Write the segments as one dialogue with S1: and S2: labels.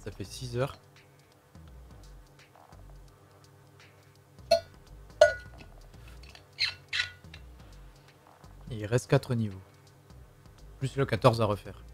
S1: Ça fait 6 heures. Et il reste 4 niveaux. Plus le 14 à refaire.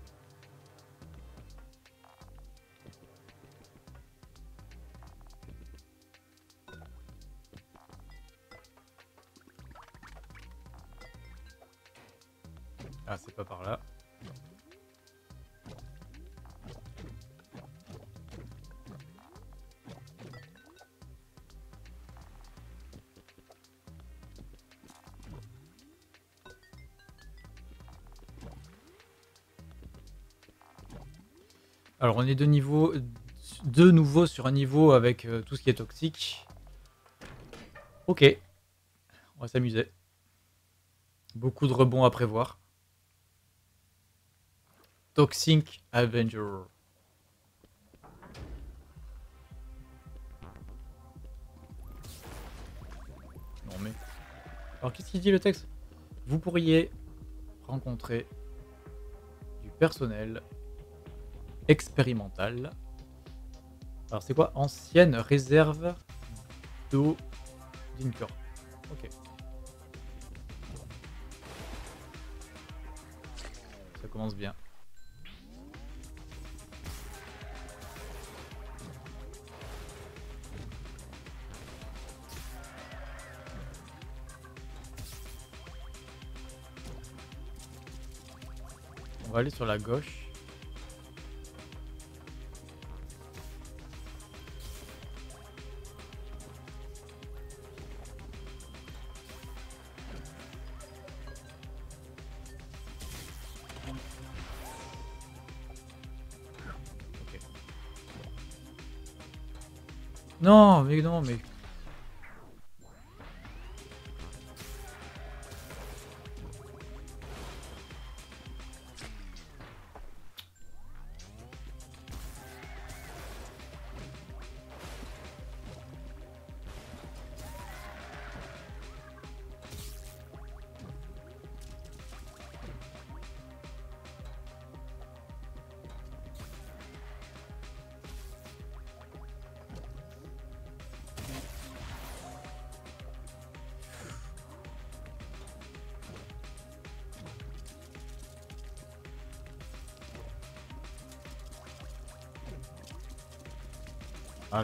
S1: On est de niveau de nouveau sur un niveau avec euh, tout ce qui est toxique. Ok, on va s'amuser. Beaucoup de rebonds à prévoir. Toxic Avenger. Non mais... Alors qu'est-ce qu'il dit le texte? Vous pourriez rencontrer du personnel expérimental. Alors c'est quoi? Ancienne réserve d'eau d'Incorp. Ok. Ça commence bien. On va aller sur la gauche. Non, mais non, mais...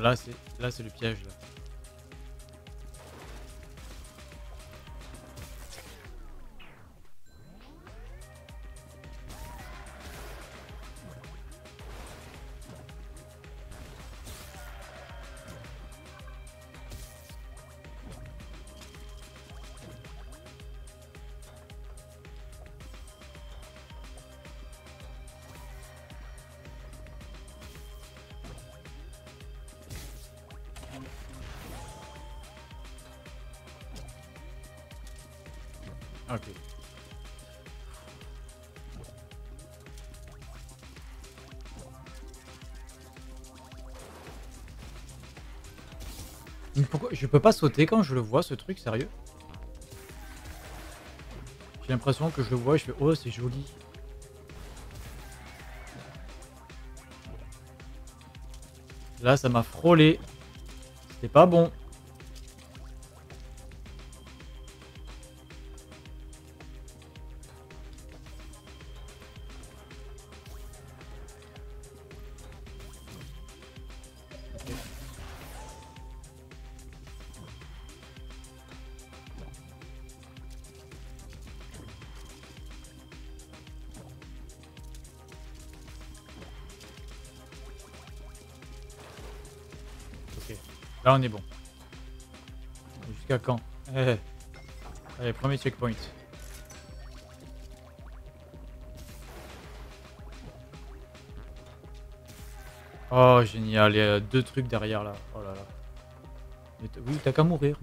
S1: là c'est là c'est le piège là. Je peux pas sauter quand je le vois ce truc sérieux J'ai l'impression que je le vois et je fais oh c'est joli. Là ça m'a frôlé. C'était pas bon. On est bon. Jusqu'à quand? Eh. Allez, premier checkpoint. Oh génial, il y a deux trucs derrière là. Oh là là. Oui, t'as qu'à mourir.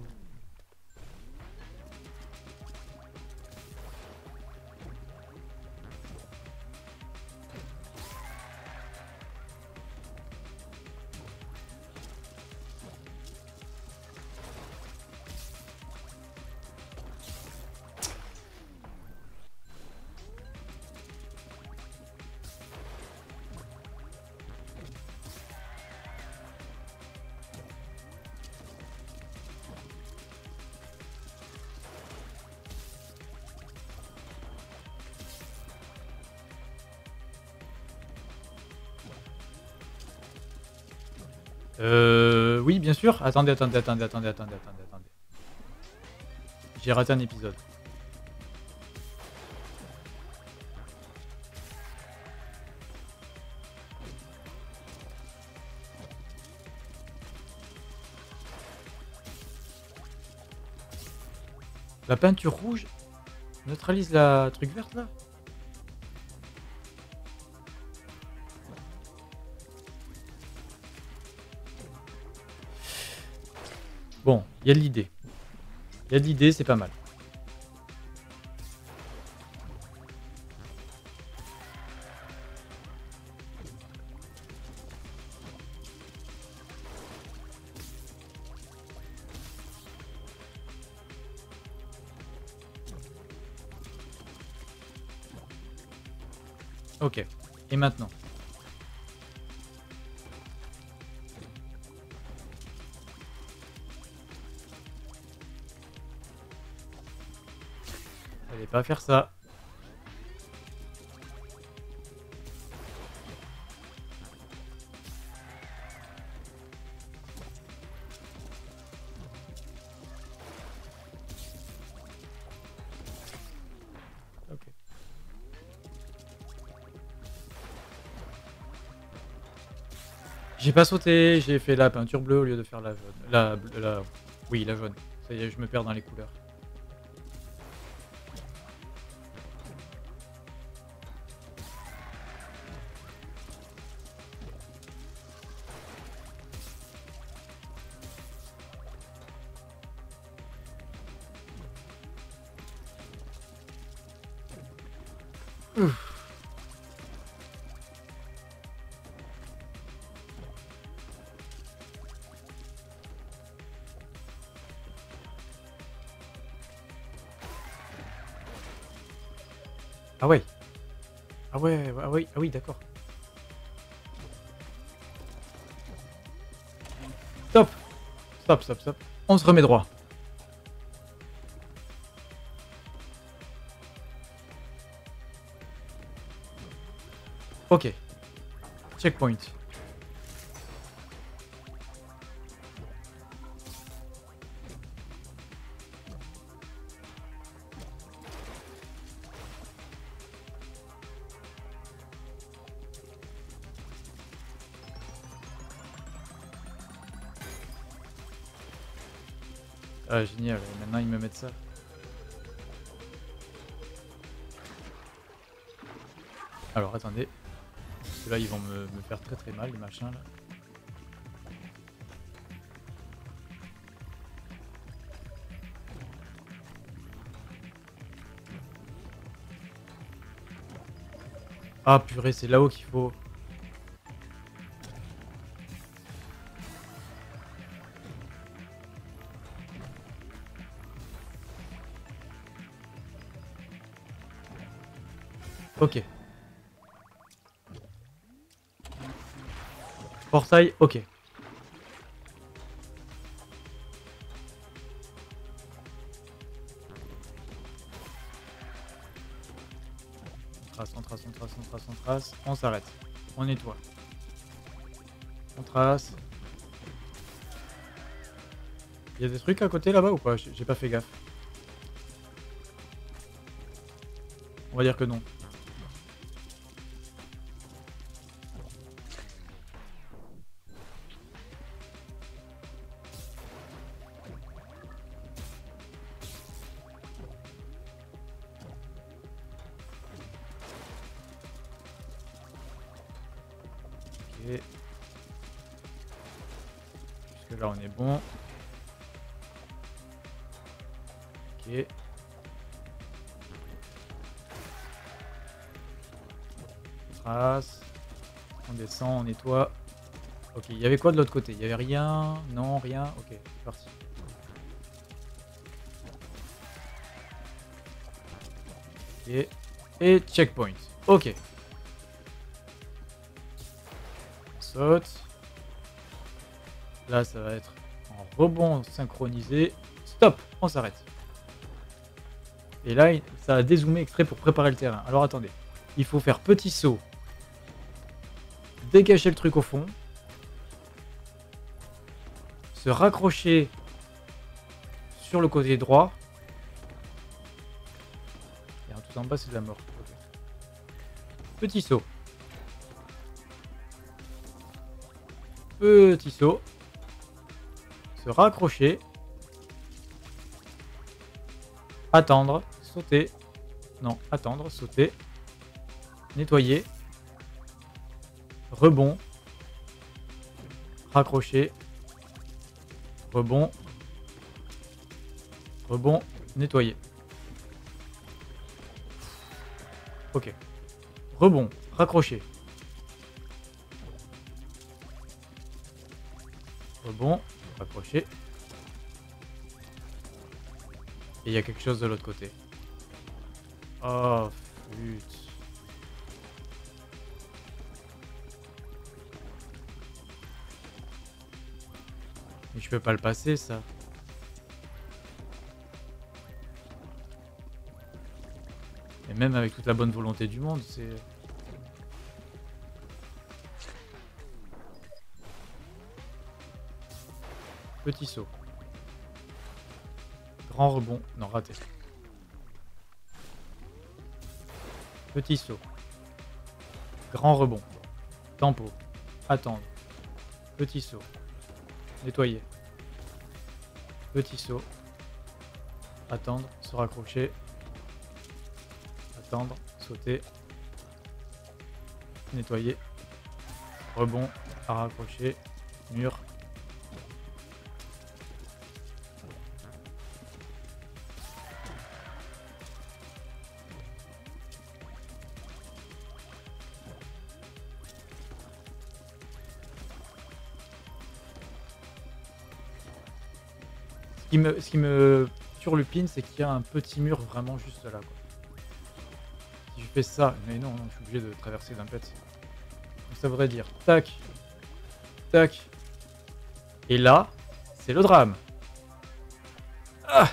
S1: Attendez, attendez, attendez, attendez, attendez, attendez, attendez. J'ai raté un épisode. La peinture rouge neutralise la truc verte là? Il y a de l'idée. Il y a de l'idée, c'est pas mal. Faire ça. J'ai pas sauté, j'ai fait la peinture bleue au lieu de faire la jaune. La, la... Oui, la jaune. Ça y est, je me perds dans les couleurs. D'accord. Stop. Stop, stop, stop. On se remet droit. Ok. Checkpoint. Ah génial, maintenant ils me mettent ça. Alors attendez. Parce que là ils vont me, me faire très très mal les machins là. Ah purée, c'est là-haut qu'il faut. Ok. Portail, ok. On trace, on trace, on trace, on trace, on trace. On s'arrête. On nettoie. On trace. Il y a des trucs à côté là-bas ou pas? J'ai j'ai pas fait gaffe. On va dire que non. Il y avait quoi de l'autre côté? Il y avait rien? Non, rien? Ok, c'est parti. Ok. Et checkpoint. Ok. On saute. Là, ça va être en rebond synchronisé. Stop On s'arrête. Et là, ça a dézoomé exprès pour préparer le terrain. Alors attendez. Il faut faire petit saut. Dégager le truc au fond. Se raccrocher sur le côté droit. Et tout en bas, c'est de la mort. Petit saut. Petit saut. Se raccrocher. Attendre. Sauter. Non, attendre, sauter. Nettoyer. Rebond. Raccrocher. Rebond. Rebond. Nettoyer. Ok. Rebond. Raccrocher. Rebond. Raccrocher. Et il y a quelque chose de l'autre côté. Oh, putain. Peux pas le passer, ça. Et même avec toute la bonne volonté du monde, c'est... Petit saut. Grand rebond. Non, raté. Petit saut. Grand rebond. Tempo. Attendre. Petit saut. Nettoyer. Petit saut. Attendre. Se raccrocher. Attendre. Sauter. Nettoyer. Rebond. À raccrocher. Mur. Ce qui me turlupine, c'est qu'il y a un petit mur vraiment juste là. Quoi. Si je fais ça, mais non, je suis obligé de traverser d'un pet. Donc ça voudrait dire tac, tac. Et là, c'est le drame. Ah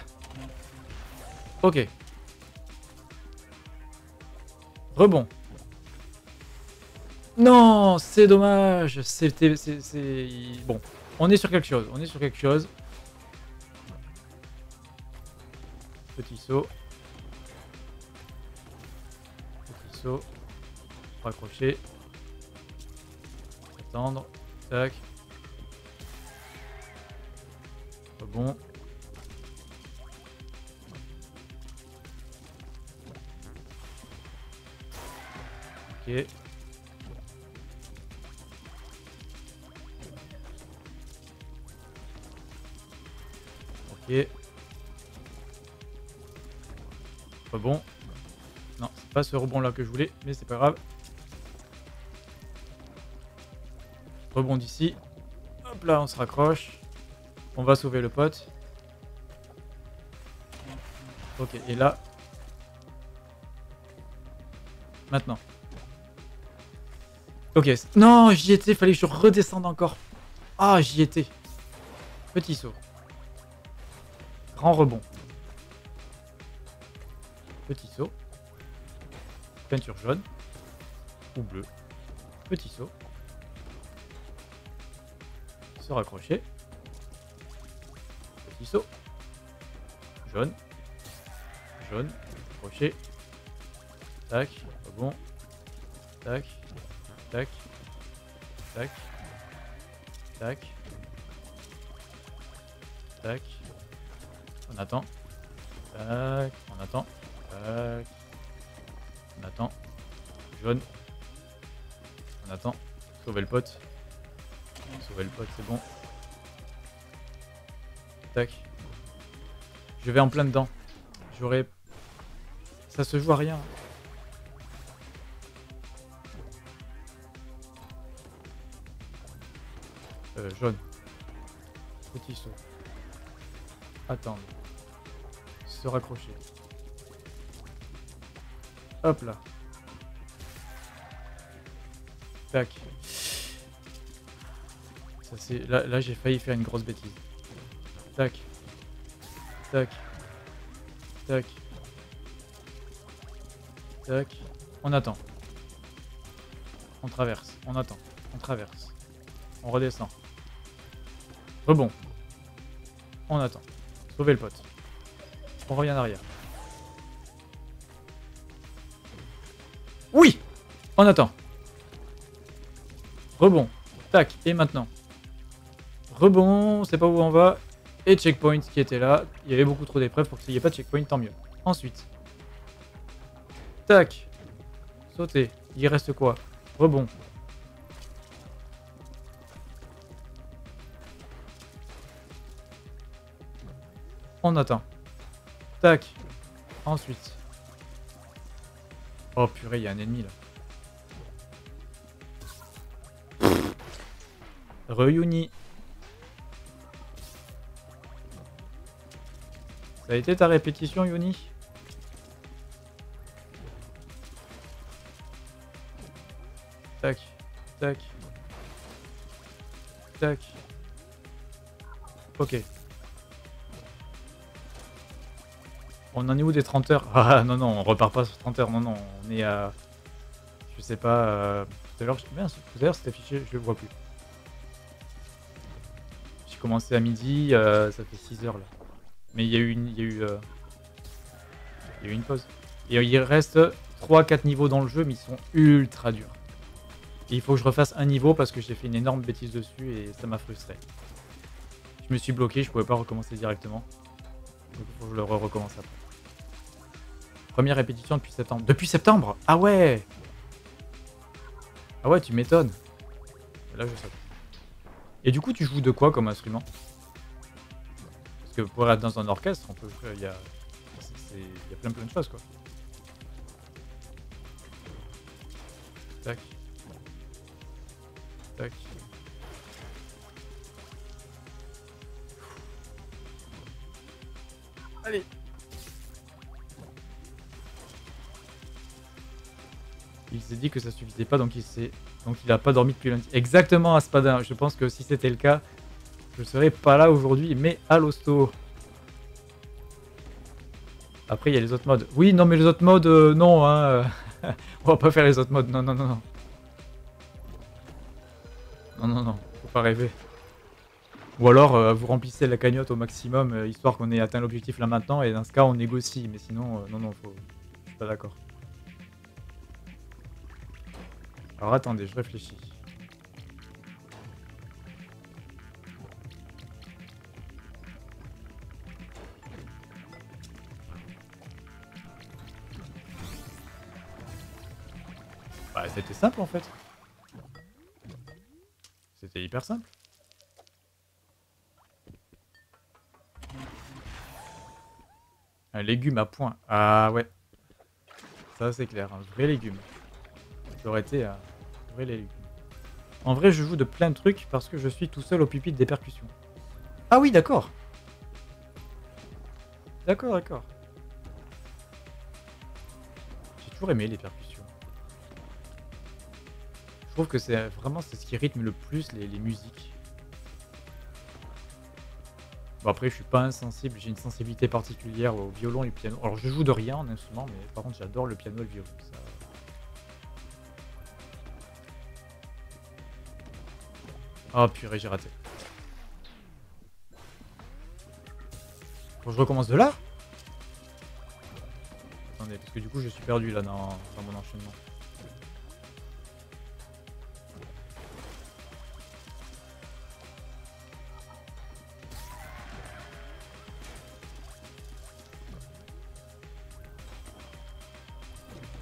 S1: Ok. Rebond. Non, c'est dommage. C'était, bon. On est sur quelque chose. On est sur quelque chose. Petit saut. Petit saut. Raccrocher. Attendre. Tac. Bon. Ok. Ok. Rebond. Non, c'est pas ce rebond là que je voulais, mais c'est pas grave. Rebond d'ici. Hop là, on se raccroche. On va sauver le pote. Ok, et là. Maintenant. Ok, non, j'y étais, fallait que je redescende encore. Ah, j'y étais. Petit saut. Grand rebond. Petit saut. Peinture jaune. Ou bleue. Petit saut. Se raccrocher. Petit saut. Jaune. Jaune. Crochet. Tac. Bon. Tac. Tac. Tac. Tac. Tac. On attend. Tac. On attend. On attend. Jaune. On attend. Sauver le pote. Sauver le pote, c'est bon. Tac. Je vais en plein dedans. J'aurais... Ça se joue à rien. Euh, jaune. Petit saut. Attendre. Se raccrocher. Hop là. Tac. Ça. Là, là j'ai failli faire une grosse bêtise. Tac. Tac. Tac. Tac. On attend. On traverse. On attend. On traverse. On redescend. Rebond. On attend. Sauver le pote. On revient en arrière. On attend. Rebond. Tac. Et maintenant. Rebond. On sait pas où on va. Et checkpoint qui était là. Il y avait beaucoup trop d'épreuves pour qu'il n'y ait pas de checkpoint. Tant mieux. Ensuite. Tac. Sauter. Il reste quoi? Rebond. On attend. Tac. Ensuite. Oh purée, il y a un ennemi là. Reuni. Ça a été ta répétition, Yuni Tac, tac. Tac. Ok. On en est où des 30 heures? Ah non, non, on repart pas sur 30 heures. Non, non, on est à... Je sais pas... Euh... Tout à l'heure, l'heure c'était affiché, je le vois plus. J'ai commencé à midi, euh, ça fait 6 heures là. Mais il y a eu une... Il y a eu, euh... une pause. Et il reste 3-4 niveaux dans le jeu, mais ils sont ultra durs. Et il faut que je refasse un niveau parce que j'ai fait une énorme bêtise dessus et ça m'a frustré. Je me suis bloqué, je pouvais pas recommencer directement. Donc il faut que je le recommence après. Première répétition depuis septembre. Depuis septembre? Ah ouais Ah ouais, tu m'étonnes. Là, je sais. Et du coup, tu joues de quoi comme instrument? Parce que pour être dans un orchestre, on peut, il y a, il y a plein plein de choses quoi. Tac. Tac. Allez. Il s'est dit que ça suffisait pas, donc il s'est, donc il a pas dormi depuis lundi. Exactement, Aspadin. Je pense que si c'était le cas, je serais pas là aujourd'hui, mais à l'hosto. Après, il y a les autres modes. Oui, non, mais les autres modes, euh, non, hein. On va pas faire les autres modes. Non, non, non, non. Non, non, non, faut pas rêver. Ou alors, euh, vous remplissez la cagnotte au maximum, euh, histoire qu'on ait atteint l'objectif là maintenant, et dans ce cas, on négocie. Mais sinon, non, non, faut... je suis pas d'accord. Alors attendez, je réfléchis. Bah, c'était simple en fait. C'était hyper simple. Un légume à point. Ah ouais. Ça c'est clair, un vrai légume. Ça aurait été un vrai légume. En vrai, je joue de plein de trucs parce que je suis tout seul au pupitre des percussions. Ah oui, d'accord. D'accord, d'accord. J'ai toujours aimé les percussions. Je trouve que c'est vraiment c'est ce qui rythme le plus les, musiques. Bon après je suis pas insensible, j'ai une sensibilité particulière au violon et au piano. Alors je joue de rien en instrument, mais par contre j'adore le piano et le violon. Oh purée j'ai raté. Faut que je recommence de là Attendez, parce que du coup je suis perdu là dans mon enchaînement.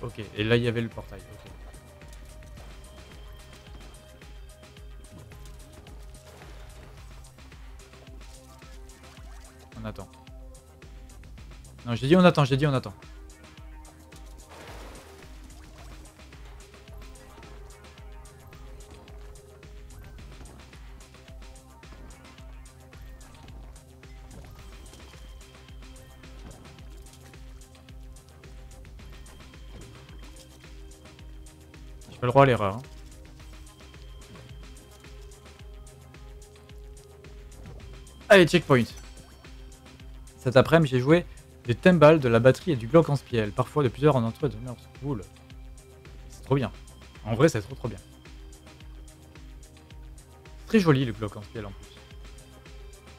S1: Ok, et là il y avait le portail. J'ai dit on attend, j'ai dit on attend. le droit à l'erreur. Hein. Allez, checkpoint. Cet après-midi, j'ai joué des timbales, de la batterie et du bloc en spiel, parfois de plusieurs en entre deux. Cool. C'est trop bien. En vrai, c'est trop trop bien. Très joli le bloc en spiel en plus.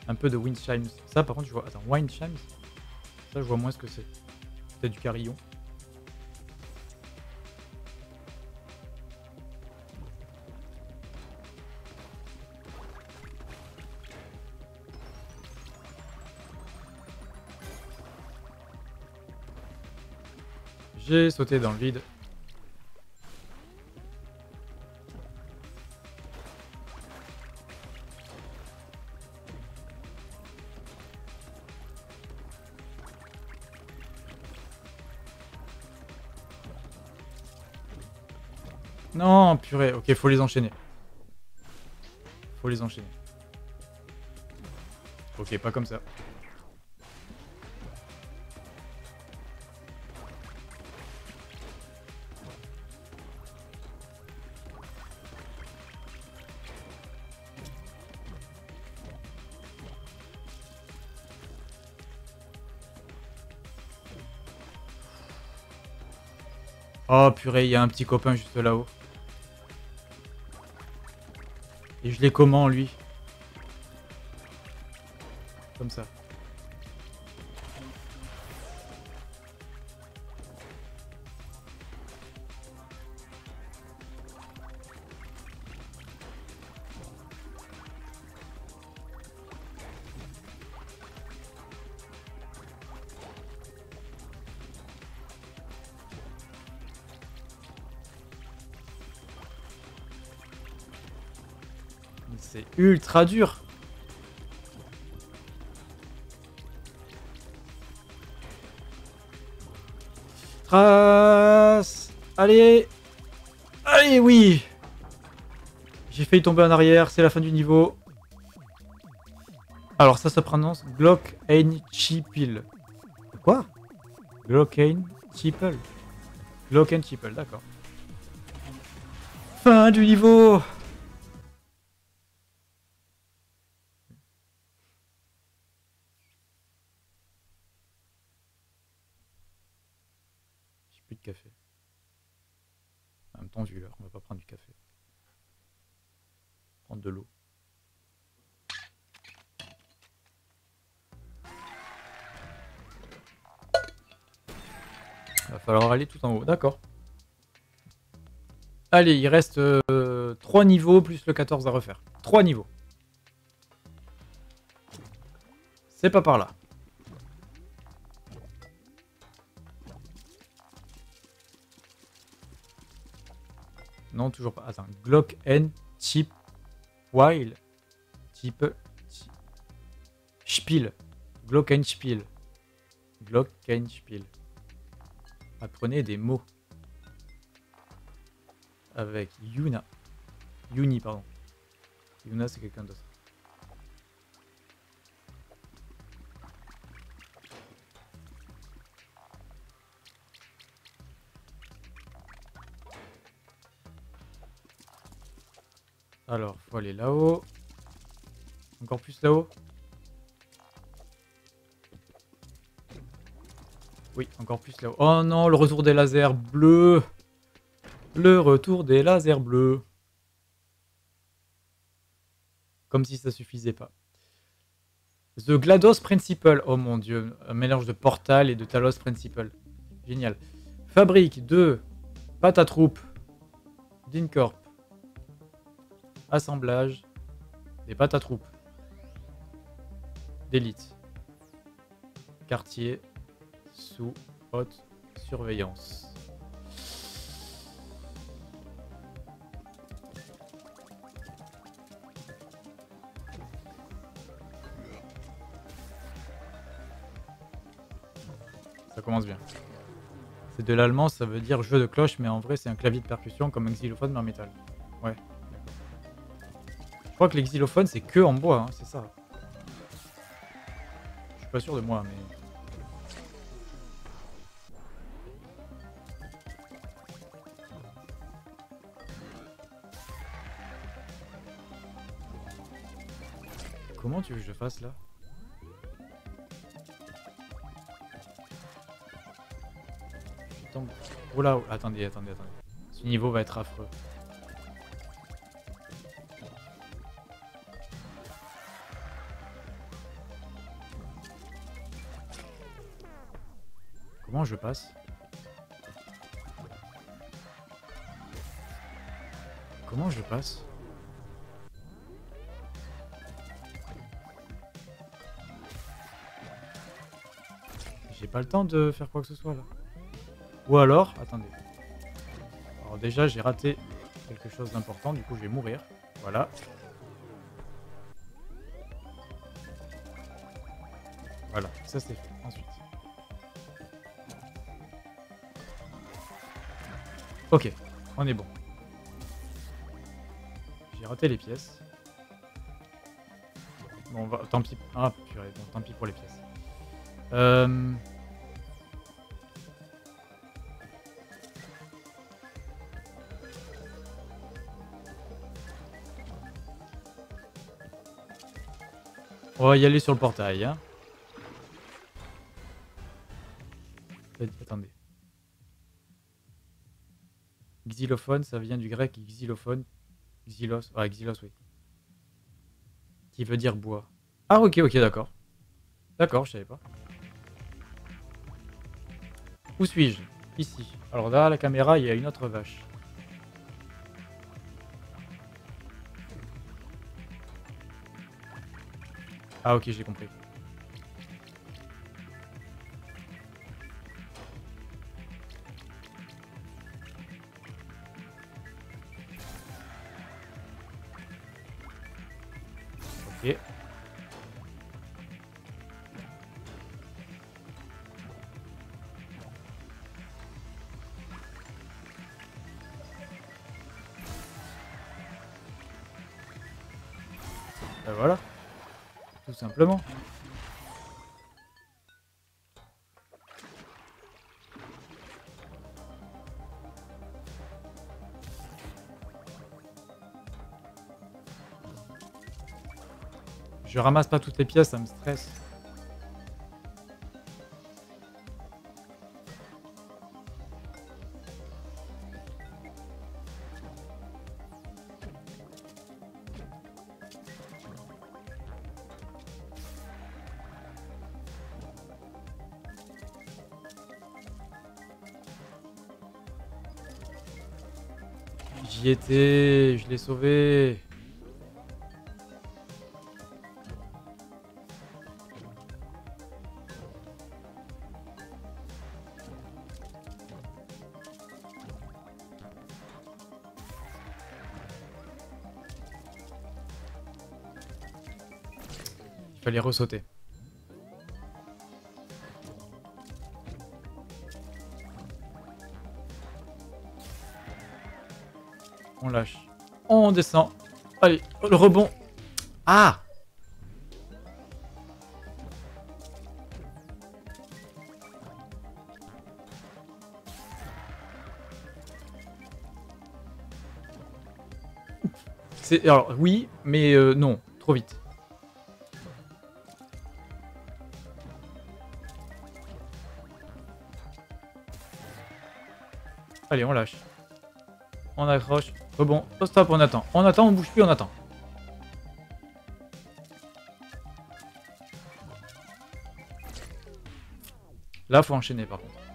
S1: Un peu de wind chimes. Ça, par contre, je vois. Attends, wind chimes? Ça, je vois moins ce que c'est. C'est du carillon. J'ai sauté dans le vide. Non, purée. Ok, faut les enchaîner. Faut les enchaîner. Ok, pas comme ça. Il y a un petit copain juste là-haut. Et je l'ai comment lui? Comme ça. Ultra dur. Trace Allez Allez, oui J'ai failli tomber en arrière, c'est la fin du niveau. Alors ça se prononce Glock Ein Chipil. Quoi? Glock Ein Chipel. Glock Ein Chipel, d'accord. Fin du niveau On va pas prendre du café. Prendre de l'eau. Va falloir aller tout en haut, d'accord. Allez, il reste 3 niveaux plus le 14 à refaire. 3 niveaux. C'est pas par là. Non, toujours pas. Attends, Glock N Chip While Type Spiel. Glockenspiel. Glockenspiel. Apprenez des mots. Avec Yuna. Yuni, pardon. Yuna, c'est quelqu'un d'autre. Alors, faut aller là-haut. Encore plus là-haut. Oui, encore plus là-haut. Oh non, le retour des lasers bleus. Le retour des lasers bleus. Comme si ça suffisait pas. The GLaDOS Principle. Oh mon dieu, un mélange de Portal et de Talos Principle. Génial. Fabrique de Patatroupe, Dincorp, assemblage des patatroupes d'élite. Quartier sous haute surveillance. Ça commence bien. C'est de l'allemand, ça veut dire jeu de cloche, mais en vrai c'est un clavier de percussion comme un xylophone mais en métal. Ouais. Je crois que les xylophones c'est que en bois, hein, c'est ça. Je suis pas sûr de moi, mais... Comment tu veux que je fasse là? Je tombe. Attendez, attendez, attendez. Ce niveau va être affreux. Je passe Comment je passe J'ai pas le temps de faire quoi que ce soit là. Ou alors, attendez. Alors déjà, j'ai raté quelque chose d'important, du coup je vais mourir. Voilà. Voilà, ça c'est fait. Ensuite. Ok, on est bon. J'ai raté les pièces. Bon, tant pis. Ah, purée, bon, tant pis pour les pièces. Euh... On va y aller sur le portail. Hein. Xylophone, ça vient du grec xylophone. Xylos, ouais, xylos, oui. Qui veut dire bois. Ah, ok, ok, d'accord. D'accord, je savais pas. Où suis-je? Ici. Alors, derrière la caméra, il y a une autre vache. Ah ok, j'ai compris. Ben voilà simplement. Je ramasse pas toutes les pièces, ça me stresse. J'y étais, je l'ai sauvé. On lâche. On descend. Allez, le rebond. Ah alors oui, mais euh, non, trop vite. Allez, on lâche. On accroche. Bon, oh, stop, on attend. On attend, on bouge plus, on attend. Là, faut enchaîner par contre.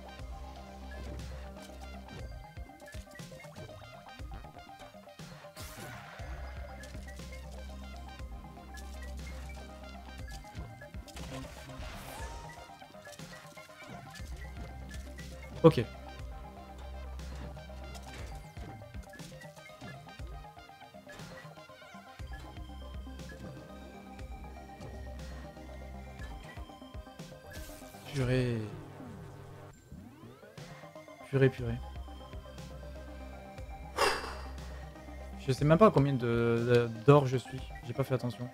S1: Je sais même pas combien de d'or je suis. J'ai pas fait attention.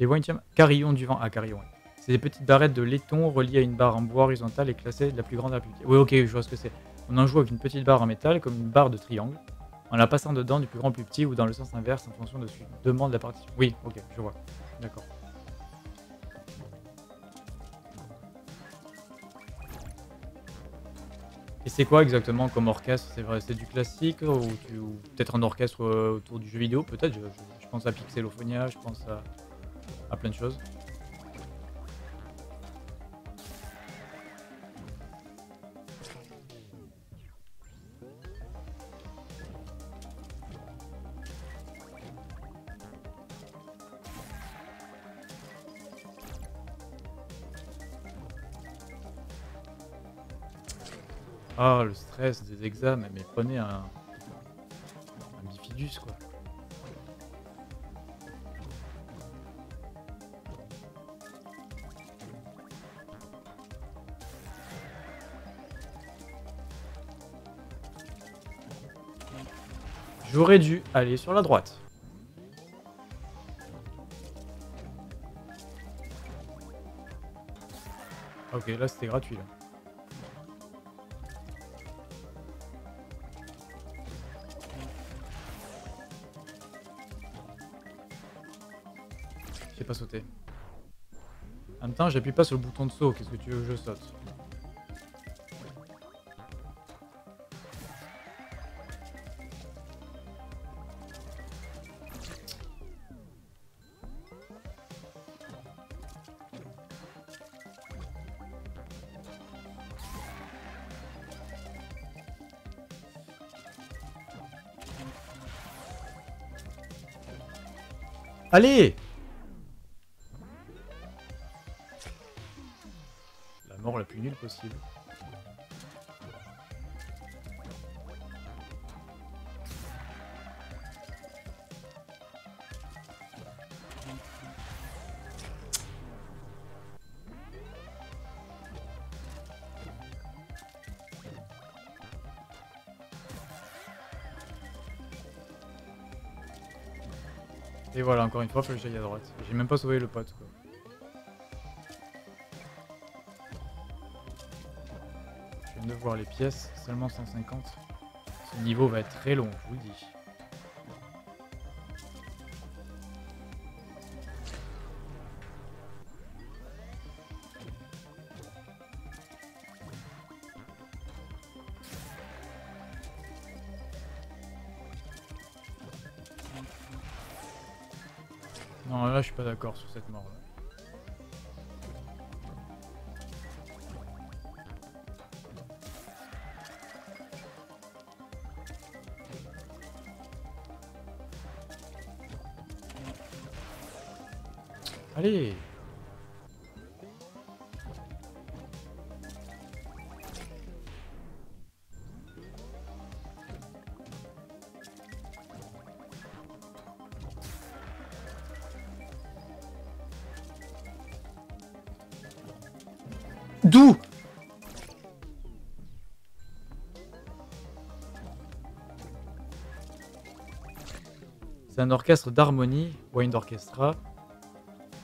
S1: Les Wine Carillon du vent. Ah, carillon, c'est des petites barrettes de laiton reliées à une barre en bois horizontale et classées de la plus grande à la. Oui, ok, je vois ce que c'est. On en joue avec une petite barre en métal, comme une barre de triangle, en la passant dedans du plus grand au plus petit ou dans le sens inverse en fonction de ce que demande la partition. Oui, ok, je vois. D'accord. Et c'est quoi exactement comme orchestre? C'est vrai, c'est du classique ou, ou peut-être un orchestre euh, autour du jeu vidéo Peut-être, je, je- je pense à Pixelophonia, je pense à, à plein de choses. Stress des examens, mais prenez un, un bifidus quoi. J'aurais dû aller sur la droite. Ok, là c'était gratuit là. J'appuie pas sur le bouton de saut. Qu'est-ce que tu veux que je saute Allez Et voilà, encore une fois, faut que j'aille à droite. J'ai même pas sauvé le pote, quoi. Je viens de voir les pièces, seulement 150. Ce niveau va être très long, je vous le dis. D'accord sur cette mort. Un orchestre d'harmonie, Wind Orchestra.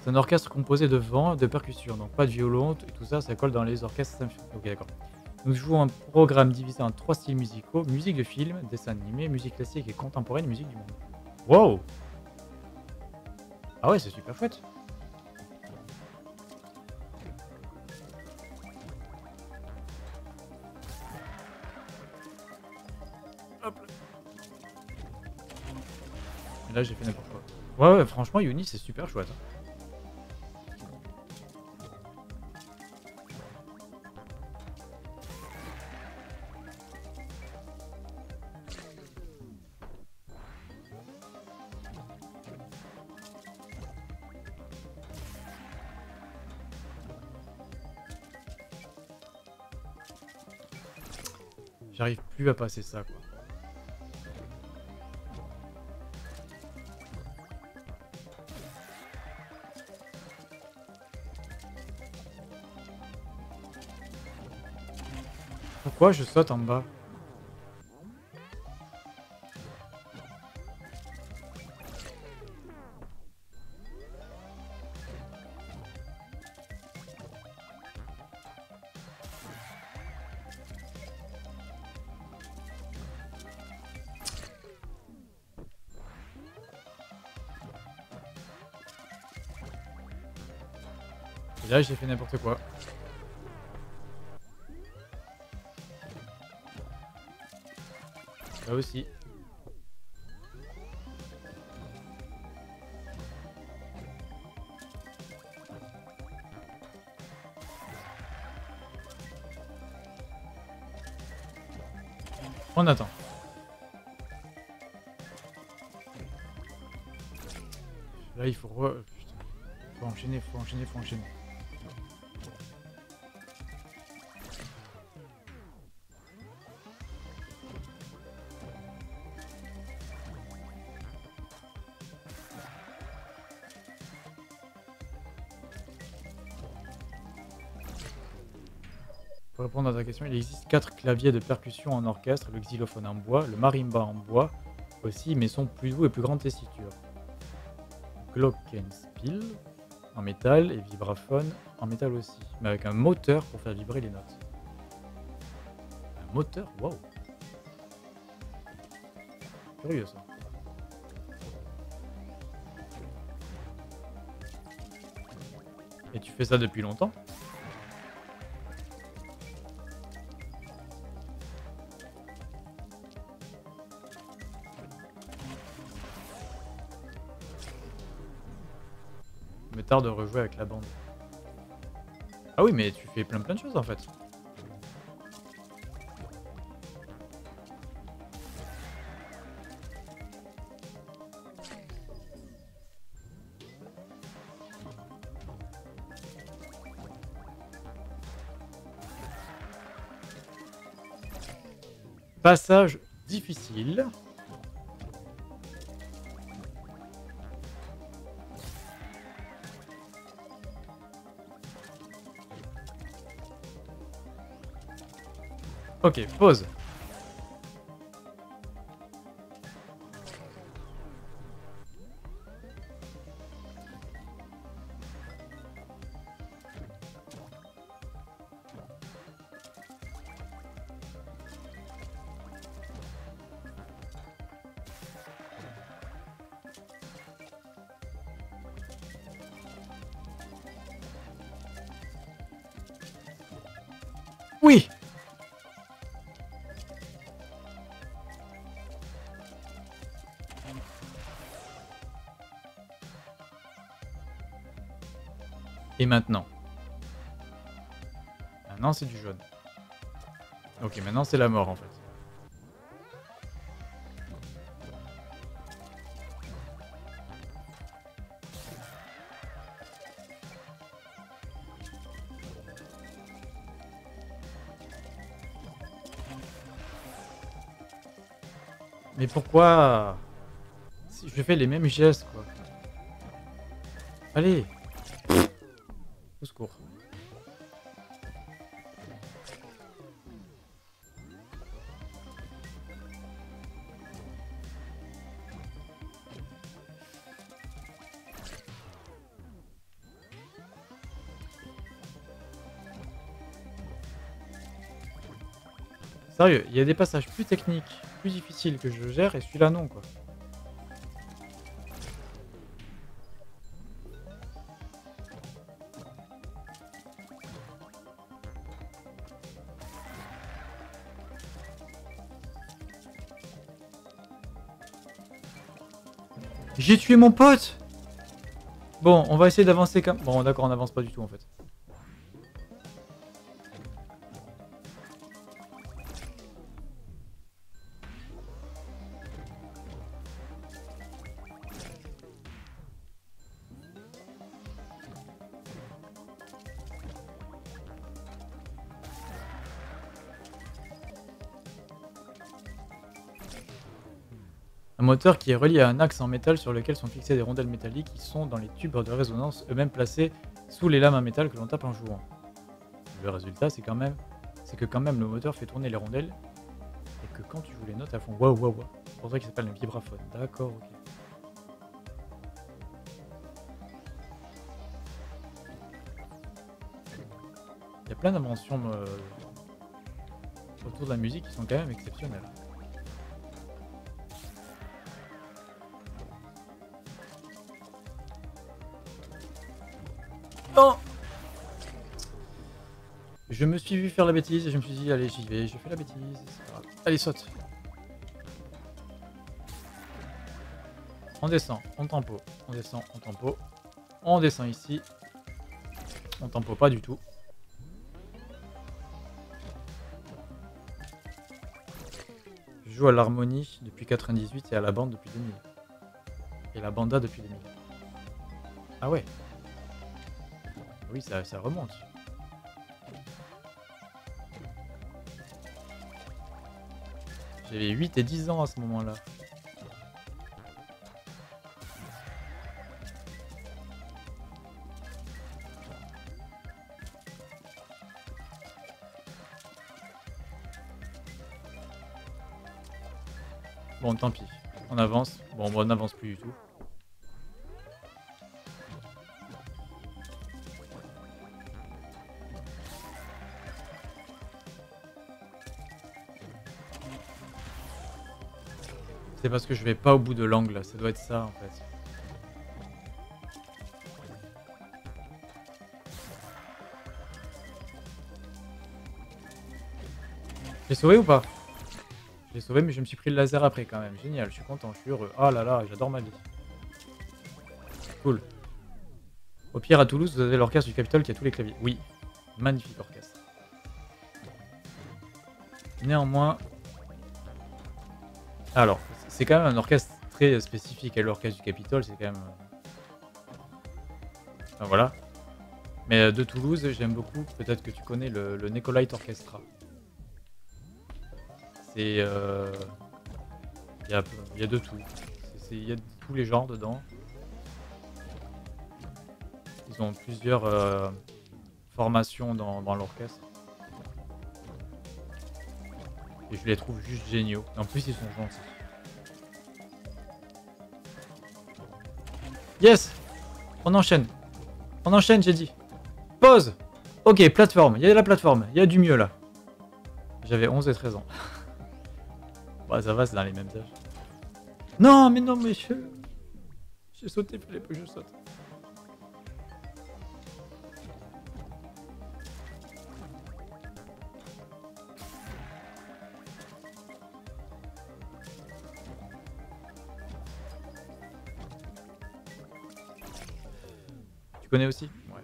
S1: C'est un orchestre composé de vent, de percussions, donc pas de violon, et tout ça, ça colle dans les orchestres symphoniques. Ok, d'accord. Nous jouons un programme divisé en trois styles musicaux musique de film, dessin animé, musique classique et contemporaine, musique du monde. Wow Ah ouais, c'est super chouette. J'ai fait n'importe quoi. Ouais, ouais, franchement, Uni, c'est super chouette. hein. J'arrive plus à passer ça, quoi. Pourquoi je saute en bas là, j'ai fait n'importe quoi. Ça aussi. On attend. Là, il faut re... Putain. Faut enchaîner, faut enchaîner, faut enchaîner. Il existe quatre claviers de percussion en orchestre, le xylophone en bois, le marimba en bois aussi, mais sont plus doux et plus grande tessiture. Glockenspiel en métal et vibraphone en métal aussi, mais avec un moteur pour faire vibrer les notes. Un moteur Waouh Curieux ça. Et tu fais ça depuis longtemps? De rejouer avec la bande. Ah oui, mais tu fais plein plein de choses en fait. Passage difficile. Ok, pause. Oui Et maintenant Maintenant c'est du jaune. Ok, maintenant c'est la mort en fait. Mais pourquoi je fais les mêmes gestes quoi. Allez Il y a des passages plus techniques, plus difficiles que je gère et celui-là non quoi. J'ai tué mon pote Bon, on va essayer d'avancer comme... Bon, d'accord, on n'avance pas du tout en fait. Qui est relié à un axe en métal sur lequel sont fixées des rondelles métalliques qui sont dans les tubes de résonance, eux-mêmes placés sous les lames en métal que l'on tape en jouant. Le résultat, c'est quand même, c'est que quand même le moteur fait tourner les rondelles et que quand tu joues les notes à fond, waouh waouh waouh. C'est pour ça qu'il s'appelle un vibraphone. D'accord, ok. Il y a plein d'inventions euh, autour de la musique qui sont quand même exceptionnelles. Je me suis vu faire la bêtise et je me suis dit, allez, j'y vais, je fais la bêtise. Allez, saute On descend, on tempo, on descend, on tempo. On descend ici. On tempo pas du tout. Je joue à l'harmonie depuis 98 et à la bande depuis 2000. Et la banda depuis 2000. Ah ouais. Oui, ça remonte. J'avais 8 et 10 ans à ce moment-là. Bon, tant pis. On avance. Bon, on n'avance plus du tout. C'est parce que je vais pas au bout de l'angle, ça doit être ça en fait. J'ai sauvé ou pas? J'ai sauvé mais je me suis pris le laser après quand même. Génial, je suis content, je suis heureux. Oh là là, j'adore ma vie. Cool. Au pire, à Toulouse, vous avez l'orchestre du Capitole qui a tous les claviers. Oui, magnifique orchestre. Néanmoins... Alors, c'est quand même un orchestre très spécifique à l'orchestre du Capitole, c'est quand même... Euh, enfin, voilà. Mais euh, de Toulouse, j'aime beaucoup, peut-être que tu connais le, le Orchestra. C'est... Euh, il y, a, y, a, de tout. Il y a tous les genres dedans. Ils ont plusieurs formations dans l'orchestre. Et je les trouve juste géniaux. En plus, ils sont gentils. Yes On enchaîne. On enchaîne, j'ai dit. Pause Ok, plateforme. Il y a la plateforme. Il y a du mieux, là. J'avais 11 et 13 ans. bah, ça va, c'est dans les mêmes âges. Non, mais non, mais je... J'ai sauté, il fallait que je saute. Tu connais aussi Ouais.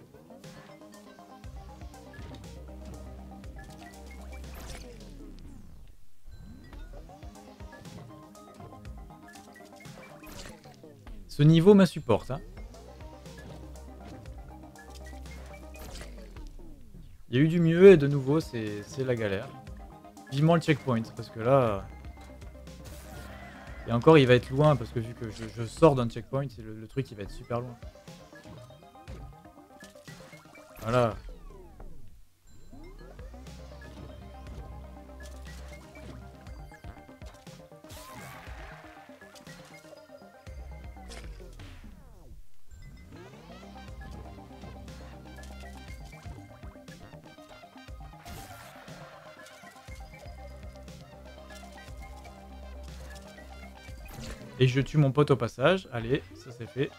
S1: Ce niveau m'insupporte. Hein. Il y a eu du mieux et de nouveau c'est la galère. Vivement le checkpoint parce que là... Et encore il va être loin parce que vu que je, sors d'un checkpoint, le, le truc il va être super loin. Voilà. Et je tue mon pote au passage. Allez, ça c'est fait.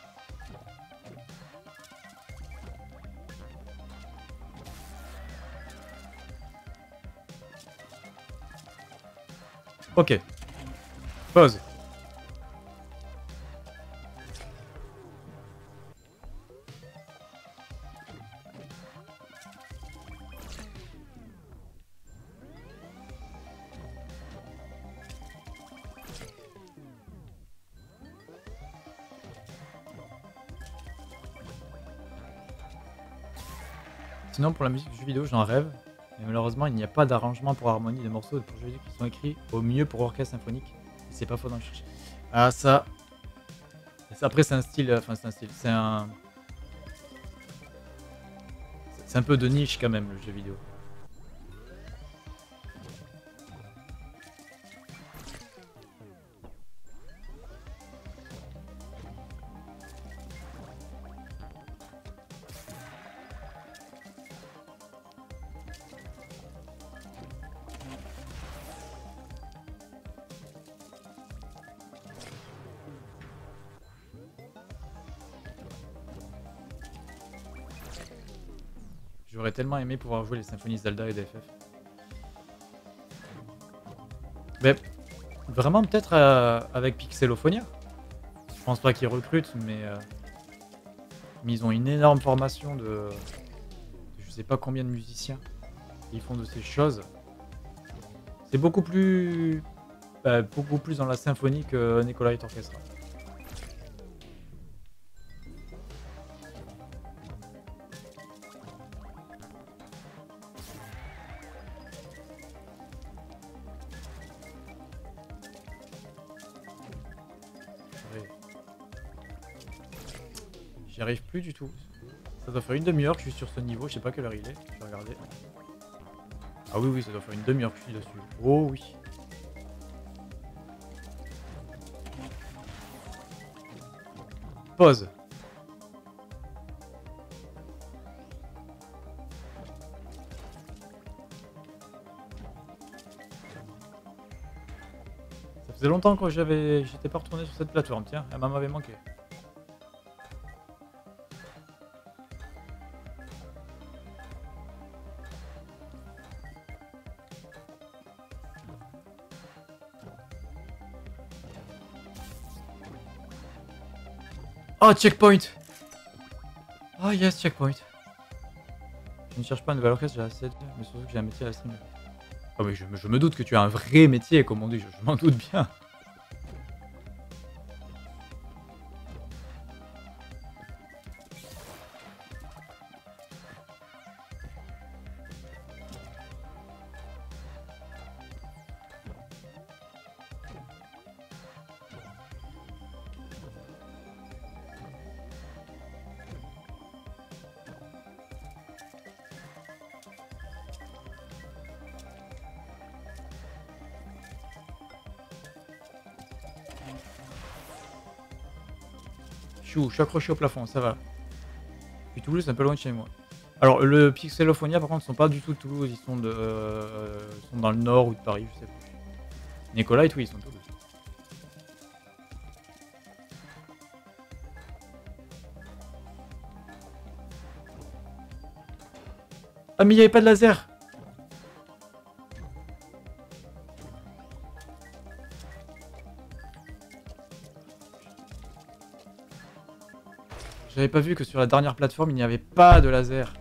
S1: Ok. Pause. Sinon, pour la musique du jeu vidéo, j'en rêve. Malheureusement, il n'y a pas d'arrangement pour harmonie de morceaux pour jeux qui sont écrits au mieux pour orchestre symphonique. C'est pas faux d'en chercher. Ah, ça. Après, c'est un style. Enfin, c'est un style. C'est un. C'est un peu de niche quand même, le jeu vidéo. Tellement aimé pouvoir jouer les symphonies Zelda et d'FF. Mais vraiment peut-être euh, avec Pixelophonia pense pas qu'ils recrutent, mais, euh, ils ont une énorme formation de, je sais pas combien de musiciens. Ils font de ces choses. C'est beaucoup plus bah, beaucoup plus dans la symphonie que Nicolai Orchestra. Du tout. Ça doit faire une demi-heure que je suis sur ce niveau, je sais pas quelle heure il est, je vais regarder. Ah oui oui, ça doit faire une demi-heure que je suis dessus. Oh oui. Pause. Ça faisait longtemps que j'avais, j'étais pas retourné sur cette plateforme, tiens, elle m'avait manqué. Oh, checkpoint Oh yes, checkpoint. Je ne cherche pas un nouvel orchestre, j'ai assez de... Mais surtout que j'ai un métier à la. Oh mais je, je, me doute que tu as un vrai métier, comme on dit, je m'en doute bien. Je suis accroché au plafond, ça va. Puis Toulouse, c'est un peu loin de chez moi. Alors, le Pixelophonia, par contre, sont pas du tout de Toulouse, ils sont, de, euh, dans le nord ou de Paris, je sais pas. Nicolite, oui, ils sont de Toulouse. Ah, mais il n'y avait pas de laser J'avais pas vu que sur la dernière plateforme, il n'y avait pas de laser.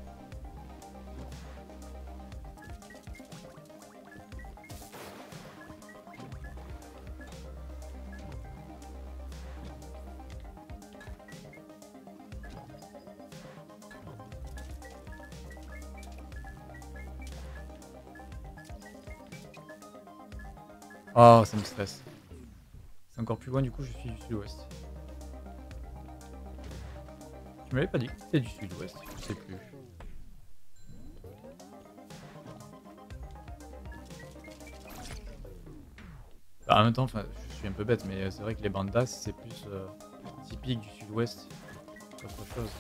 S1: Oh, ça me stresse. C'est encore plus loin, du coup, je suis du sud-ouest. Tu m'avais pas dit que c'était du sud-ouest, je sais plus. Bah, en même temps, je suis un peu bête, mais c'est vrai que les bandas, c'est plus euh, typique du sud-ouest qu'autre chose.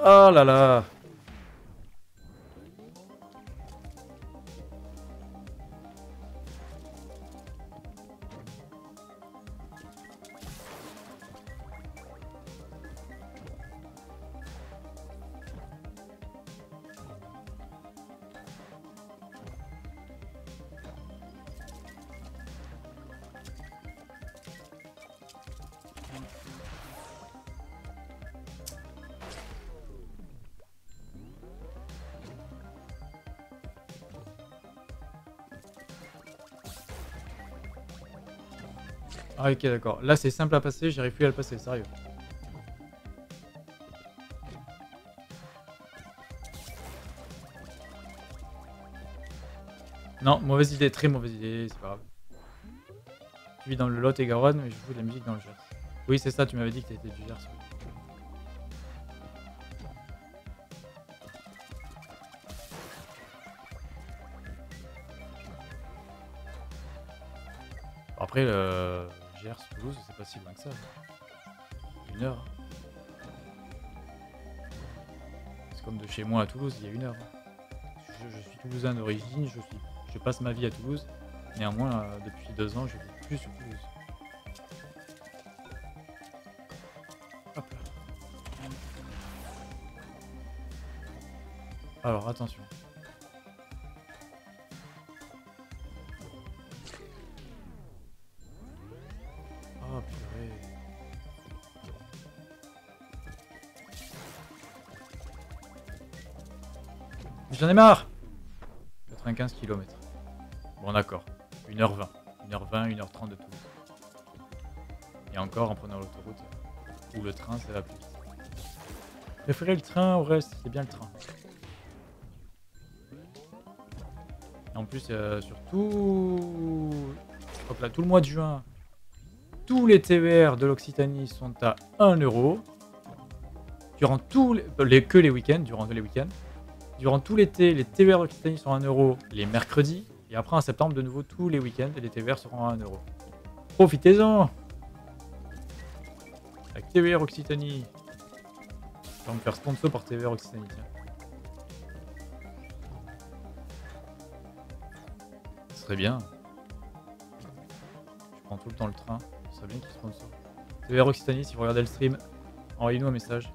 S1: Oh là là Ah ok d'accord. Là c'est simple à passer, j'arrive plus à le passer, sérieux. Non, mauvaise idée, très mauvaise idée, c'est pas grave. Tu vis dans le Lot et Garonne, mais je joue de la musique dans le Gers. Oui c'est ça, tu m'avais dit que t'étais du Gers. Après, le Gers, Toulouse, c'est pas si loin que ça. Une heure. C'est comme de chez moi à Toulouse, il y a une heure. Je, suis toulousain d'origine, je, je passe ma vie à Toulouse. Néanmoins, euh, depuis deux ans, je vis plus sur Toulouse. Hop là. Alors, attention. Ai marre 95 km. Bon d'accord. 1h20. 1h20, 1h30 de tout. Et encore en prenant l'autoroute. Ou le train, ça va plus vite. Préférez le train au reste, c'est bien le train. en plus, euh, sur tout... là, tout le mois de juin, tous les TER de l'Occitanie sont à 1 euro. Durant tous les, que les week-ends, durant les week-ends. Durant tout l'été, les TER d'Occitanie sont à 1 euro les mercredis. Et après, en septembre, de nouveau, tous les week-ends, les TER seront à 1 euro. Profitez-en Avec TER Occitanie. Je vais me faire sponsor par TER Occitanie, Ce serait bien. Je prends tout le temps le train serait bien qu'ils sponsor. C'est Occitanie, si vous regardez le stream, envoyez-nous un message.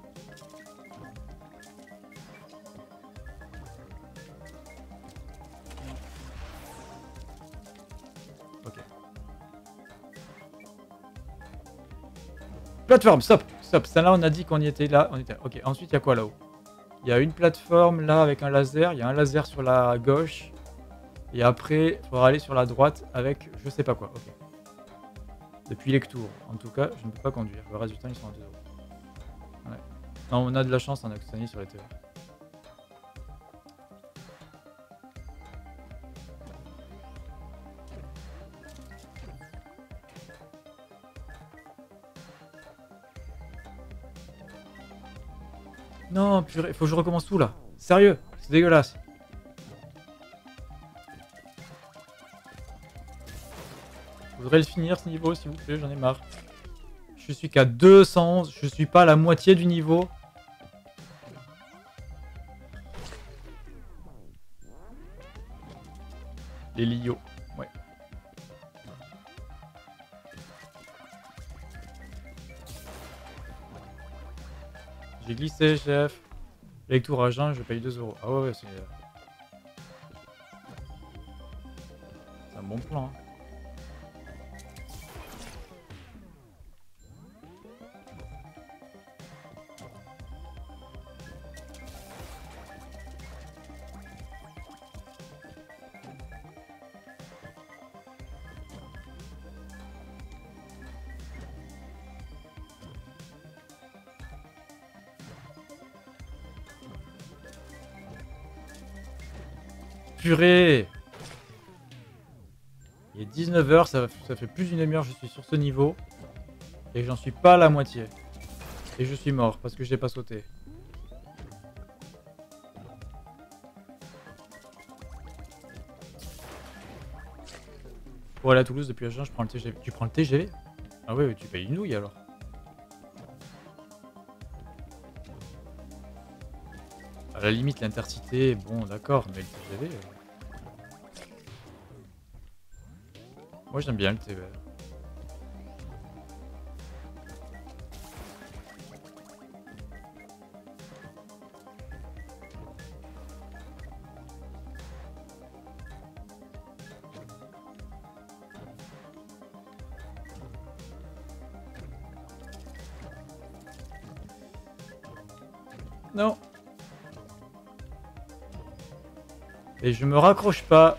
S1: Plateforme, stop, stop. Ça là, on a dit qu'on y était là. On était. Ok. Ensuite, il y a quoi là-haut? Il y a une plateforme là avec un laser. Il y a un laser sur la gauche. Et après, il faudra aller sur la droite avec je sais pas quoi. Ok. Depuis Lectour. En tout cas, je ne peux pas conduire. Le reste du temps, ils sont à 2 euros. Ouais. Non, on a de la chance en Occitanie sur les TV. Purée, faut que je recommence tout là. Sérieux, c'est dégueulasse. voudrais le finir ce niveau, s'il vous plaît, j'en ai marre. Je suis qu'à 211, je suis pas à la moitié du niveau. Les Lio, ouais. J'ai glissé, chef. Lecture à jeun, je paye 2 euros. Ah ouais, c'est... Euh, c'est un bon plan. Hein. Purée Il est 19h, ça, fait plus d'une demi-heure je suis sur ce niveau. Et j'en suis pas à la moitié. Et je suis mort parce que j'ai pas sauté. Pour aller à Toulouse depuis Agen, je prends le TGV. Tu prends le TGV Ah ouais, tu payes une nouille alors. À la limite, l'intercité, bon, d'accord, mais le TGV... Euh, Moi j'aime bien le TER. Non. Et je me raccroche pas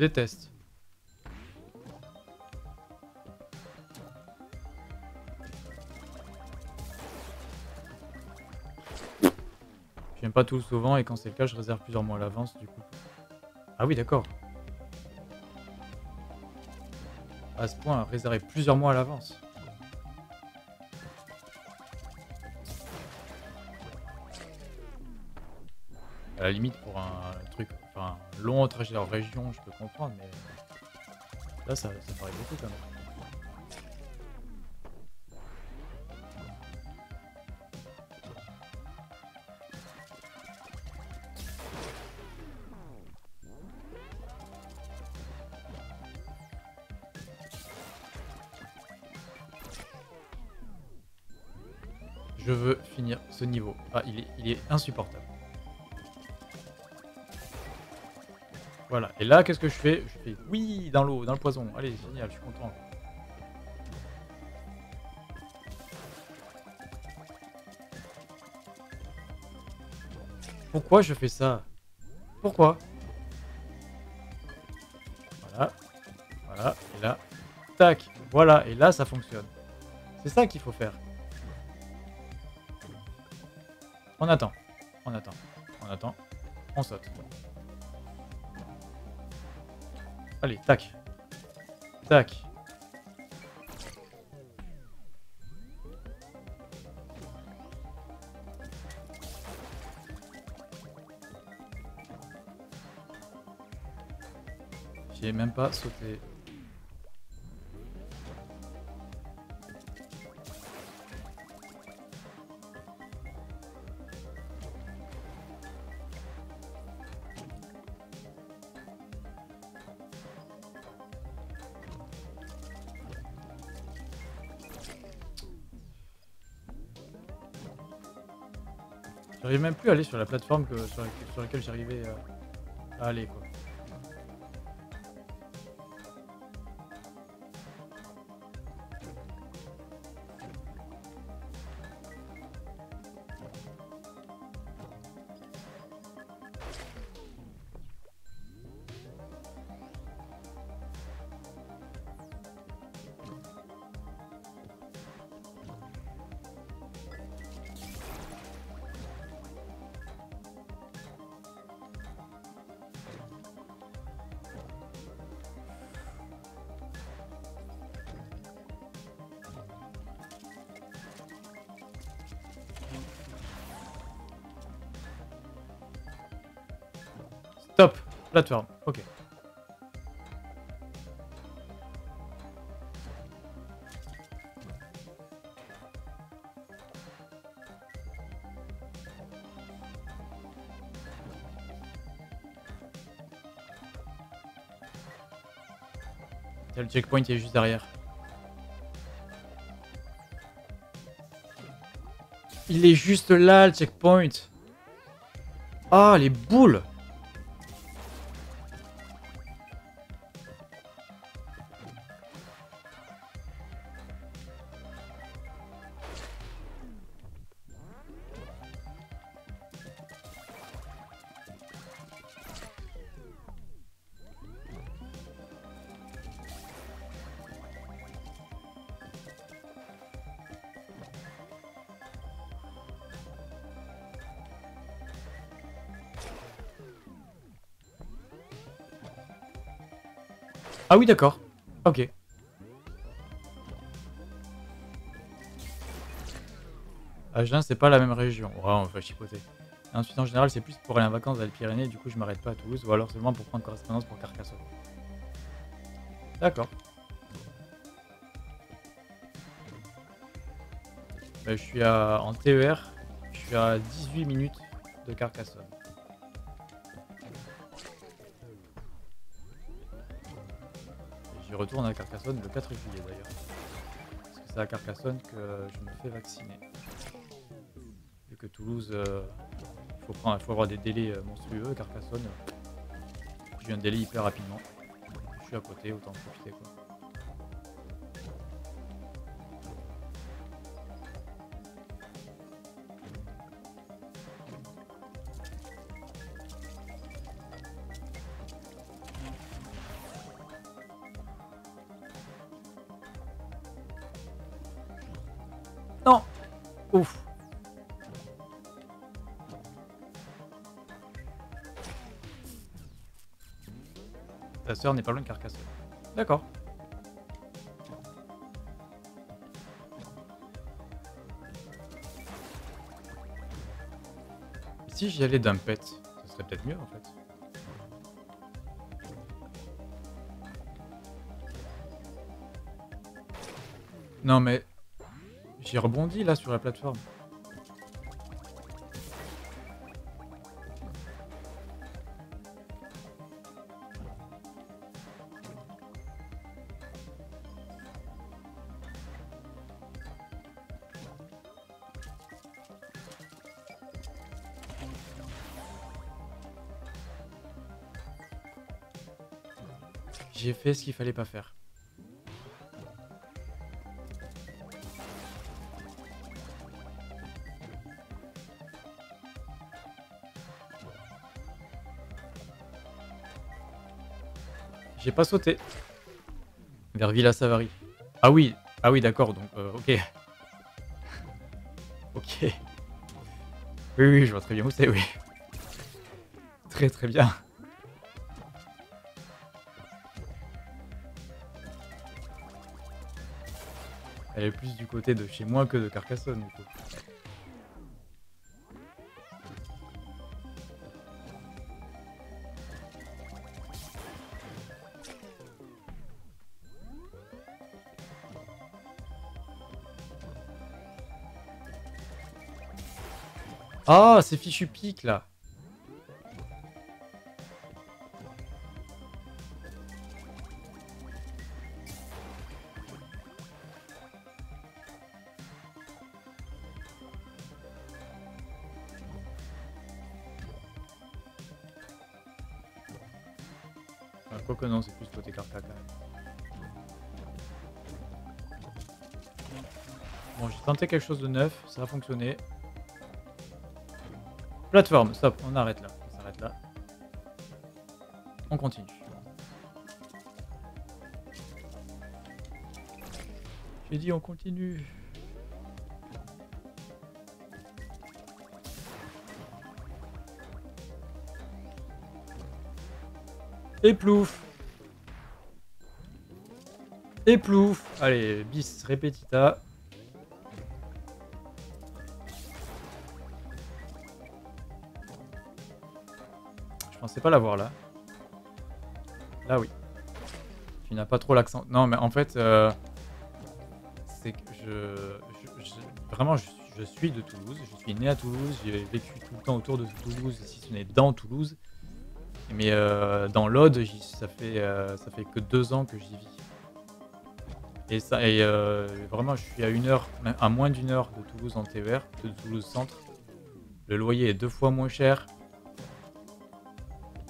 S1: déteste. J'aime pas tout souvent et quand c'est le cas, je réserve plusieurs mois à l'avance du coup. Ah oui, d'accord. À ce point, réserver plusieurs mois à l'avance. À la limite, pour un long trajet en région, je peux comprendre, mais là, ça, ça paraît beaucoup quand même. Je veux finir ce niveau. Ah, il est, il est insupportable. Voilà. Et là, qu'est-ce que je fais? Je fais oui dans l'eau, dans le poison. Allez, génial, je suis content. Pourquoi je fais ça? Pourquoi? Voilà. Voilà. Et là, tac. Voilà. Et là, ça fonctionne. C'est ça qu'il faut faire. On attend. On attend. On attend. On saute. Allez, tac. Tac. J'y ai même pas sauté. Même plus aller sur la plateforme que, sur, laquelle j'arrivais euh, à aller quoi. Plateforme, ok. Le checkpoint est juste derrière. Il est juste là, le checkpoint. Ah, les boules Ah oui, d'accord. Ok. Agen, c'est pas la même région. Ouais, on va chipoter. ensuite, en général, c'est plus pour aller en vacances dans les Pyrénées, du coup, je m'arrête pas à Toulouse, ou alors seulement pour prendre correspondance pour Carcassonne. D'accord. Ben, je suis à, en TER, je suis à 18 minutes de Carcassonne. Je retourne à Carcassonne le 4 juillet d'ailleurs. Parce que c'est à Carcassonne que je me fais vacciner. Vu que Toulouse, euh, il faut, prendre, faut avoir des délais euh, monstrueux, Carcassonne, j'ai un délai hyper rapidement. Je suis à côté, autant profiter quoi. Ta sœur n'est pas loin de Carcassonne. D'accord. Si j'y allais d'un pet, ce serait peut-être mieux en fait. Non mais j'ai rebondi là sur la plateforme. Fait ce qu'il fallait pas faire. J'ai pas sauté. Vers Villa Savary. Ah oui, ah oui d'accord, donc euh, ok. ok. Oui, oui, je vois très bien où c'est, oui. Très très bien. Plus du côté de chez moi que de Carcassonne, du coup. Ah, c'est fichu pique là. Quelque chose de neuf, ça a fonctionné. Plateforme, stop, on arrête là. On là. On continue. J'ai dit on continue. Et plouf Et plouf Allez, bis repetita. Pensais pas l'avoir là. Là, oui. Tu n'as pas trop l'accent. Non, mais en fait, euh, c'est que je, Vraiment, je, suis de Toulouse. Je suis né à Toulouse. J'ai vécu tout le temps autour de Toulouse, si ce n'est dans Toulouse. Mais euh, dans l'Aude, ça fait, euh, ça fait que deux ans que j'y vis. Et, ça, et vraiment, je suis à une heure, à moins d'une heure de Toulouse en TER, de Toulouse Centre. Le loyer est deux fois moins cher.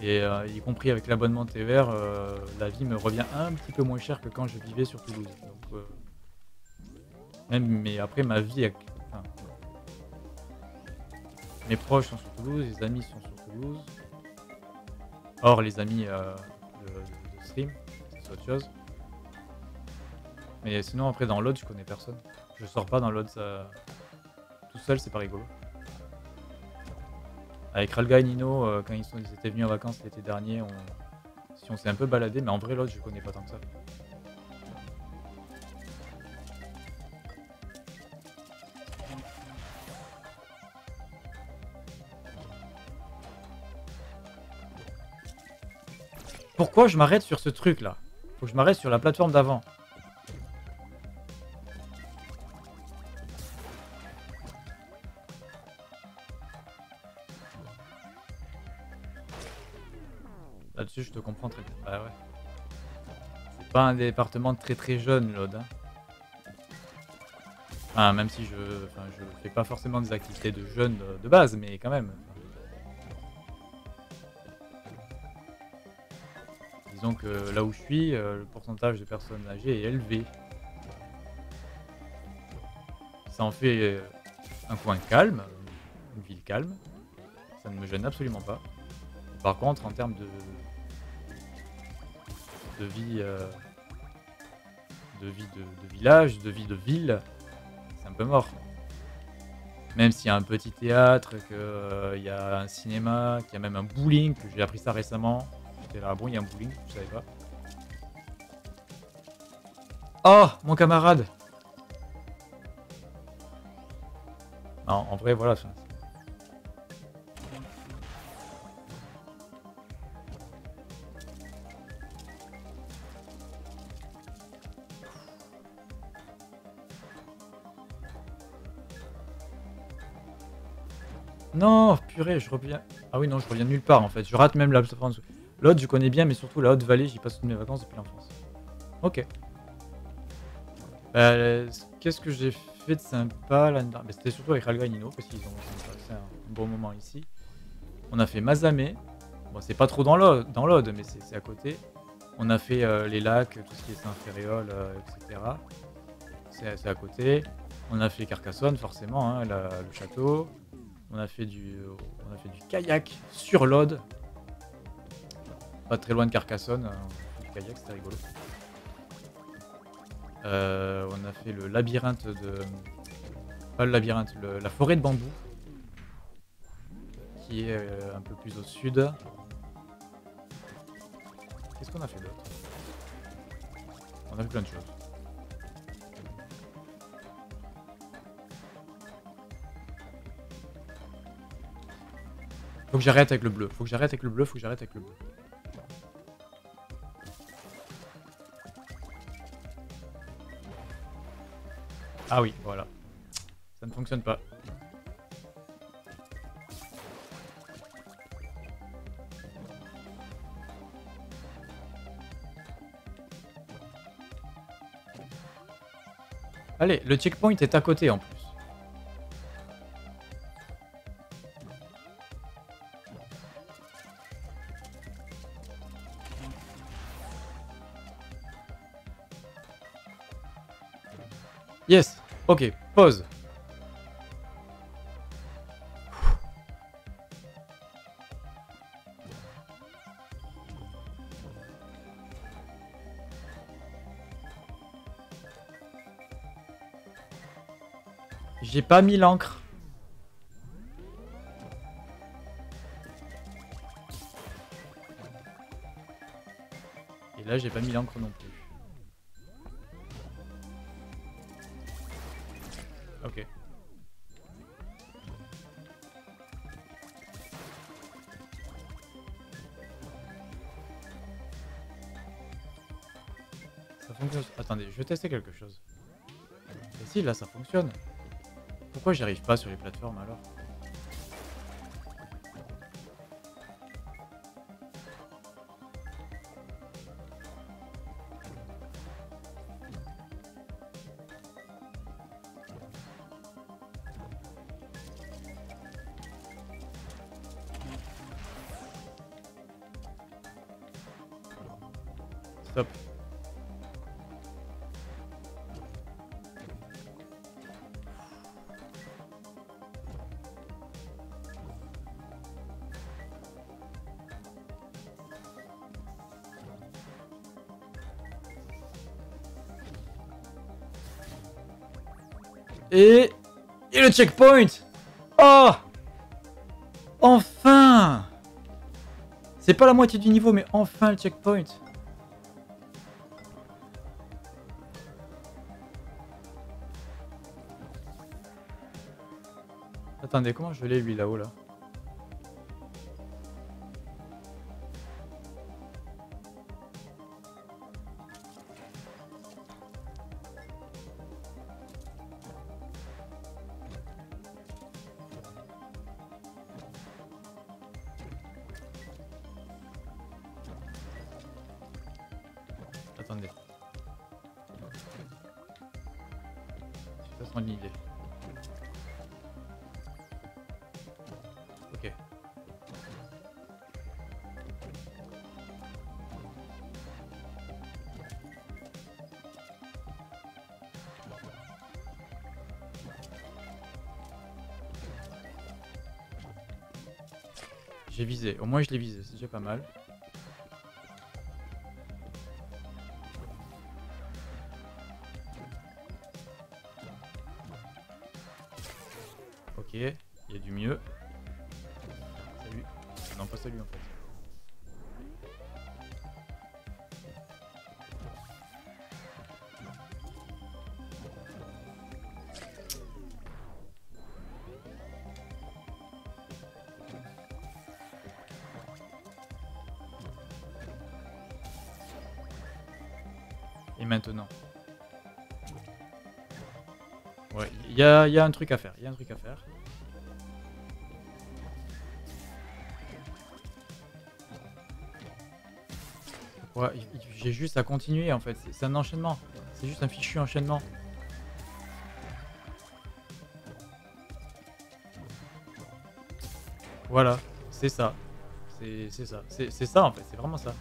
S1: Et euh, y compris avec l'abonnement TVR, euh, la vie me revient un petit peu moins cher que quand je vivais sur Toulouse. Euh, même, mais après, ma vie. mes proches sont sur Toulouse, les amis sont sur Toulouse. Or, les amis de, stream, c'est autre chose. Mais sinon, après, dans l'autre, je connais personne. Je sors pas dans l'autre, ça... tout seul, c'est pas rigolo. Avec Ralga et Nino, euh, quand ils, étaient venus en vacances l'été dernier, on, si on s'est un peu baladé, mais en vrai l'autre je connais pas tant que ça. Pourquoi je m'arrête sur ce truc là Faut que je m'arrête sur la plateforme d'avant. Un département très très jeune, l'Aude. Hein. Enfin, même si je fais pas forcément des activités de jeunes de, base, mais quand même. Disons que là où je suis, euh, le pourcentage de personnes âgées est élevé. Ça en fait euh, un coin calme, une ville calme. Ça ne me gêne absolument pas. Par contre, en termes de, de vie, euh, de vie de, village, de vie de ville, c'est un peu mort. Même s'il y a un petit théâtre, qu'il euh, y a un cinéma, qu'il y a même un bowling, que j'ai appris ça récemment. J'étais là, bon, il y a un bowling, je savais pas. Oh, mon camarade Non, en vrai, voilà, Non, purée, je reviens. Ah oui, non, je reviens nulle part en fait. Je rate même la France. L'autre, je connais bien, mais surtout la Haute-Vallée, j'y passe toutes mes vacances depuis l'enfance. Ok. Euh, qu'est-ce que j'ai fait de sympa là dedans C'était surtout avec Ralga Nino, parce qu'ils ont passé un bon moment ici. On a fait Mazame. Bon, c'est pas trop dans l'Aude, mais c'est à côté. On a fait euh, les lacs, tout ce qui est Saint-Ferréol, euh, etc. C'est à côté. On a fait Carcassonne, forcément, hein, le château. On a fait du, on a fait du kayak sur l'Aude. Pas très loin de Carcassonne. Hein, du kayak, c'était rigolo. Euh, on a fait le labyrinthe de... Pas le labyrinthe, la forêt de bambou. Qui est un peu plus au sud. Qu'est-ce qu'on a fait d'autre? On a fait plein de choses. Faut que j'arrête avec le bleu. Faut que j'arrête avec le bleu. Faut que j'arrête avec le bleu. Ah oui, voilà. Ça ne fonctionne pas. Allez, le checkpoint est à côté en plus. Yes, ok, pause. J'ai pas mis l'encre. Et là, j'ai pas mis l'encre non plus. Tester quelque chose. Et si, là, ça fonctionne. Pourquoi j'y arrive pas sur les plateformes alors? Checkpoint. Oh. Enfin. C'est pas la moitié du niveau, mais enfin le checkpoint. Attendez, comment je l'ai lui là-haut là, Attendez. Au moins je l'ai visé, c'est déjà pas mal. Ok, il y a du mieux. Salut. Non, pas salut en fait. Y a, y a un truc à faire, il y a un truc à faire. Ouais, j'ai juste à continuer en fait, c'est un enchaînement. C'est juste un fichu enchaînement. Voilà, c'est ça. C'est ça. C'est ça en fait, c'est vraiment ça.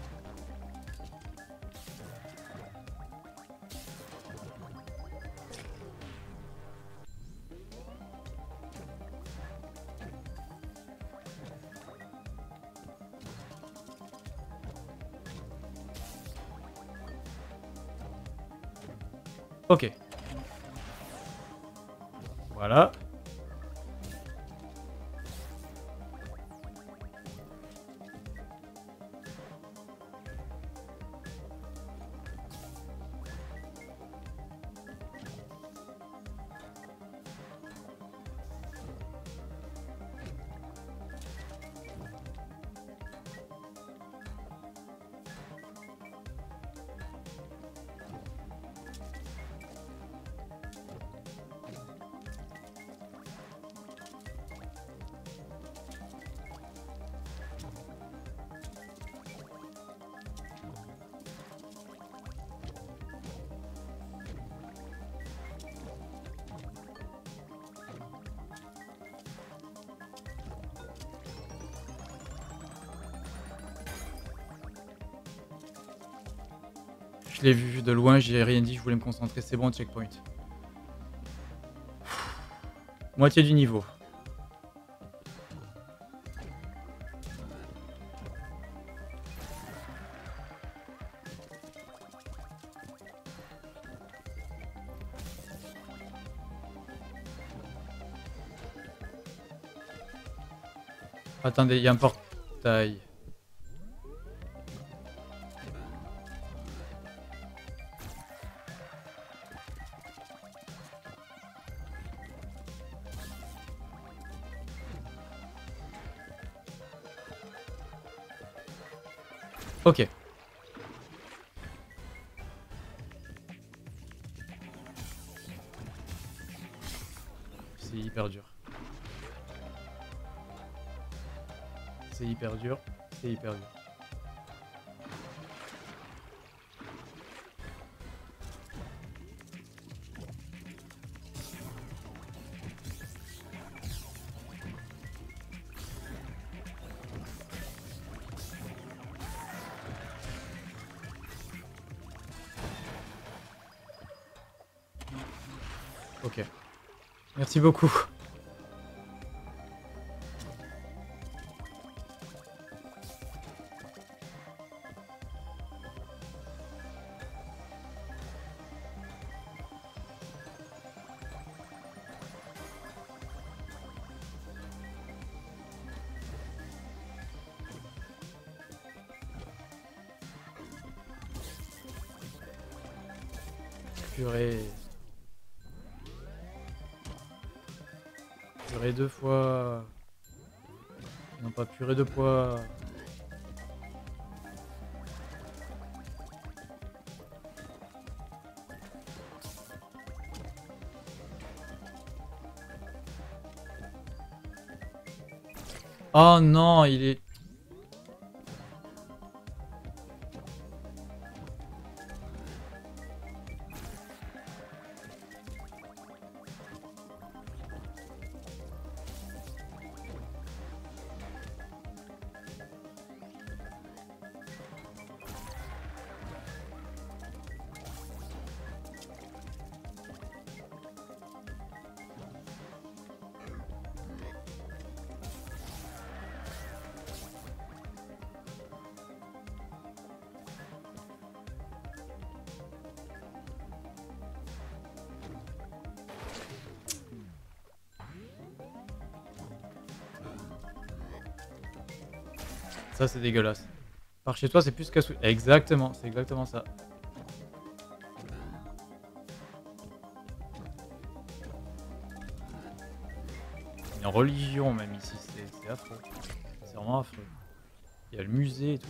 S1: De loin, j'ai rien dit, je voulais me concentrer, c'est bon, checkpoint. Moitié du niveau. Attendez, il y a un portail. Ok. Merci beaucoup. De poids. Oh non, il est... c'est dégueulasse. Par chez toi, c'est plus casse Exactement, c'est exactement ça. Une religion, même ici, c'est affreux. C'est vraiment affreux. Il y a le musée et tout.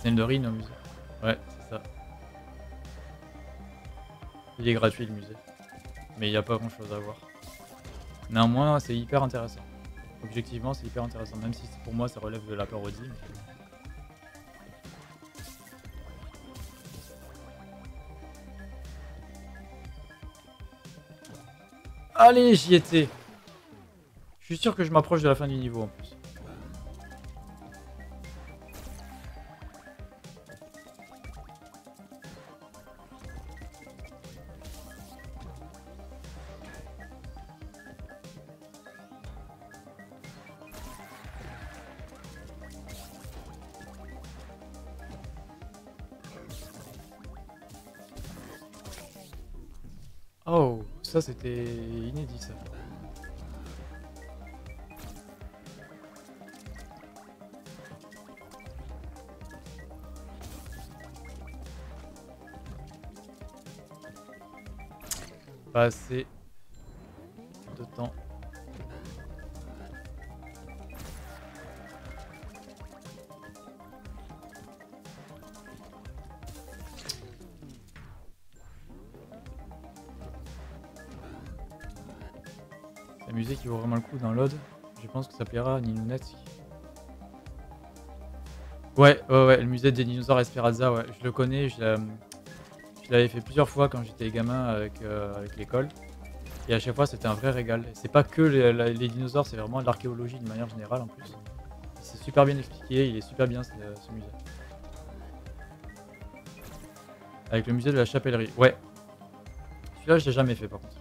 S1: Castelnaurin au musée. Ouais, c'est ça. Il est gratuit le musée. Mais il n'y a pas grand chose à voir. Néanmoins, c'est hyper intéressant. Objectivement, c'est hyper intéressant. Même si pour moi, ça relève de la parodie. Allez, j'y étais. Je suis sûr que je m'approche de la fin du niveau c'était inédit ça. Assez dans l'Ode. Je pense que ça plaira à. Ouais, ouais, ouais, le musée des dinosaures Esperanza, ouais, je le connais, je l'avais fait plusieurs fois quand j'étais gamin avec, euh, avec l'école. Et à chaque fois, c'était un vrai régal. C'est pas que les, dinosaures, c'est vraiment l'archéologie de manière générale en plus. C'est super bien expliqué, il est super bien ce, ce musée. Avec le musée de la chapellerie, ouais. Celui-là, je l'ai jamais fait par contre.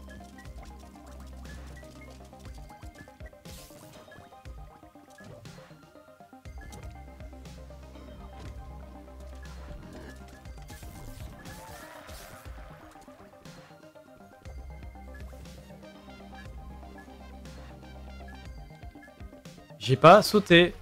S1: J'ai pas sauté.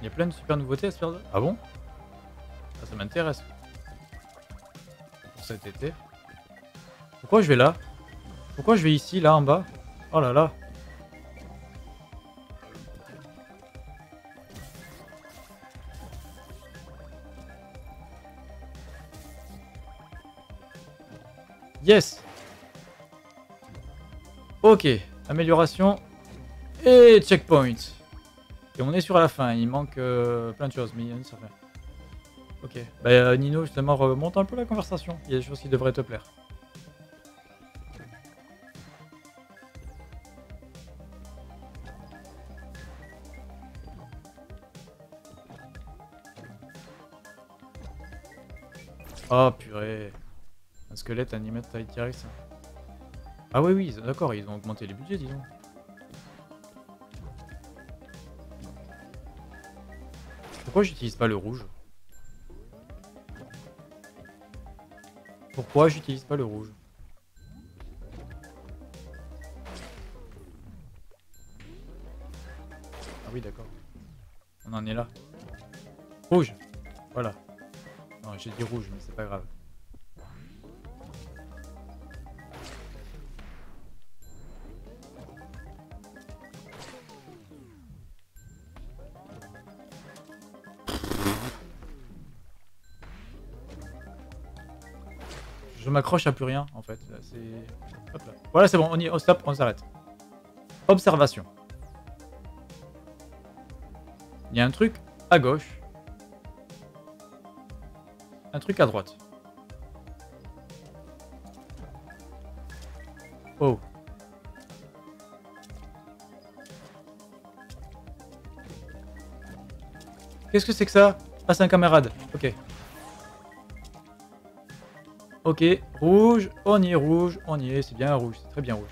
S1: Il y a plein de super nouveautés à se faire. Ah bon? Ah, Ça m'intéresse. Pour cet été. Pourquoi je vais là? Pourquoi je vais ici, là, en bas? Oh là là Yes Ok, amélioration et checkpoint. Et on est sur la fin, il manque euh, plein de choses, mais ça fait. Ok, bah euh, Nino justement remonte un peu la conversation, il y a des choses qui devraient te plaire. 4 taille Ah oui, oui, d'accord, ils ont augmenté les budgets, disons. Pourquoi j'utilise pas le rouge? Pourquoi j'utilise pas le rouge? M'accroche à plus rien en fait. Voilà, c'est bon, on y oh, stop, on s'arrête. Observation. Il y a un truc à gauche un truc à droite. Oh. Qu'est-ce que c'est que ça? Ah, c'est un camarade. Ok. Ok, rouge, on y est rouge, on y est, c'est bien rouge, c'est très bien rouge.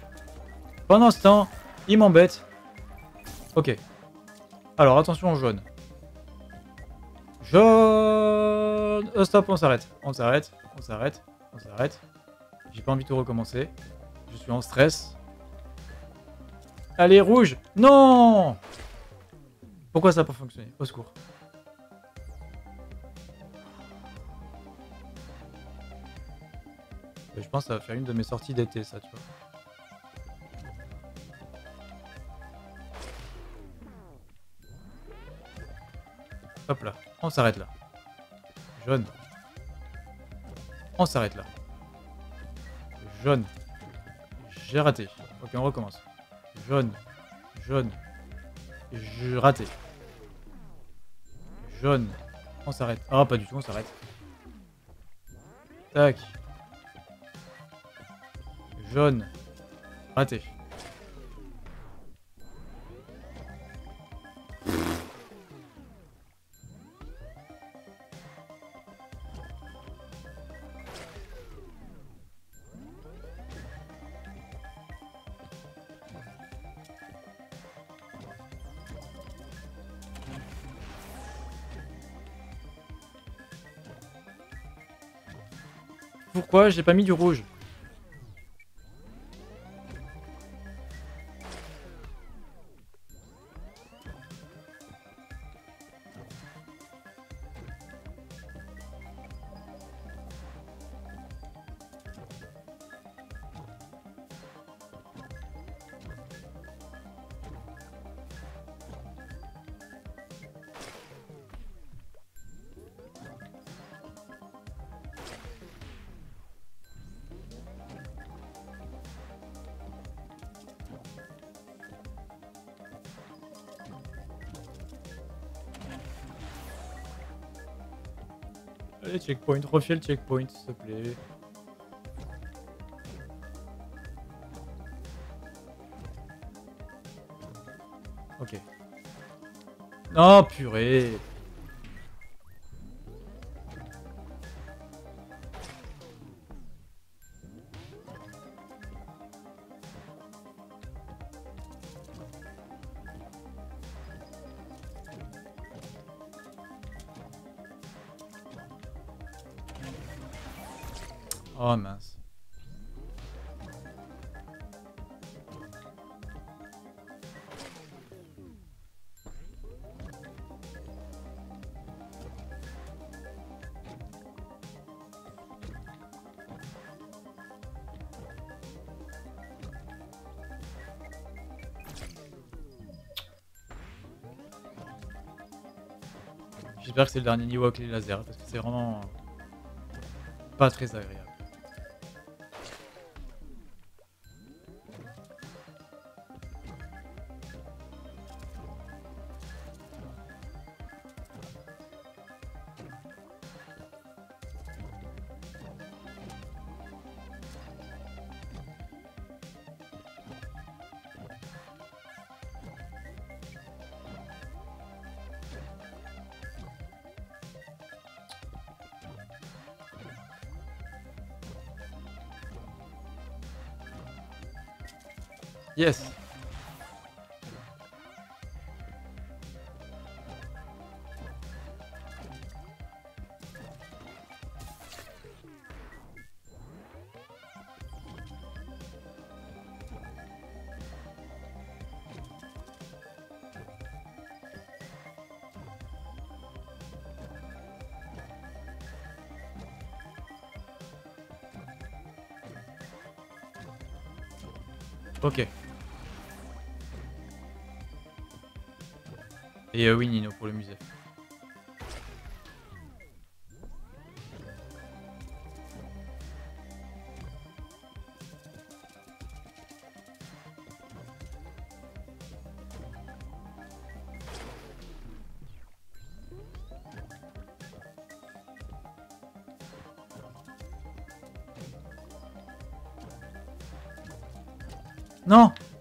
S1: Pendant ce temps, il m'embête. Ok. Alors, attention au jaune. Jaune oh, Stop, on s'arrête. On s'arrête, on s'arrête, on s'arrête. J'ai pas envie de recommencer. Je suis en stress. Allez, rouge Non Pourquoi ça n'a pas fonctionné? Au secours. Je pense que ça va faire une de mes sorties d'été, ça, tu vois. Hop là, on s'arrête là. Jaune. On s'arrête là. Jaune. J'ai raté. Ok, on recommence. Jaune. Jaune. Je raté. Jaune. On s'arrête. Ah, pas du tout, on s'arrête. Tac. Jaune. Raté. Pourquoi j'ai pas mis du rouge? Checkpoint, refais le checkpoint, s'il te plaît. Ok. Non, purée J'espère que c'est le dernier niveau avec les lasers parce que c'est vraiment pas très agréable.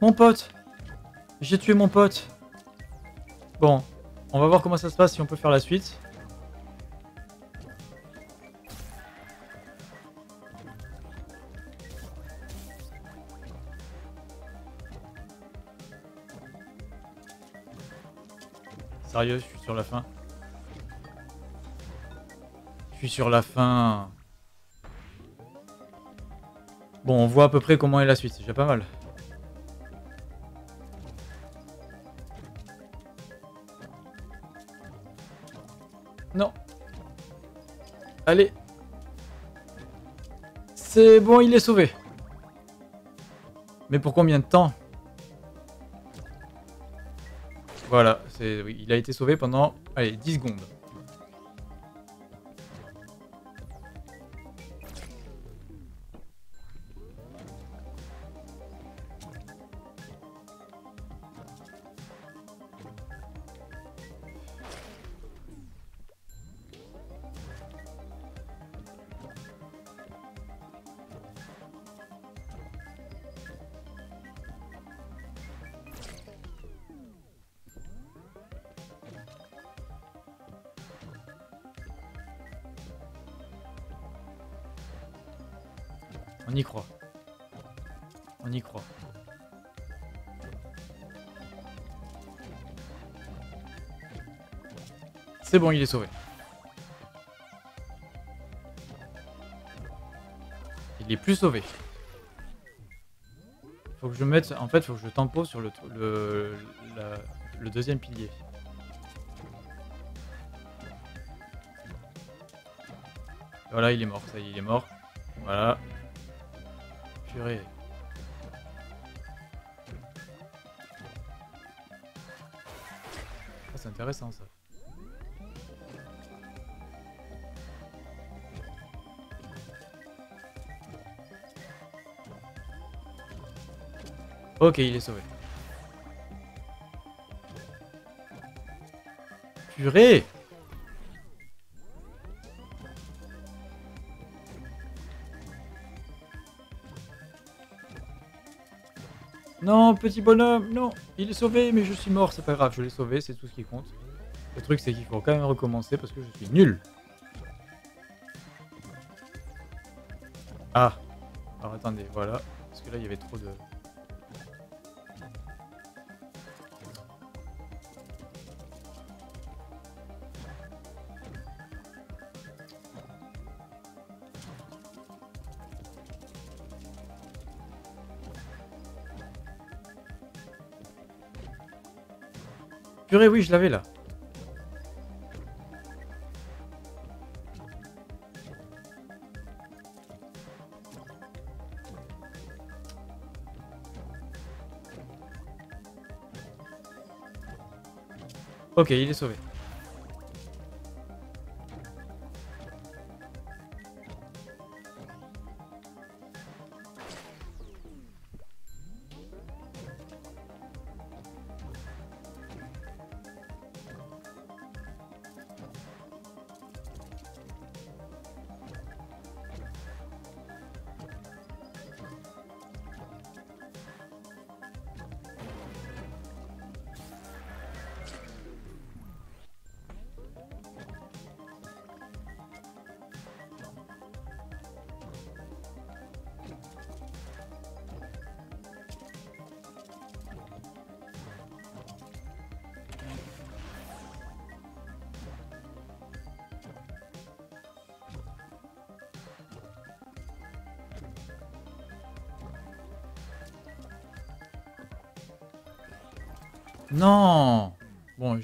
S1: Mon pote J'ai tué mon pote Bon, on va voir comment ça se passe si on peut faire la suite. Sérieux, je suis sur la fin. Je suis sur la fin. Bon, on voit à peu près comment est la suite, c'est déjà pas mal. C'est bon, il est sauvé. Mais pour combien de temps Voilà, il a été sauvé pendant allez, 10 secondes. C'est bon, il est sauvé. Il est plus sauvé. Faut que je mette... En fait, faut que je tempo sur le, le, le deuxième pilier. Voilà, il est mort. Ça y est, il est mort. Voilà. Purée. Ah, c'est intéressant ça. Ok, il est sauvé. Purée Non, petit bonhomme, non, il est sauvé, mais je suis mort, c'est pas grave, je l'ai sauvé, c'est tout ce qui compte. Le truc, c'est qu'il faut quand même recommencer parce que je suis nul. Ah, alors attendez, voilà, parce que là, il y avait trop de... Purée, oui, je l'avais là. Ok, il est sauvé.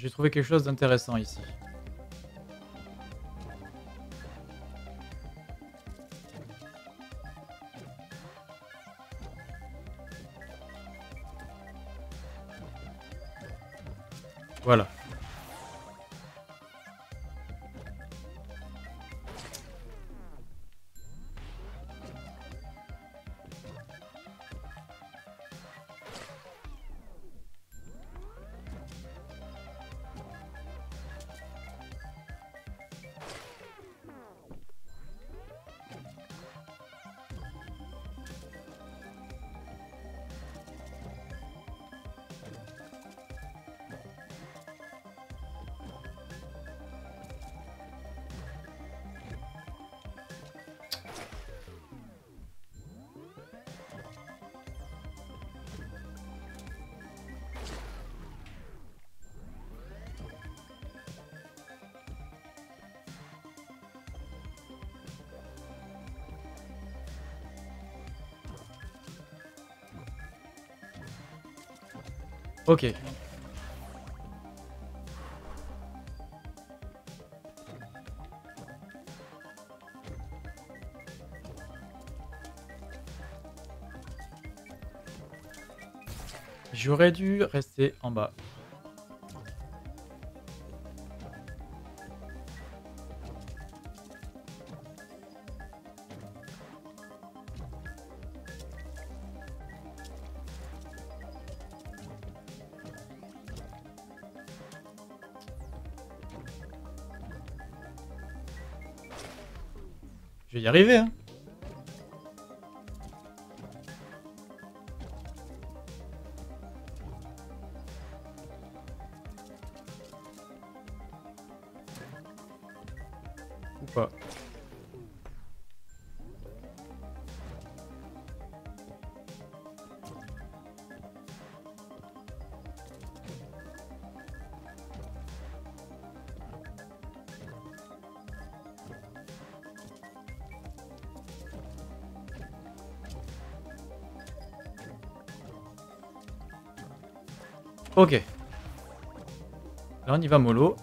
S1: J'ai trouvé quelque chose d'intéressant ici. Ok. J'aurais dû rester en bas. Arriver, hein. Ok. Là, on y va mollo.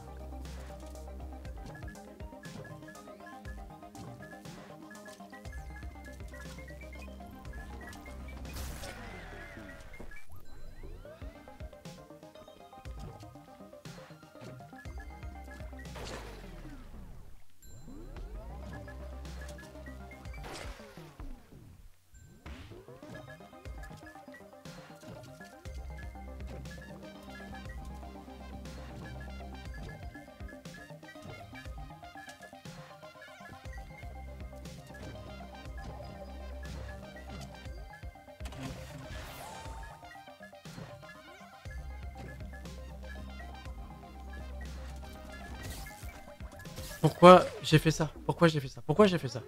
S1: Pourquoi j'ai fait ça? Pourquoi j'ai fait ça? Pourquoi j'ai fait ça?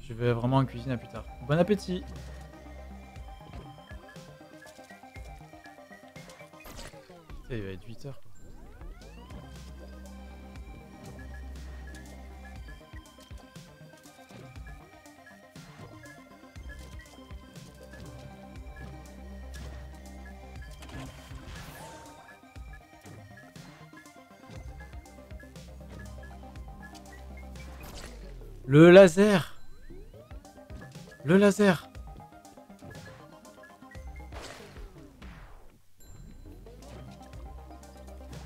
S1: Je vais vraiment en cuisine à plus tard. Bon appétit Le laser. Le laser.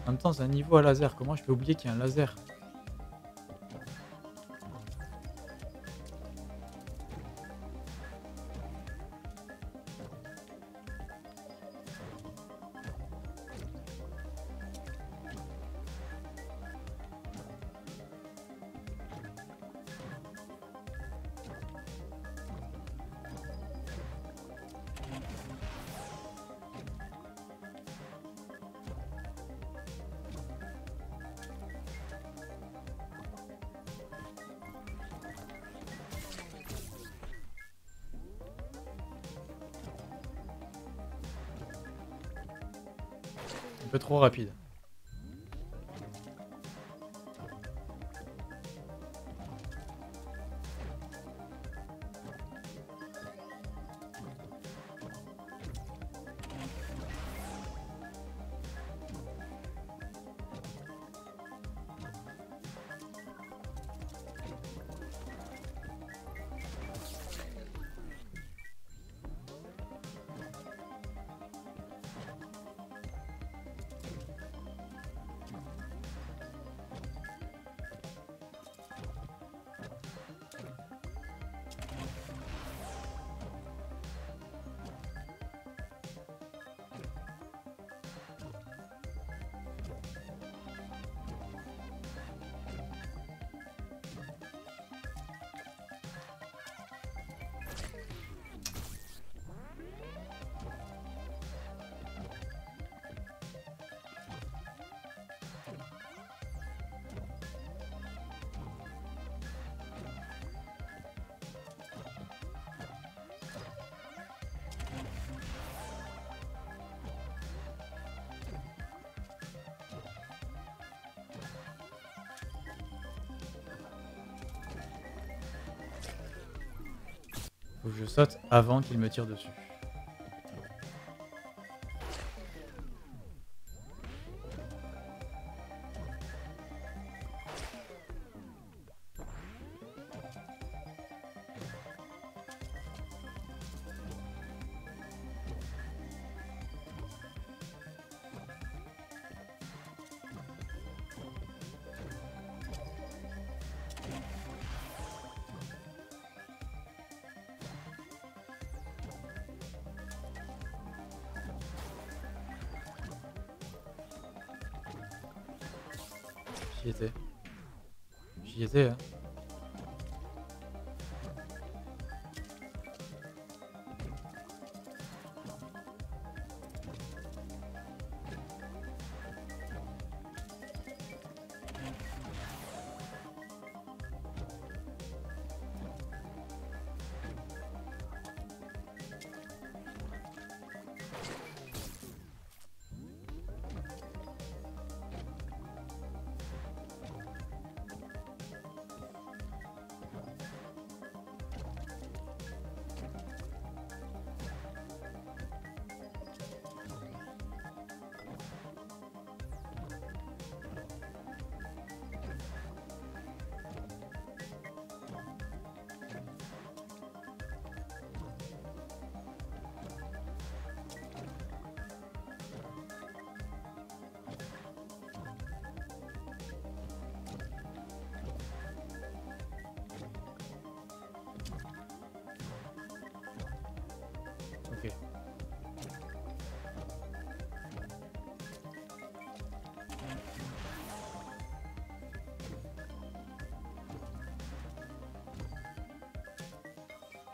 S1: En même temps, c'est un niveau à laser. Comment je peux oublier qu'il y a un laser? Rapide. Saute avant qu'il me tire dessus. J'y étais. J'y étais, hein.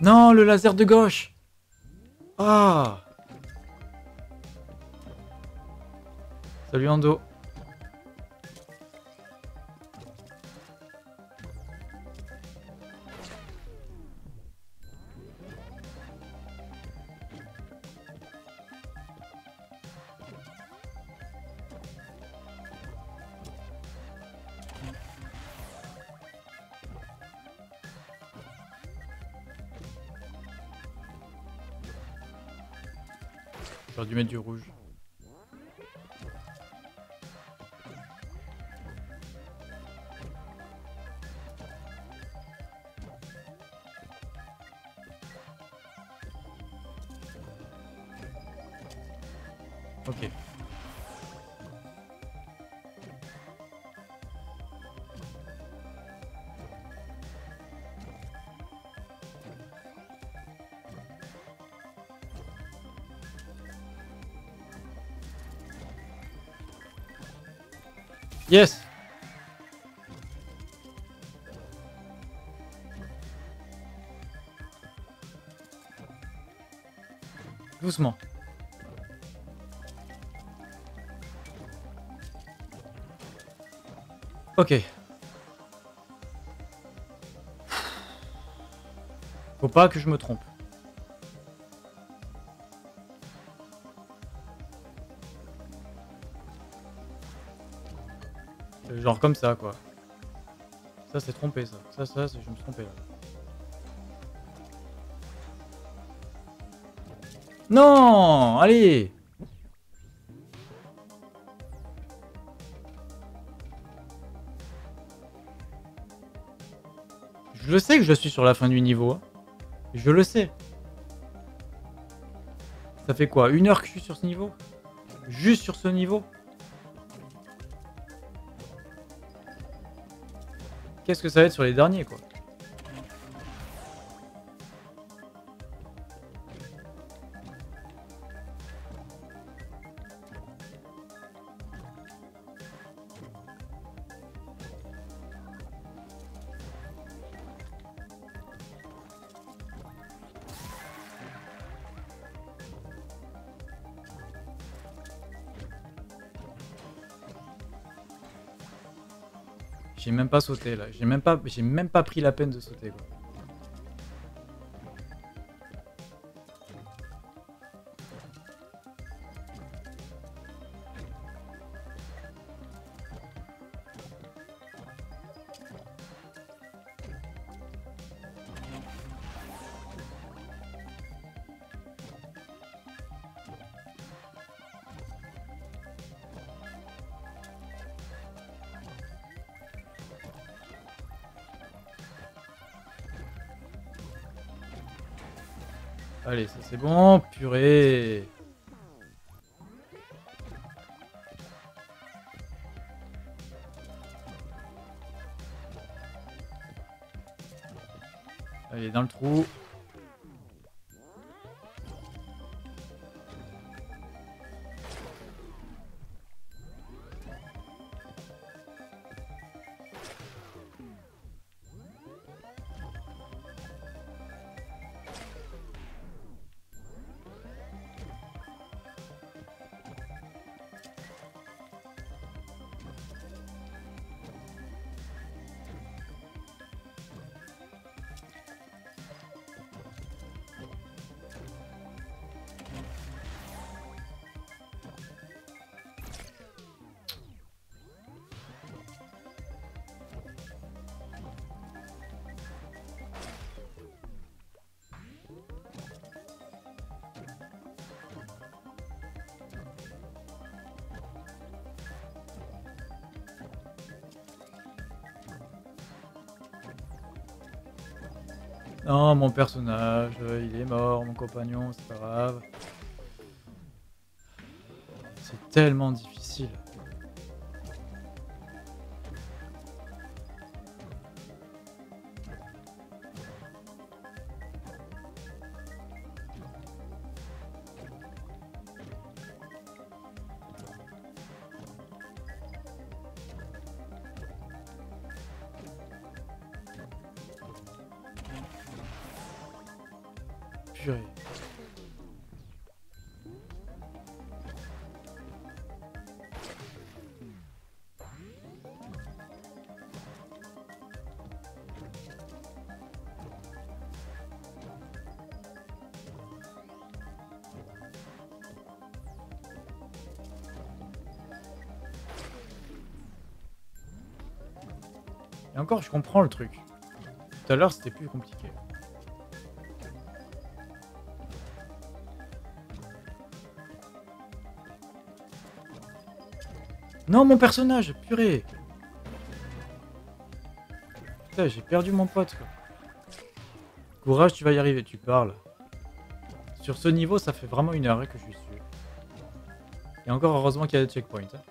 S1: Non, le laser de gauche Ah Salut Ando. Dû mettre du rouge. Yes Doucement. Ok. Faut pas que je me trompe. Comme ça, quoi. Ça, c'est trompé, ça. Ça, ça, c'est- je me suis trompé, là. Non Allez Je le sais que je suis sur la fin du niveau. hein. Je le sais. Ça fait quoi? Une heure que je suis sur ce niveau? Juste sur ce niveau? Qu'est-ce que ça va être sur les derniers, quoi pas sauté là, j'ai même pas j'ai même pas pris la peine de sauter quoi. C'est bon. Non, mon personnage, euh, il est mort, mon compagnon, c'est pas grave. C'est tellement difficile. Je comprends le truc. Tout à l'heure, c'était plus compliqué. Non, mon personnage, purée Putain, j'ai perdu mon pote, quoi. Courage, tu vas y arriver, tu parles. Sur ce niveau, ça fait vraiment une heure que je suis dessus. Et encore heureusement qu'il y a des checkpoints. hein.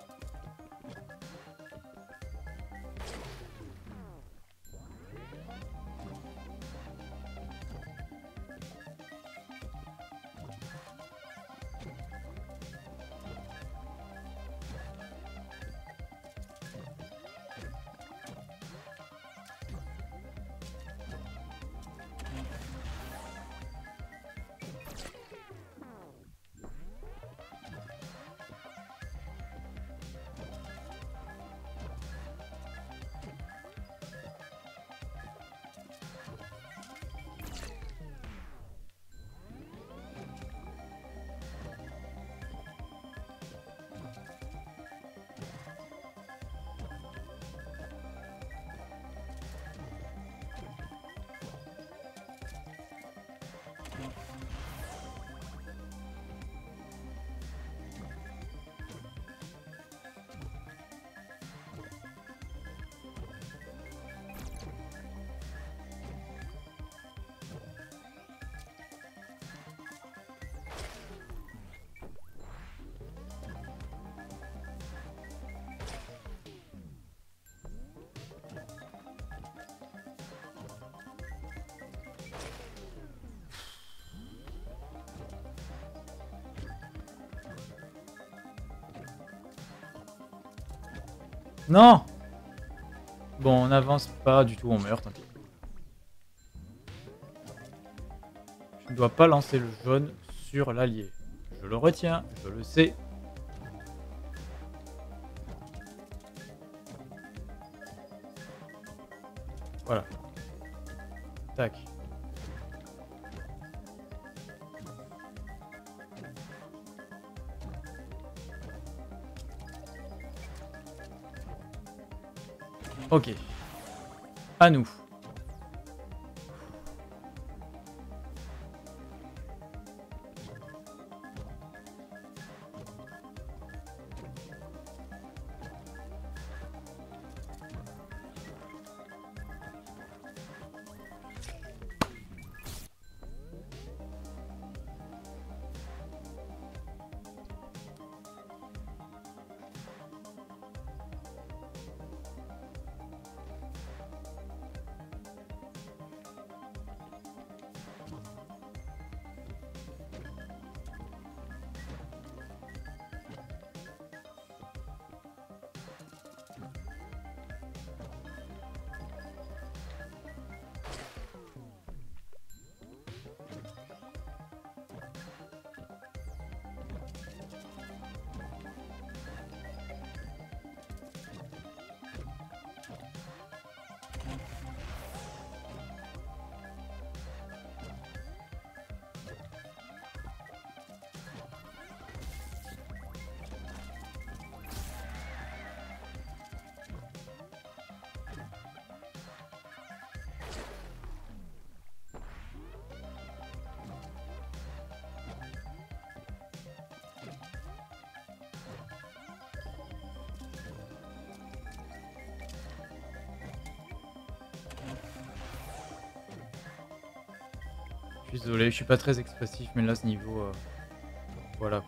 S1: Non Bon, on n'avance pas du tout, on meurt, tant pis. Je ne dois pas lancer le jaune sur l'allié. Je le retiens, je le sais. Nous. Suis désolé, je suis pas très expressif, mais là, ce niveau... euh, Voilà.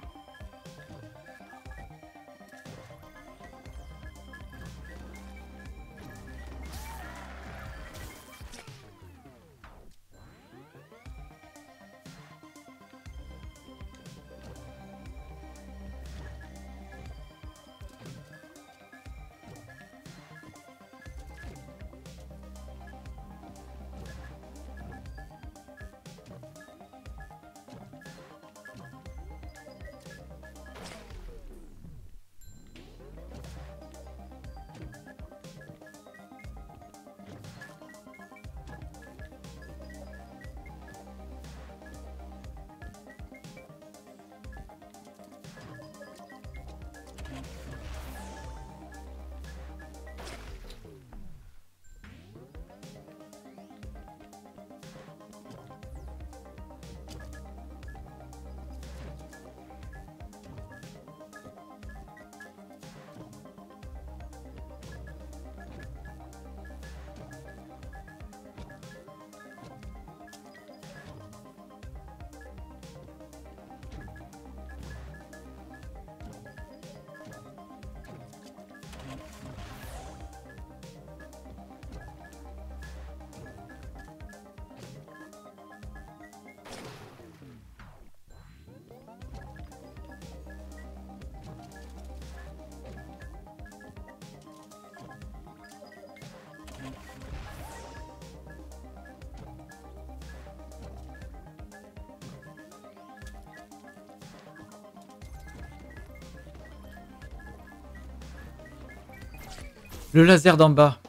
S1: Le laser d'en bas.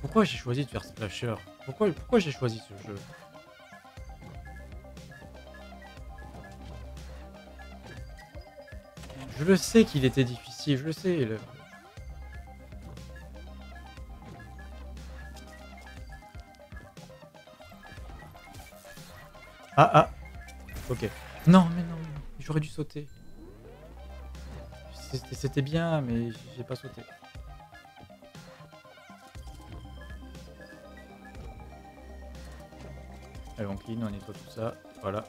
S1: Pourquoi j'ai choisi de faire Splasher? Pourquoi, pourquoi j'ai choisi ce jeu? Je le sais qu'il était difficile, je le sais. Ah ah Ok. Non mais non, j'aurais dû sauter. C'était bien mais j'ai pas sauté. Allez on clean, on nettoie tout ça. Voilà.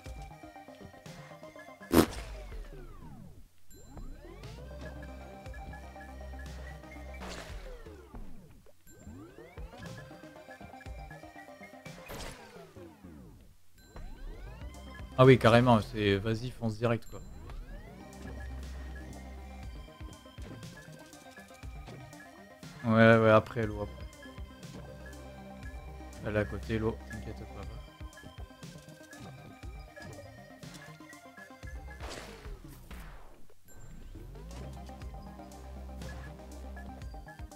S1: Ah oui, carrément, c'est vas-y, fonce direct quoi. Ouais, ouais, après l'eau, après. Elle est à côté, l'eau, t'inquiète pas.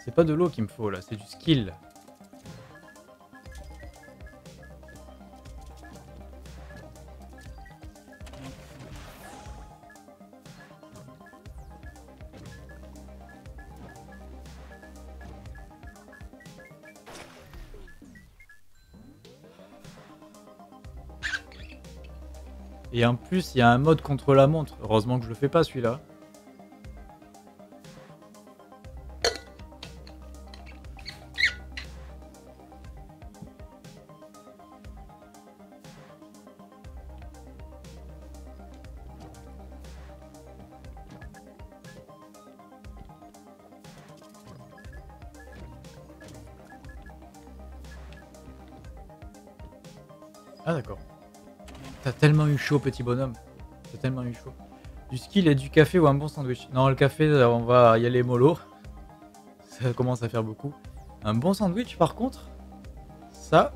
S1: C'est pas de l'eau qu'il me faut là, c'est du skill. Et en plus, il y a un mode contre la montre. Heureusement que je le fais pas celui-là. Petit bonhomme. T'as tellement eu chaud. Du skill et du café ou un bon sandwich Non, le café, euh, on va y aller mollo. Ça commence à faire beaucoup. Un bon sandwich, par contre, ça...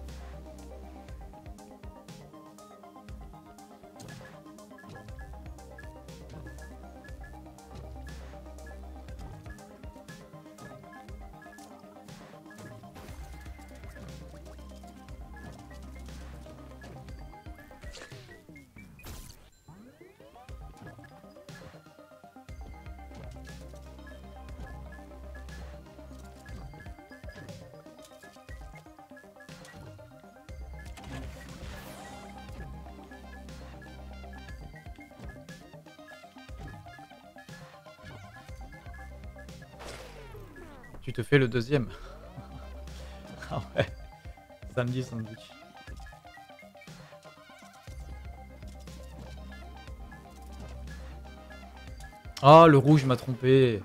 S1: Tu te fais le deuxième. ah ouais. Samedi sandwich. Ah, le rouge m'a trompé.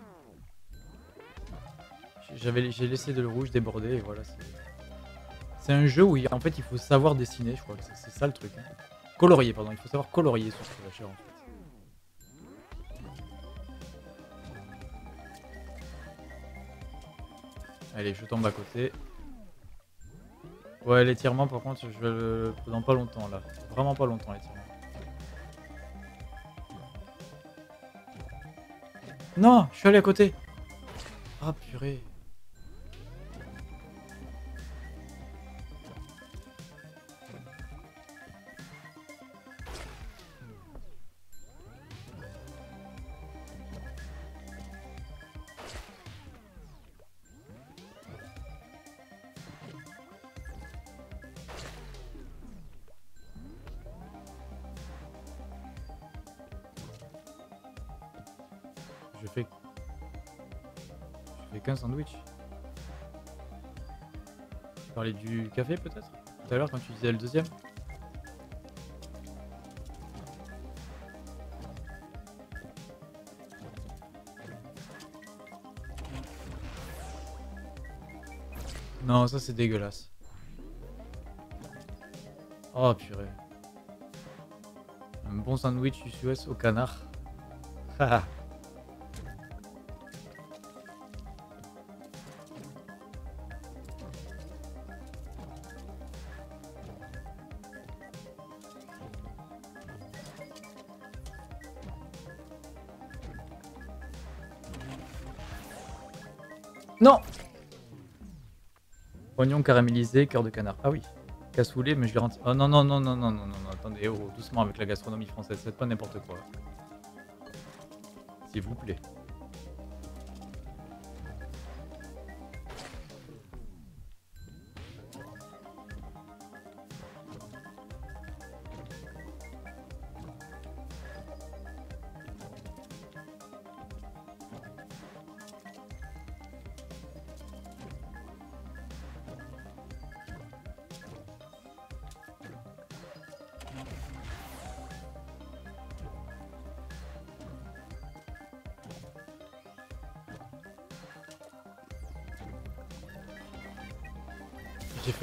S1: J'avais, j'ai laissé de le rouge déborder et voilà. C'est un jeu où en fait il faut savoir dessiner, je crois que c'est ça le truc. Hein. Colorier, pardon, il faut savoir colorier sur ce Allez, je tombe à côté. Ouais, l'étirement par contre, je le dans pas longtemps là. Vraiment pas longtemps l'étirement. Non, je suis allé à côté. Ah purée. Café peut-être Tout à l'heure quand tu disais le deuxième Non, ça c'est dégueulasse. Oh purée. Un bon sandwich US au canard. Oignon caramélisé, cœur de canard. Ah oui. Cassoulet, mais je garantis. Oh non, non, non, non, non, non, non, attendez, oh, doucement avec la gastronomie française, c'est pas n'importe quoi. S'il vous plaît.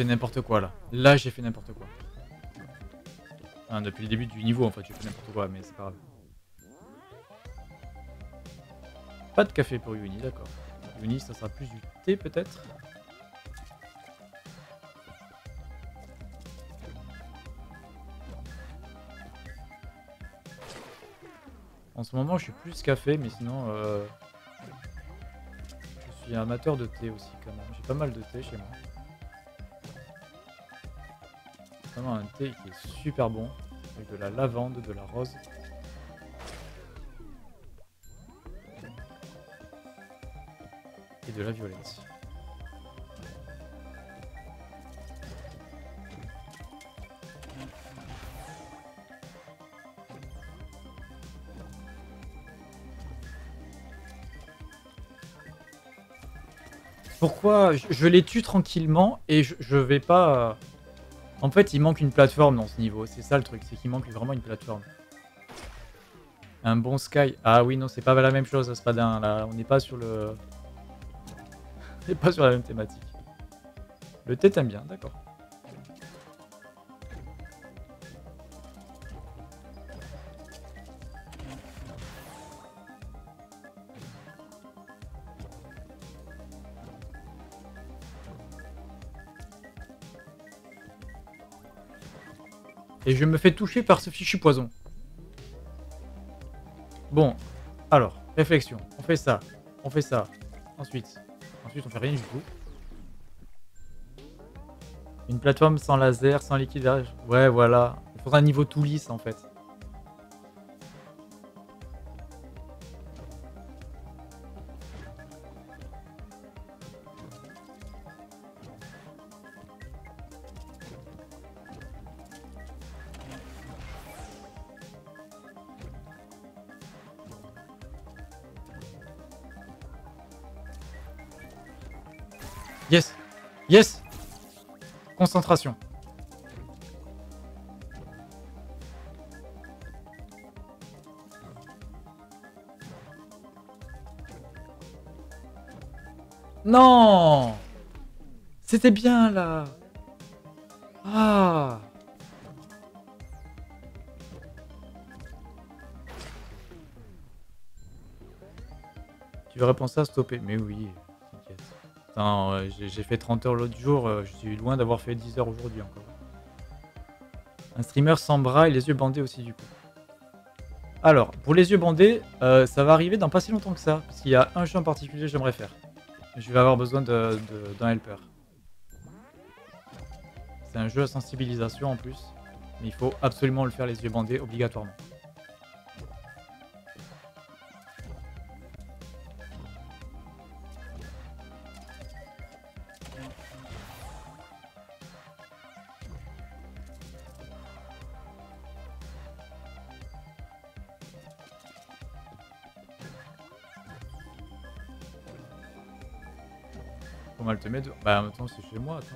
S1: N'importe quoi là. Là j'ai fait n'importe quoi. Depuis le début du niveau en fait j'ai fait n'importe quoi mais c'est pas grave. Pas de café pour Yuni, d'accord. Yuni ça sera plus du thé peut-être En ce moment je suis plus café mais sinon euh... je suis amateur de thé aussi quand même. J'ai pas mal de thé chez moi. Vraiment un thé qui est super bon, avec de la lavande, de la rose. Et de la violette. Pourquoi je, les tue tranquillement et je, je vais pas... En fait, il manque une plateforme dans ce niveau. C'est ça le truc, c'est qu'il manque vraiment une plateforme. Un bon sky. Ah oui, non, c'est pas la même chose, Spadin. Là, on n'est pas sur le... on n'est pas sur la même thématique. Le thé t'aime bien, d'accord. Je me fais toucher par ce fichu poison. Bon, alors, réflexion. On fait ça, on fait ça. Ensuite, ensuite on fait rien du tout. Une plateforme sans laser, sans liquidage. Ouais, voilà. Il faudra un niveau tout lisse en fait. Concentration. Non! C'était bien là. Ah! Tu aurais pensé à stopper Mais oui, t'inquiète. j'ai fait 30 heures l'autre jour, euh, je suis loin d'avoir fait 10 heures aujourd'hui encore. Un streamer sans bras et les yeux bandés aussi du coup. Alors, pour les yeux bandés, euh, ça va arriver dans pas si longtemps que ça. Parce qu'il y a un jeu en particulier que j'aimerais faire. Je vais avoir besoin d'un helper. C'est un jeu à sensibilisation en plus. Mais il faut absolument le faire les yeux bandés, obligatoirement. Bah, temps, c'est chez moi, attends.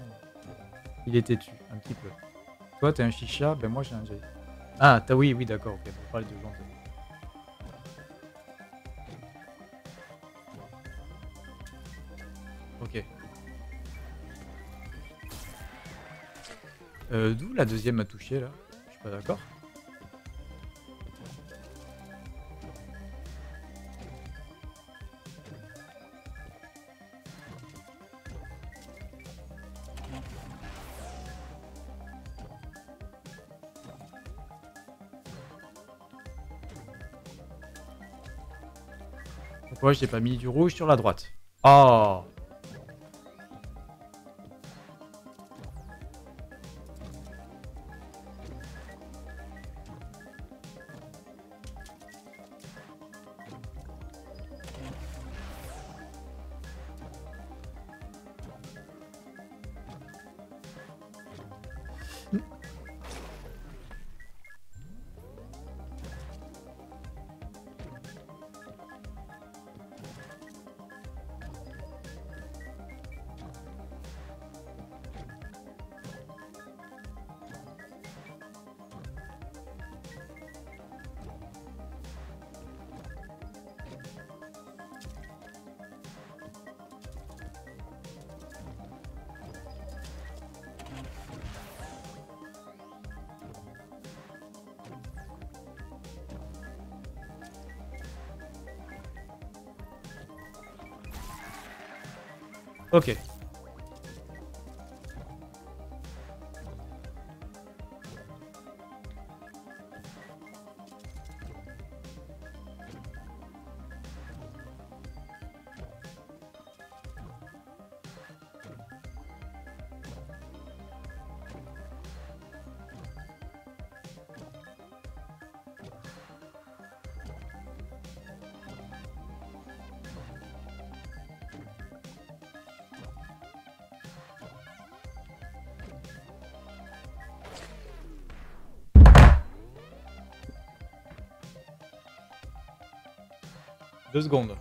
S1: Il était tu, un petit peu. Toi, t'es un chicha, ben moi j'ai un J. Ah, t'as oui, oui, d'accord, ok, pour parler de gens. Ok. Euh, D'où la deuxième a touché là? Je suis pas d'accord. Pourquoi j'ai pas mis du rouge sur la droite? Oh Deux secondes.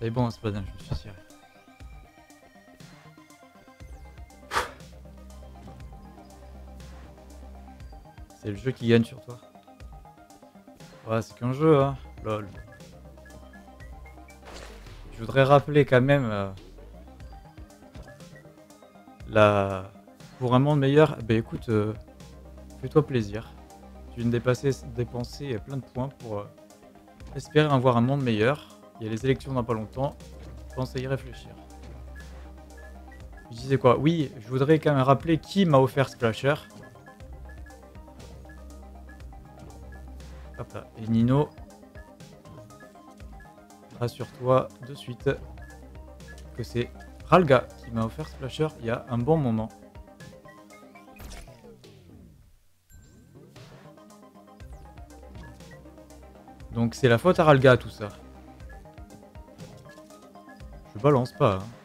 S1: C'est bon, c'est pas dingue, je me suis tiré. C'est le jeu qui gagne sur toi. Ouais, c'est qu'un jeu, hein. Lol. Je voudrais rappeler quand même... Euh, la... Pour un monde meilleur, bah écoute, euh, fais-toi plaisir. Tu viens de dépenser plein de points pour euh, espérer avoir un monde meilleur. Il y a les élections dans pas longtemps. Je pense à y réfléchir. Je disais quoi? Oui, je voudrais quand même rappeler qui m'a offert Splasher. Hop là. Et Nino, rassure-toi de suite que c'est Ralga qui m'a offert Splasher il y a un bon moment. Donc c'est la faute à Ralga tout ça. Balance pas. Hein.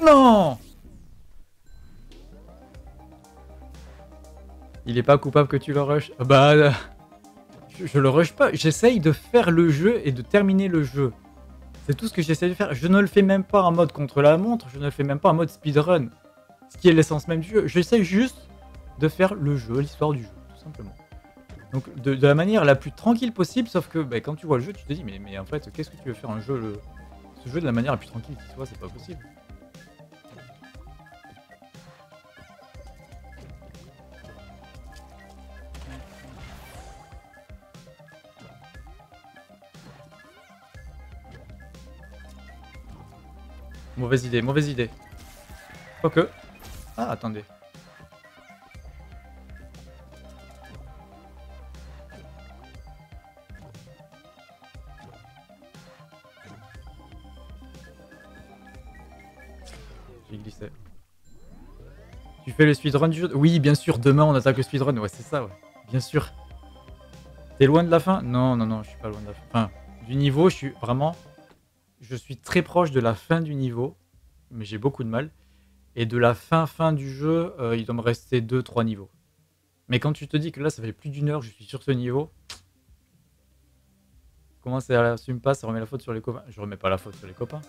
S1: Non Il est pas coupable que tu le rush Bah... Je, le rush pas, j'essaye de faire le jeu et de terminer le jeu. C'est tout ce que j'essaie de faire. Je ne le fais même pas en mode contre la montre, je ne le fais même pas en mode speedrun. Ce qui est l'essence même du jeu. J'essaie juste de faire le jeu, l'histoire du jeu, tout simplement. Donc de, la manière la plus tranquille possible, sauf que bah, quand tu vois le jeu, tu te dis mais, mais en fait, qu'est-ce que tu veux faire un jeu, le, ce jeu de la manière la plus tranquille qui soit, c'est pas possible. Mauvaise idée, mauvaise idée. Quoique. Ah, attendez. J'ai glissé. Tu fais le speedrun du jeu Oui, bien sûr, demain on attaque le speedrun. Ouais, c'est ça, ouais. Bien sûr. T'es loin de la fin? Non, non, non, je suis pas loin de la fin. Enfin, du niveau, je suis vraiment je suis très proche de la fin du niveau, mais j'ai beaucoup de mal. Et de la fin fin du jeu, euh, il doit me rester 2-3 niveaux. Mais quand tu te dis que là, ça fait plus d'une heure je suis sur ce niveau, comment ça assume pas, ça remet la faute sur les copains? Je remets pas la faute sur les copains.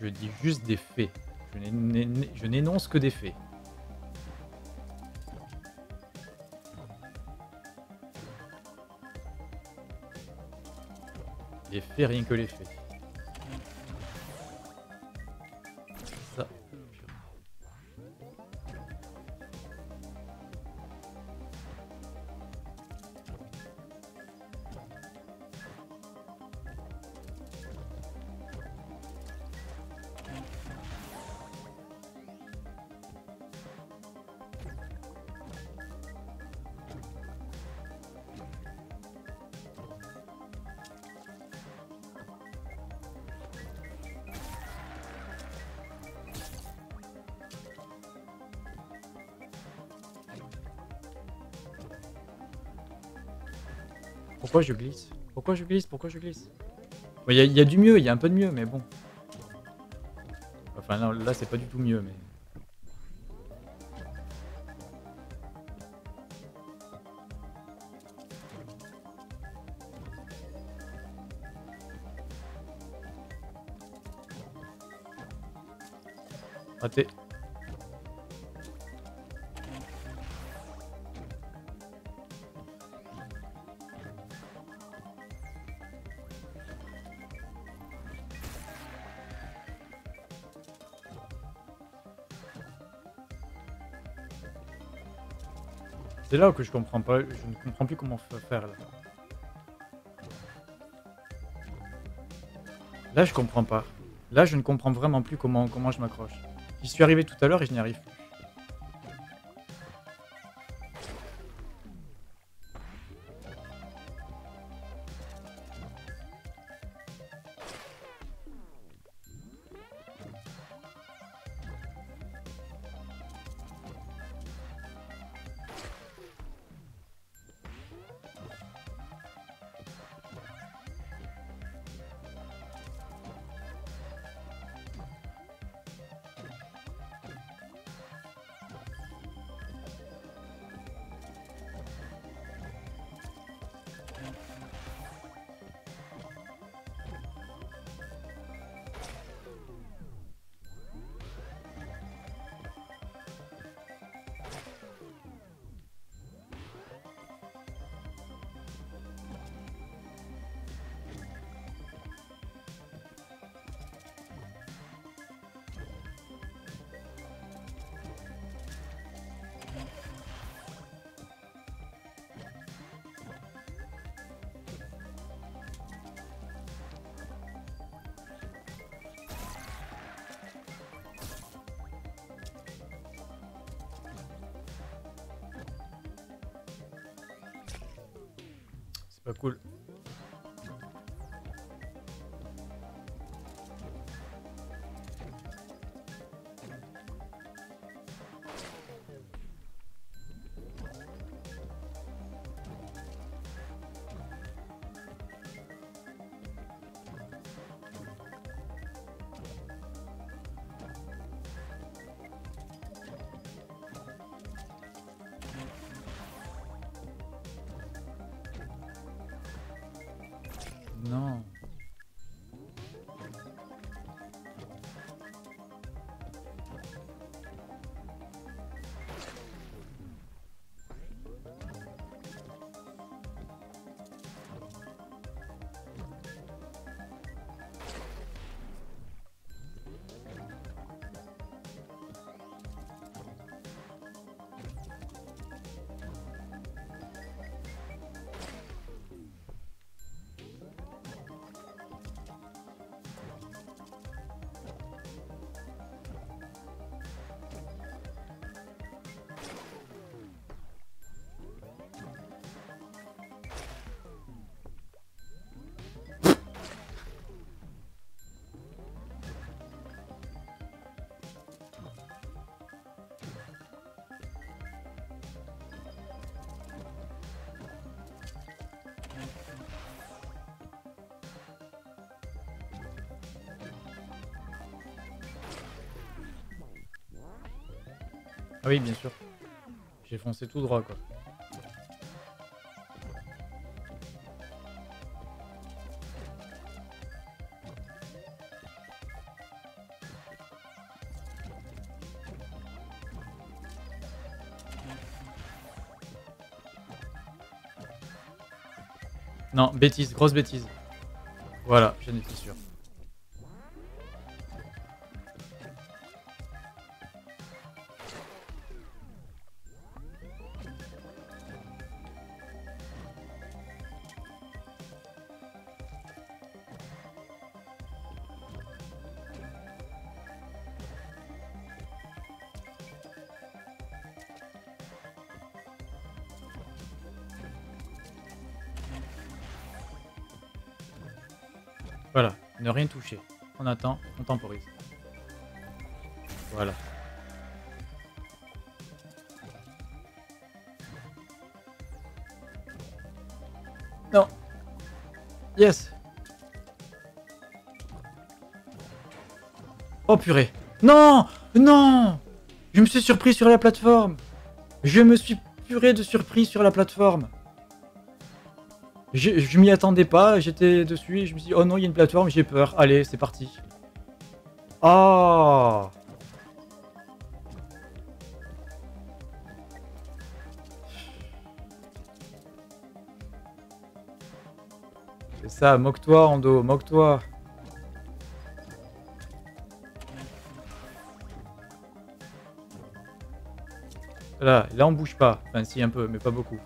S1: Je dis juste des faits. Je n'énonce que des faits. Les faits, rien que les faits. Pourquoi je glisse Pourquoi je glisse Pourquoi je glisse Il y, a du mieux, il y a un peu de mieux, mais bon. Enfin, là, là c'est pas du tout mieux, mais... C'est là que je comprends pas, je ne comprends plus comment faire là. Là je comprends pas. Là je ne comprends vraiment plus comment, comment je m'accroche. J'y suis arrivé tout à l'heure et je n'y arrive plus. Non. Ah oui, bien sûr. J'ai foncé tout droit, quoi. Non, bêtise, grosse bêtise. Voilà, j'en étais sûr. Rien toucher. On attend, on temporise. Voilà. Non. Yes. Oh purée. Non Non Je me suis surpris sur la plateforme. Je me suis puré de surprise sur la plateforme. Je, m'y attendais pas, j'étais dessus et je me suis dit, oh non, il y a une plateforme, j'ai peur. Allez, c'est parti. Oh C'est ça, moque-toi, Ando, moque-toi. Là, là on bouge pas. Enfin si un peu, mais pas beaucoup.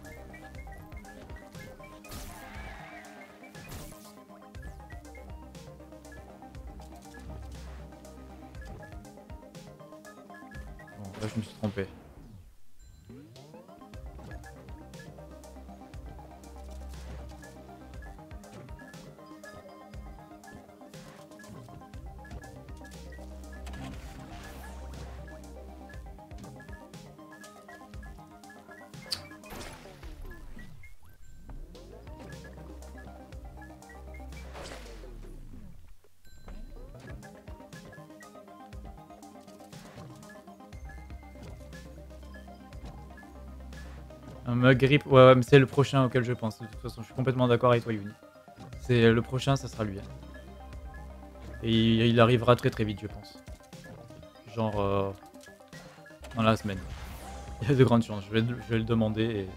S1: Ouais, ouais mais c'est le prochain auquel je pense. De toute façon, je suis complètement d'accord avec toi, Yuni. C'est le prochain, ça sera lui. Et il, il arrivera très très vite, je pense. Genre euh, dans la semaine. Il y a de grandes chances. Je vais, je vais le demander. Et...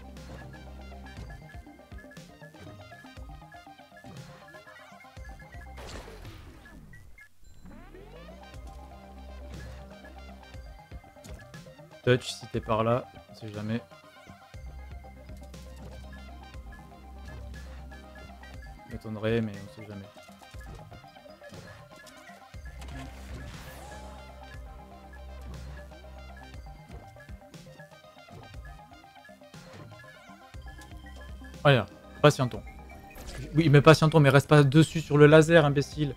S1: Touch si t'es par là, on sait jamais. Mais on sait jamais. Voilà, patientons. Oui, mais patientons, mais reste pas dessus sur le laser, imbécile.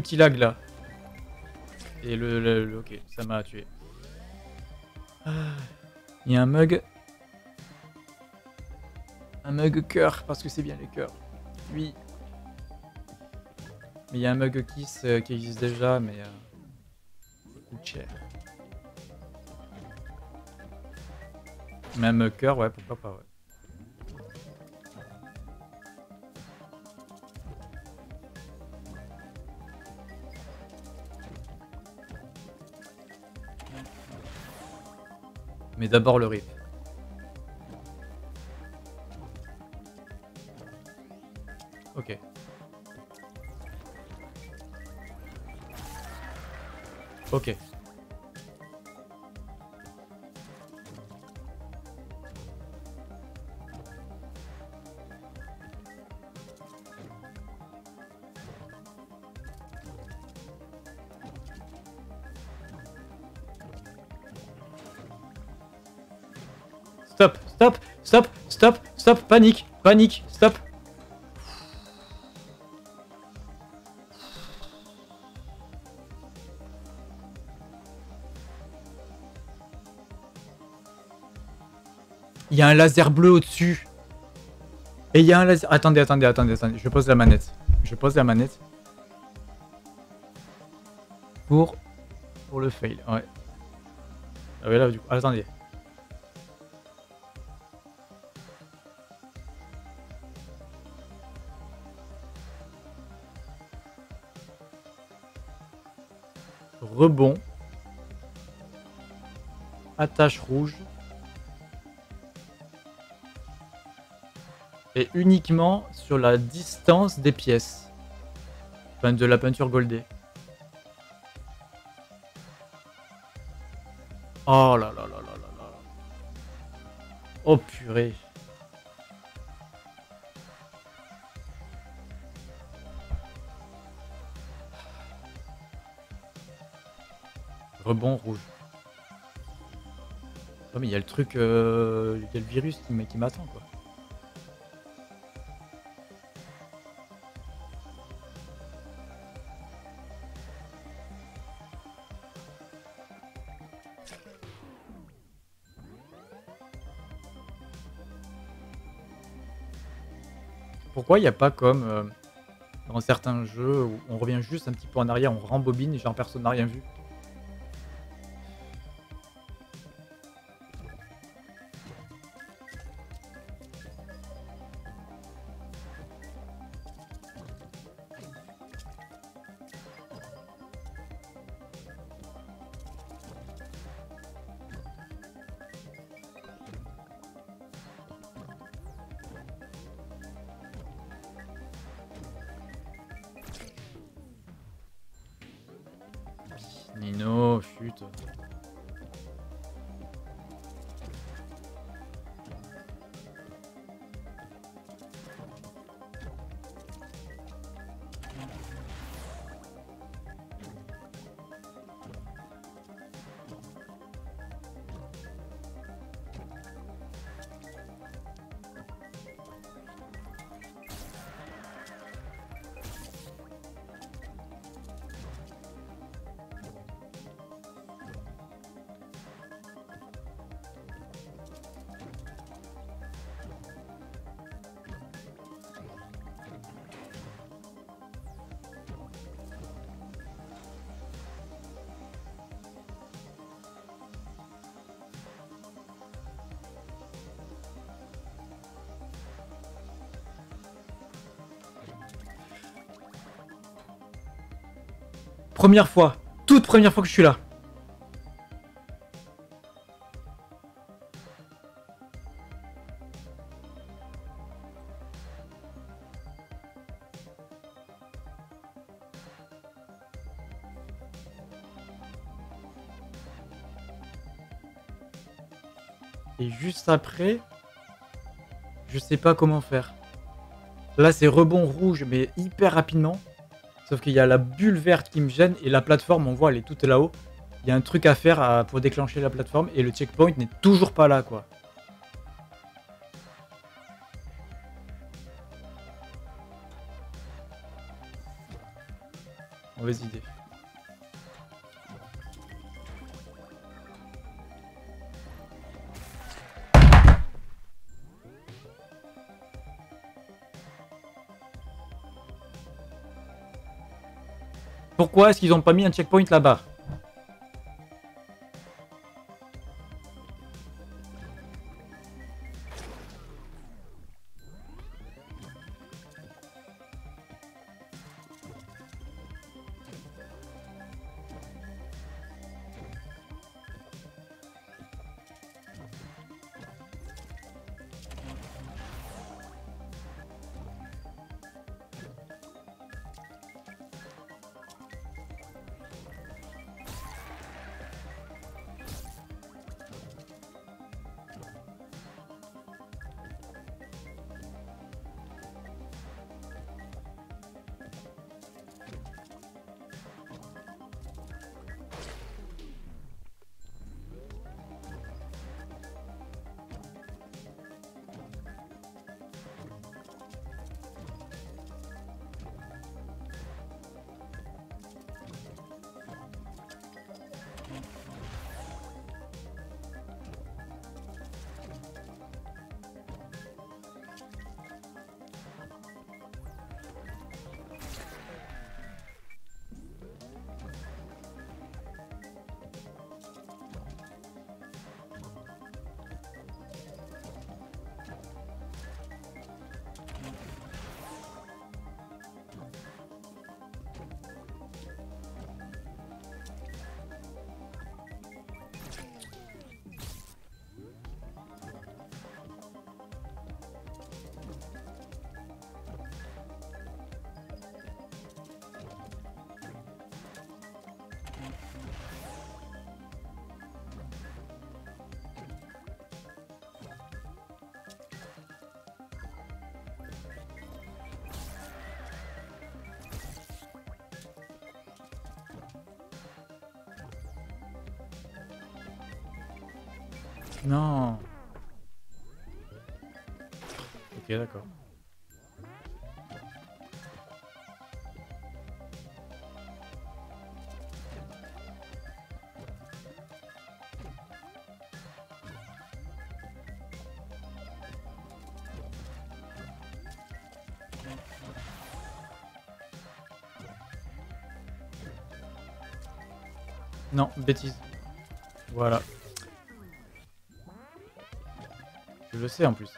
S1: Un petit lag là. Et le, ok, ça m'a tué. Ah. Il y a un mug. Un mug cœur, parce que c'est bien les cœurs. Oui. Mais il y a un mug kiss euh, qui existe déjà, mais euh, coûte cher. Même cœur, ouais, pourquoi pas, ouais. Mais d'abord le rip. Ok. Ok. Stop, panique, panique, stop. Il y a un laser bleu au-dessus. Et il y a un laser... Attendez, attendez, attendez, attendez. Je pose la manette. Je pose la manette. Pour... Pour le fail, ouais. Ah ouais, là, du coup... Attendez. Attache rouge, et uniquement sur la distance des pièces, de la peinture goldée. Oh là là là là là là. Oh purée. Rebond rouge. Mais il y a le truc, euh, y a le virus qui m'attend quoi. Pourquoi il n'y a pas comme euh, dans certains jeux où on revient juste un petit peu en arrière, on rembobine et genre personne n'a rien vu? Première fois. Toute première fois que je suis là. Et juste après, je sais pas comment faire. Là, c'est rebond rouge, mais hyper rapidement. Sauf qu'il y a la bulle verte qui me gêne et la plateforme, on voit, elle est toute là-haut. Il y a un truc à faire pour déclencher la plateforme et le checkpoint n'est toujours pas là, quoi. Mauvaise idée. Pourquoi est-ce qu'ils ont pas mis un checkpoint là-bas? Non. Ok, d'accord. Non, bêtise. Voilà. Je sais en plus.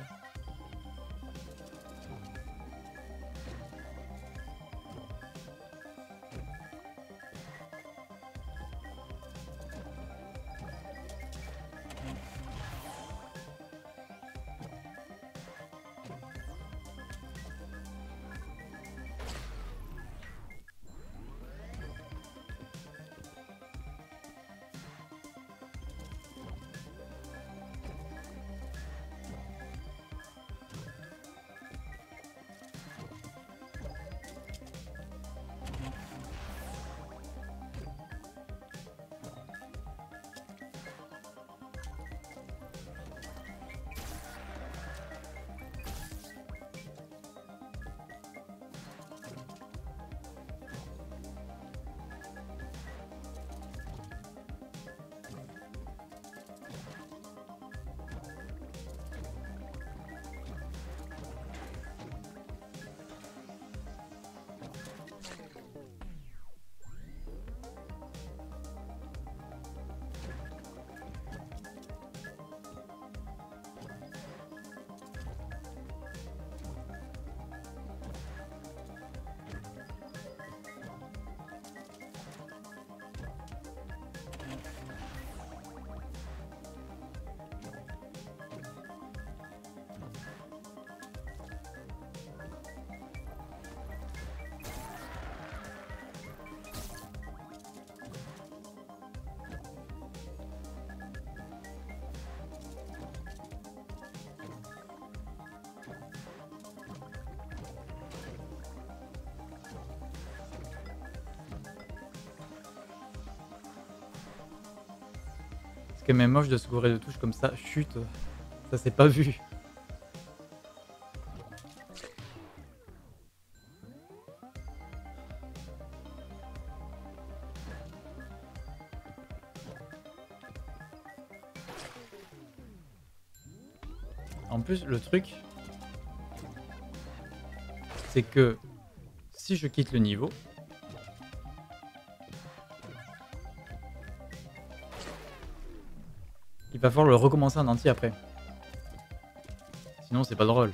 S1: Même moche de se gourer de touches comme ça. Chut, ça s'est pas vu. En plus, le truc, c'est que si je quitte le niveau, va falloir le recommencer en entier après. Sinon, c'est pas drôle.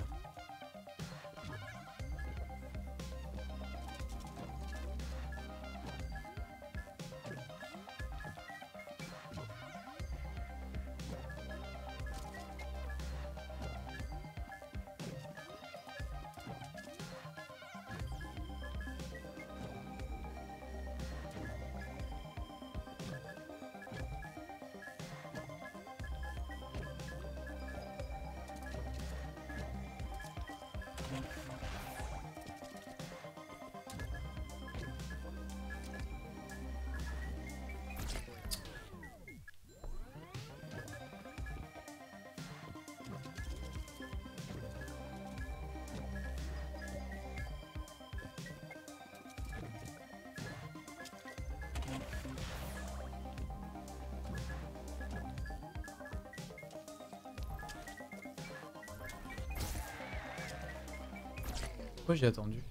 S1: J'ai attendu?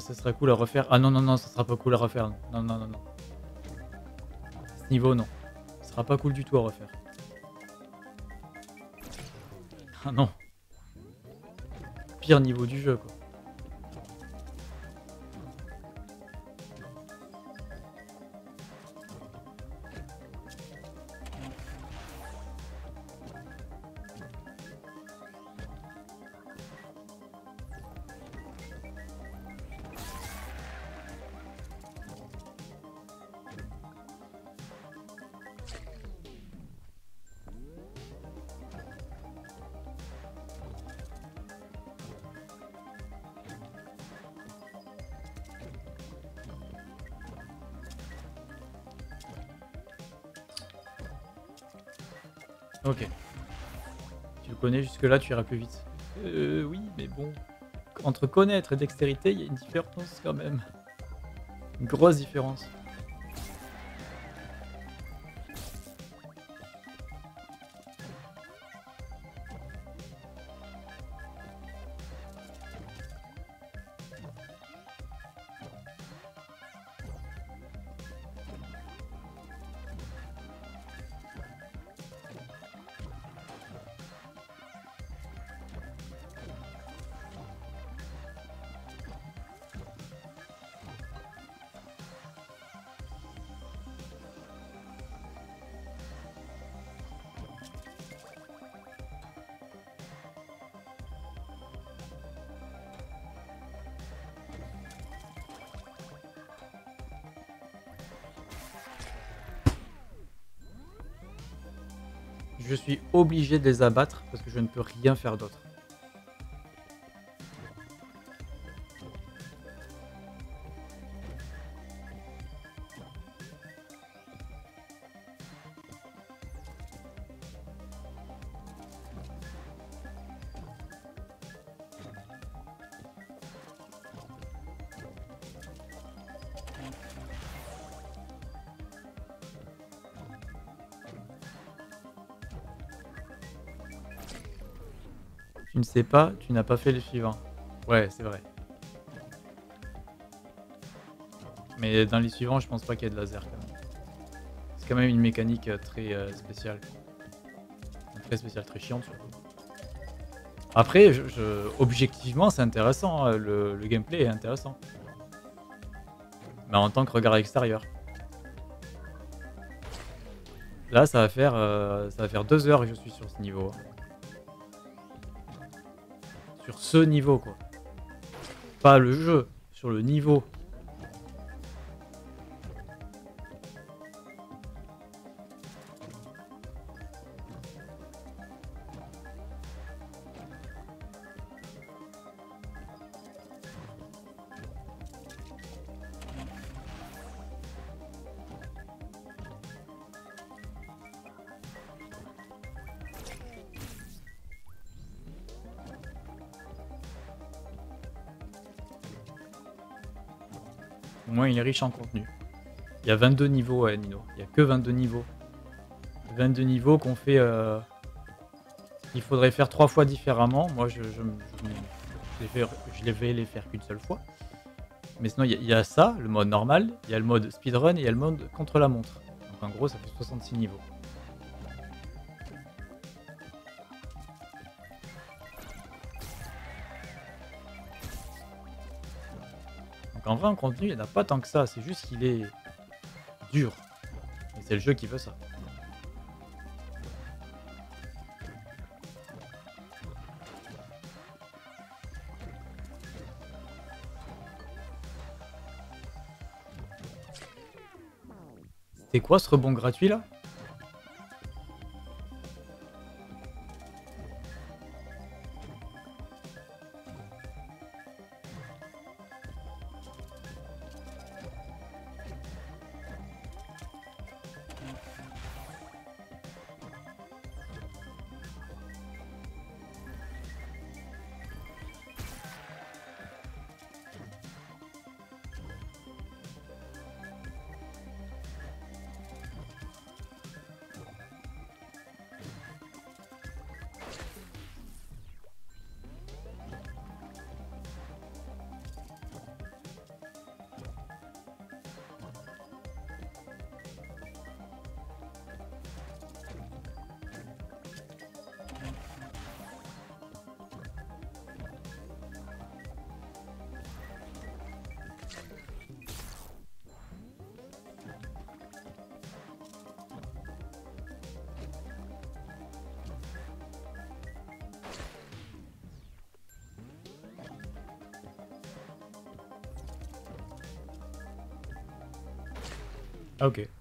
S1: Ça sera cool à refaire. Ah non, non, non, ça sera pas cool à refaire. Non, non, non, non. ce niveau, non. Ça sera pas cool du tout à refaire. Ah non. Pire niveau du jeu, quoi. Jusque-là, tu iras plus vite. Euh, oui, mais bon. Entre connaître et dextérité, il y a une différence quand même. Une grosse différence. Obligé de les abattre parce que je ne peux rien faire d'autre. Sais pas, tu n'as pas fait le suivant. Ouais, c'est vrai. Mais dans les suivants, je pense pas qu'il y ait de laser quand même. C'est quand même une mécanique euh, très euh, spéciale. Très spéciale, très chiante surtout. Après, je, objectivement, c'est intéressant. Hein, le, le gameplay est intéressant. Mais en tant que regard extérieur. Là, ça va faire, euh, ça va faire deux heures que je suis sur ce niveau. Ce niveau, quoi. Pas le jeu, sur le niveau. Riche en contenu. Il y a 22 niveaux à Nino. Il y a que 22 niveaux. 22 niveaux qu'on fait... Euh... Il faudrait faire trois fois différemment. Moi, je, je, vais les faire qu'une seule fois. Mais sinon, il y, y, a ça, le mode normal, il y a le mode speedrun et il y a le mode contre la montre. Donc en gros, ça fait 66 niveaux. Contenu, il n'y pas tant que ça. C'est juste qu'il est dur. Et c'est le jeu qui veut ça. C'est quoi ce rebond gratuit là? Ok.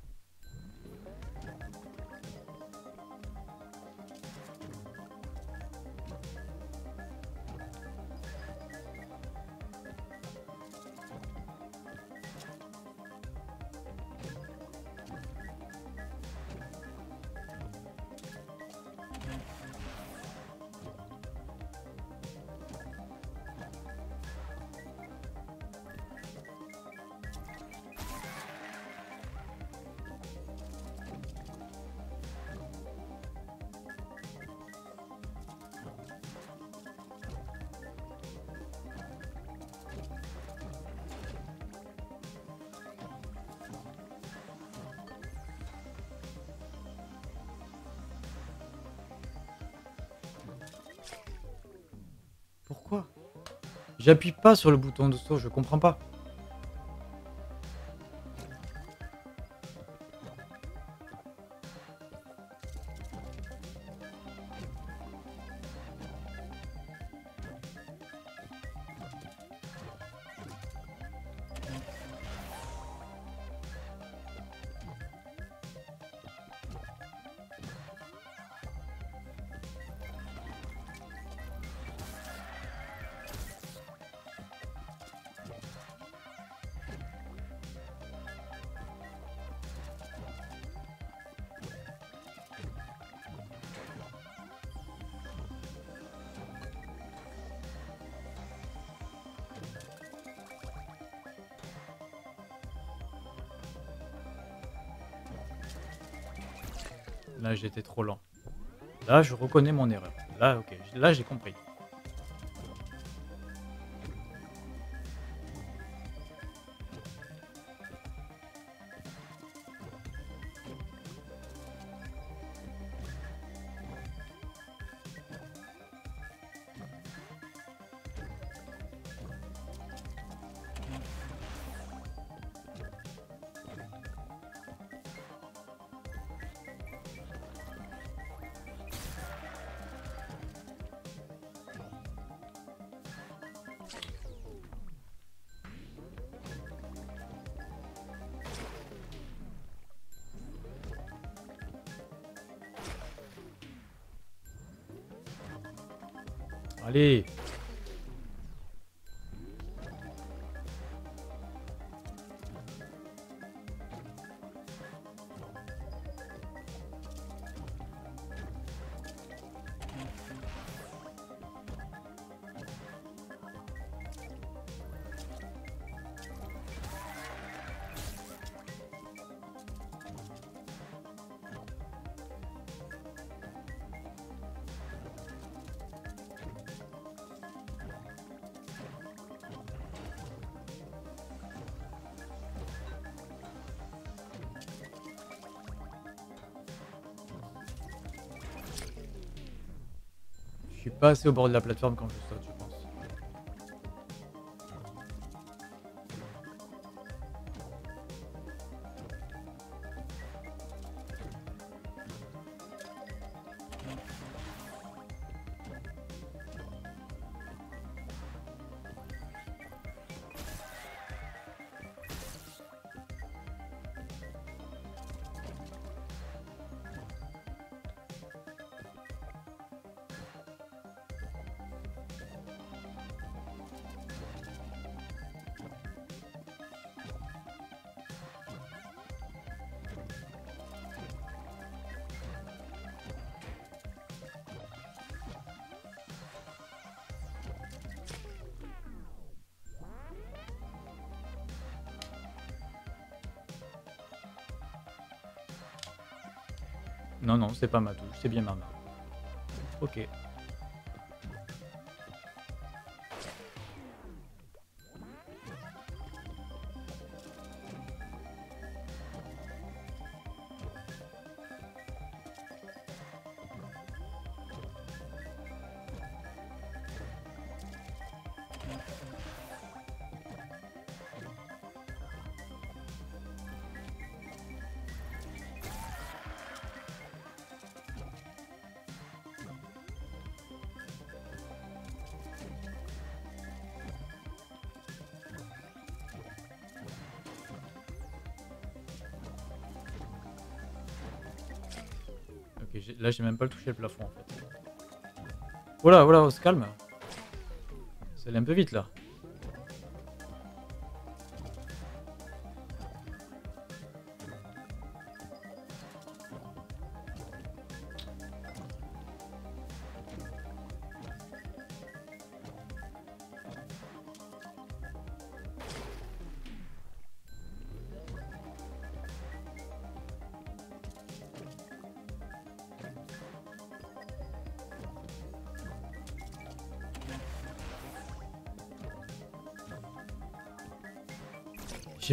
S1: J'appuie pas sur le bouton de saut, je comprends pas. J'étais trop lent. Là, je reconnais mon erreur. Là, ok. Là, j'ai compris. Allez Je pas assez au bord de la plateforme quand je saute, Non, c'est pas ma touche, c'est bien ma main. Ok. Ok, là j'ai même pas touché le plafond en fait. Voilà, voilà, on se calme. Ça allait un peu vite là.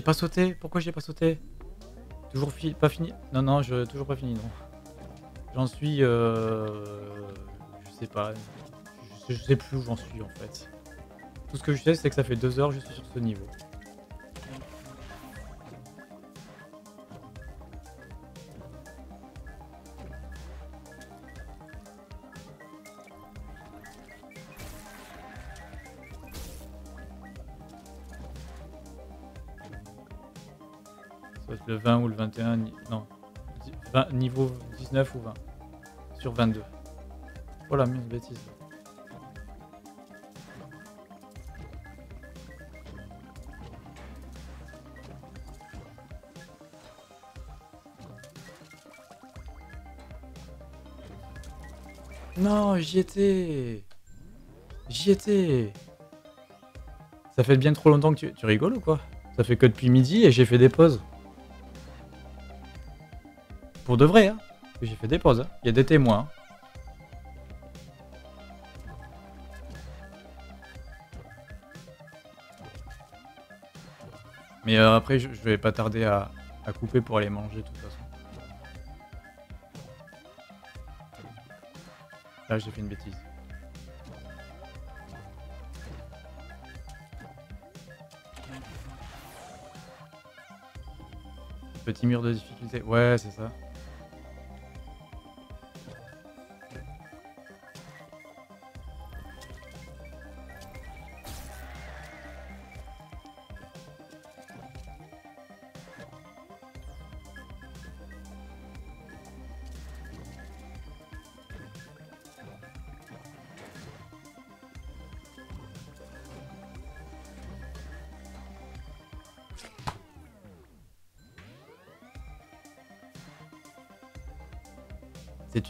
S1: Pas sauté, pourquoi j'ai pas sauté? Toujours fi- pas fini? Non, non, je toujours pas fini, non. J'en suis... Euh... Je sais pas. Je, sais plus où j'en suis en fait. Tout ce que je sais, c'est que ça fait deux heures que je suis sur ce niveau. 21, ni- non. Di- 20 niveau 19 ou 20. Sur 22. Oh la mine bêtise. Non, j'y étais. J'y étais. Ça fait bien trop longtemps que tu... Tu rigoles ou quoi? Ça fait que depuis midi et j'ai fait des pauses. Pour de vrai, hein. J'ai fait des pauses. hein. Il y a des témoins. hein. Mais euh, après, je, je vais pas tarder à, à couper pour aller manger de toute façon. Là, j'ai fait une bêtise. Petit mur de difficulté. Ouais, c'est ça.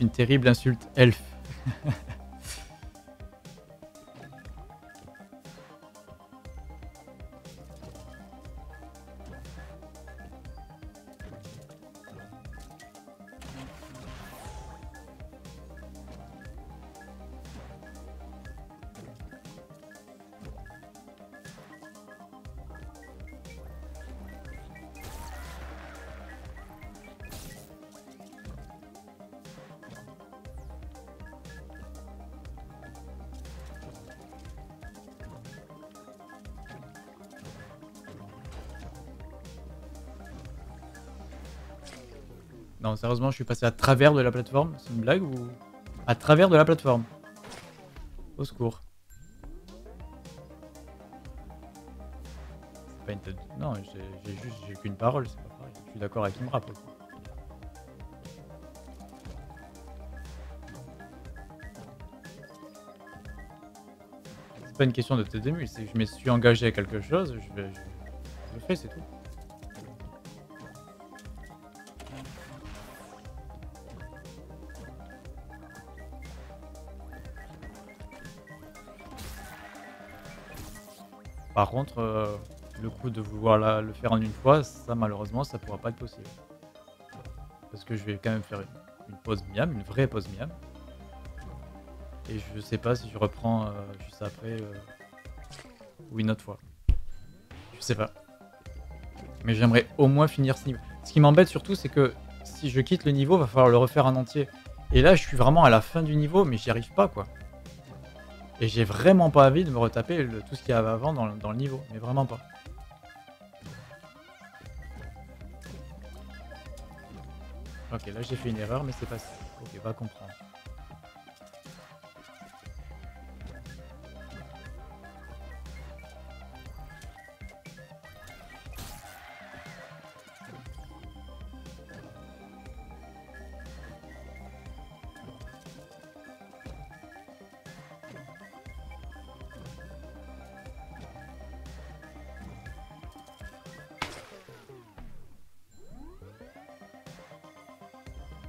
S1: Une terrible insulte elfe. Sérieusement, je suis passé à travers de la plateforme. C'est une blague ou... À travers de la plateforme? Au secours. Pas une tête... Non, j'ai juste... J'ai qu'une parole, c'est pas pareil. Je suis d'accord avec Imra, pour le coup. C'est pas une question de tête d'émule, c'est que je me suis engagé à quelque chose, je, vais, je, je le fais, c'est tout. Par contre, euh, le coup de vouloir le faire en une fois, ça malheureusement, ça pourra pas être possible. Parce que je vais quand même faire une, une pause miam, une vraie pause miam. Et je sais pas si je reprends euh, juste après euh, ou une autre fois. Je sais pas. Mais j'aimerais au moins finir ce niveau. Ce qui m'embête surtout, c'est que si je quitte le niveau, va falloir le refaire en entier. Et là, je suis vraiment à la fin du niveau, mais j'y arrive pas, quoi. Et j'ai vraiment pas envie de me retaper tout ce qu'il y avait avant dans, dans le niveau, mais vraiment pas. Ok, là j'ai fait une erreur, mais c'est pas. Ok, va comprendre.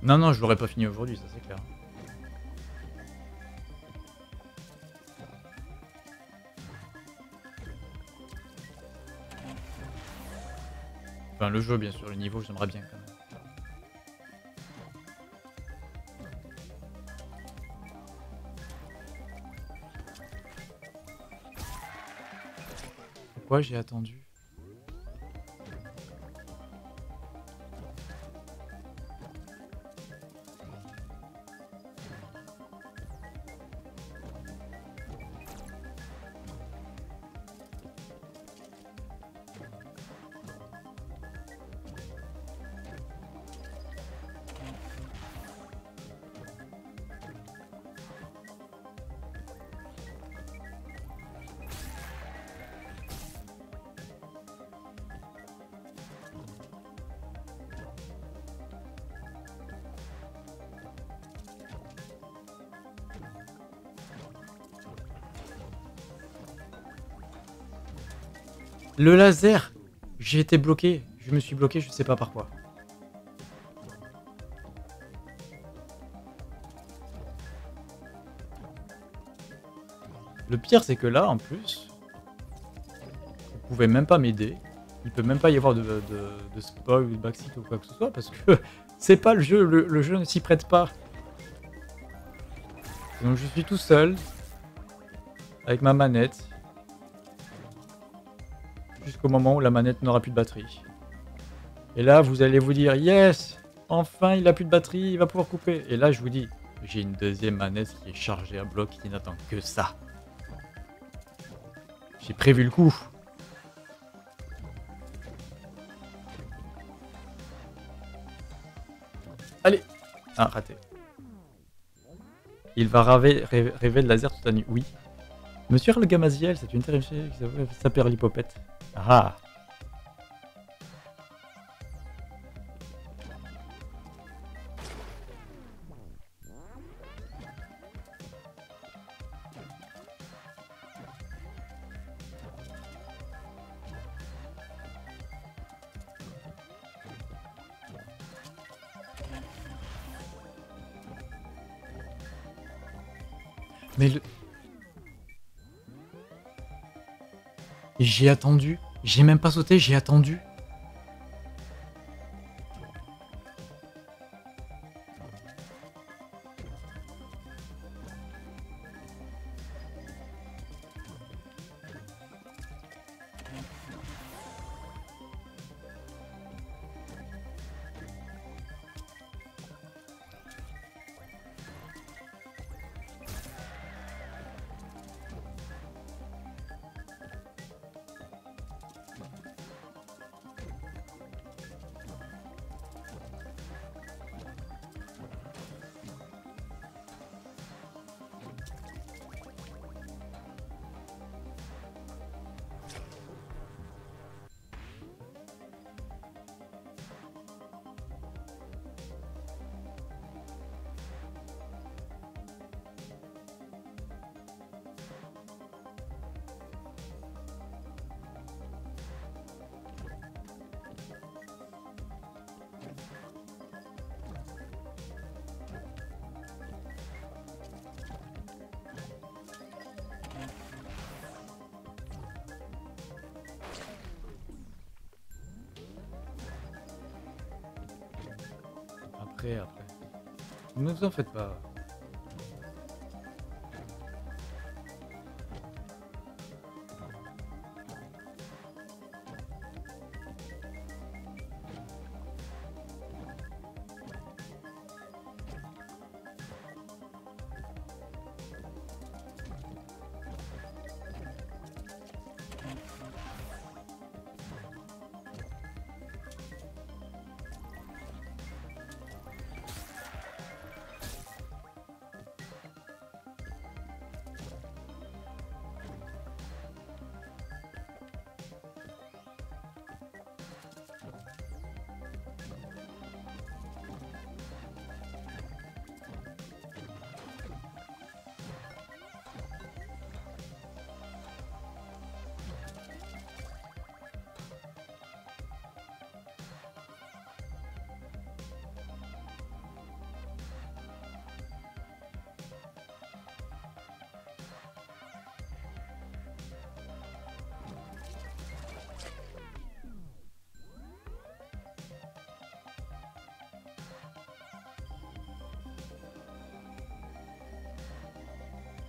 S1: Non, non, je l'aurais pas fini aujourd'hui, ça c'est clair. Enfin, le jeu, bien sûr, le niveau, j'aimerais bien quand même. Pourquoi j'ai attendu? Le laser J'ai été bloqué. Je me suis bloqué, je sais pas par quoi. Le pire, c'est que là, en plus, vous pouvez même pas m'aider. Il peut même pas y avoir de, de, de spoil ou de backseat ou quoi que ce soit parce que c'est pas le jeu, le jeu ne s'y prête pas. Donc je suis tout seul avec ma manette jusqu'au moment où la manette n'aura plus de batterie. Et là, vous allez vous dire, yes, enfin il a plus de batterie, il va pouvoir couper. Et là, je vous dis, j'ai une deuxième manette qui est chargée à bloc qui n'attend que ça. J'ai prévu le coup. Allez Ah, raté. Il va rêver, rêver de laser toute la nuit. Oui. Monsieur le Gamaziel, c'est une terrifiée qui s'appelle l'hypopète. Ah Mais le... J'ai attendu j'ai même pas sauté, j'ai attendu. Vous faites pas.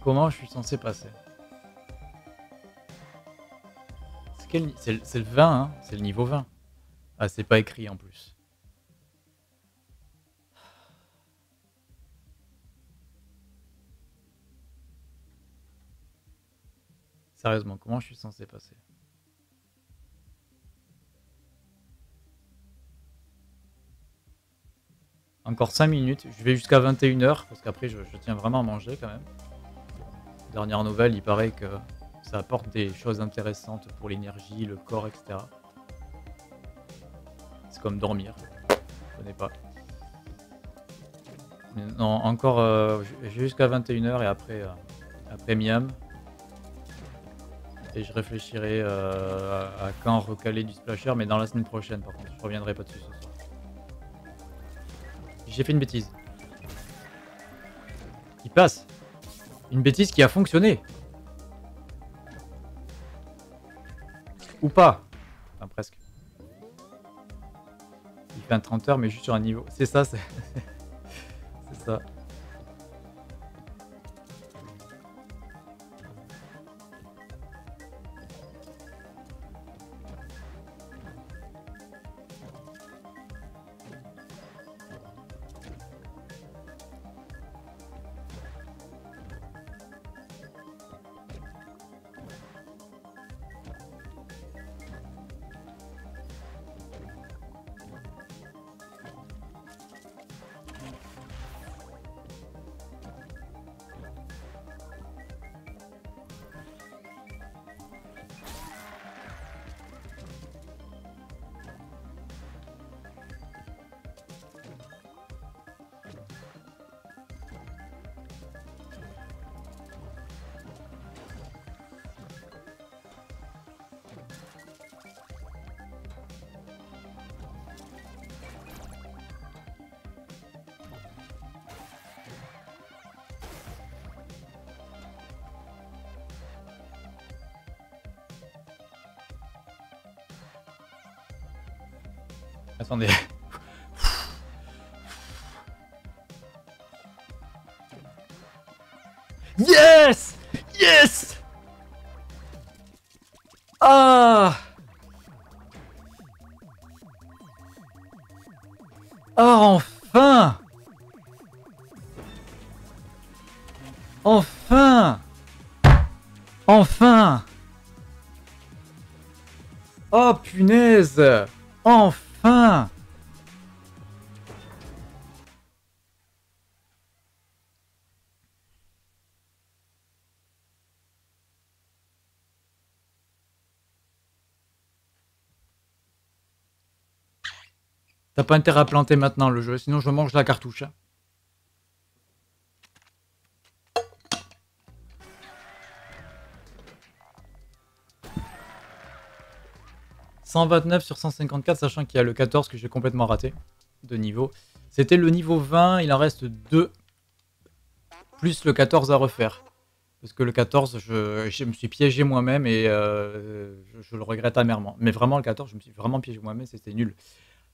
S1: Comment je suis censé passer C'est le 20, hein c'est le niveau 20. Ah, c'est pas écrit en plus. Sérieusement, comment je suis censé passer? Encore 5 minutes, je vais jusqu'à 21h parce qu'après je tiens vraiment à manger quand même. Dernière nouvelle, il paraît que ça apporte des choses intéressantes pour l'énergie, le corps, etc. C'est comme dormir. Je connais pas. Non, encore euh, jusqu'à 21h et après, euh, après Miam. Et je réfléchirai euh, à, quand recaler du splasher, mais dans la semaine prochaine par contre. Je reviendrai pas dessus ce soir. J'ai fait une bêtise. Il passe une bêtise qui a fonctionné. Ou pas. Enfin, presque. Il fait un 30 heures, mais juste sur un niveau. C'est ça, c'est ça. Pas intérêt à planter maintenant le jeu, sinon je mange la cartouche. 129 sur 154, sachant qu'il y a le 14 que j'ai complètement raté de niveau. C'était le niveau 20, il en reste 2, plus le 14 à refaire. Parce que le 14, je, me suis piégé moi-même et euh, je, le regrette amèrement. Mais vraiment, le 14, je me suis vraiment piégé moi-même, c'était nul.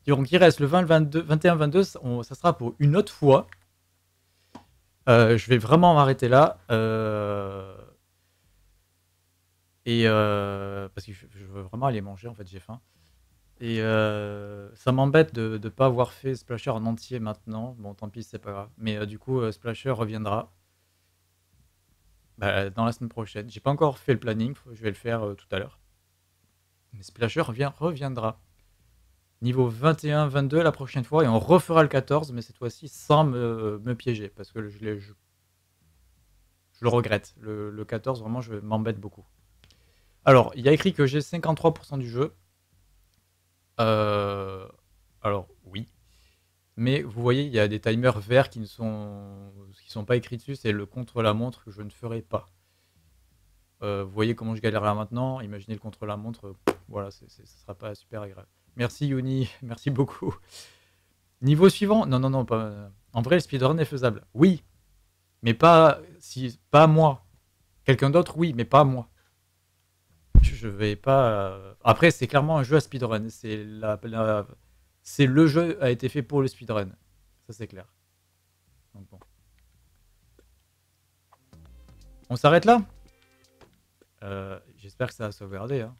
S1: Donc il reste le 20, le 22, 21, 22, ça sera pour une autre fois. Euh, je vais vraiment m'arrêter là. Euh, et euh, parce que je, veux vraiment aller manger, en fait, j'ai faim. Et euh, ça m'embête de ne pas avoir fait Splasher en entier maintenant. Bon, tant pis, c'est pas grave. Mais du coup, Splasher reviendra bah, dans la semaine prochaine. J'ai pas encore fait le planning, je vais le faire tout à l'heure. Mais Splasher reviendra. Niveau 21, 22 la prochaine fois, et on refera le 14, mais cette fois-ci sans me, me, piéger, parce que je, le regrette. Le, le 14, vraiment, je m'embête beaucoup. Alors, il y a écrit que j'ai 53% du jeu. Euh, alors, oui. Mais vous voyez, il y a des timers verts qui ne sont, qui sont pas écrits dessus. C'est le contre-la-montre que je ne ferai pas. Euh, vous voyez comment je galère là maintenant? Imaginez le contre-la-montre. Voilà, ce ne sera pas super agréable. Merci Yuni, merci beaucoup. Niveau suivant Non, non, non, pas. En vrai, le speedrun est faisable. Oui, mais pas si pas moi. Quelqu'un d'autre, oui, mais pas moi je vais pas. Euh, après, c'est clairement un jeu à speedrun. C'est la, le jeu a été fait pour le speedrun. Ça, c'est clair. On s'arrête là? Euh, J'espère que ça a sauvegardé. Hein.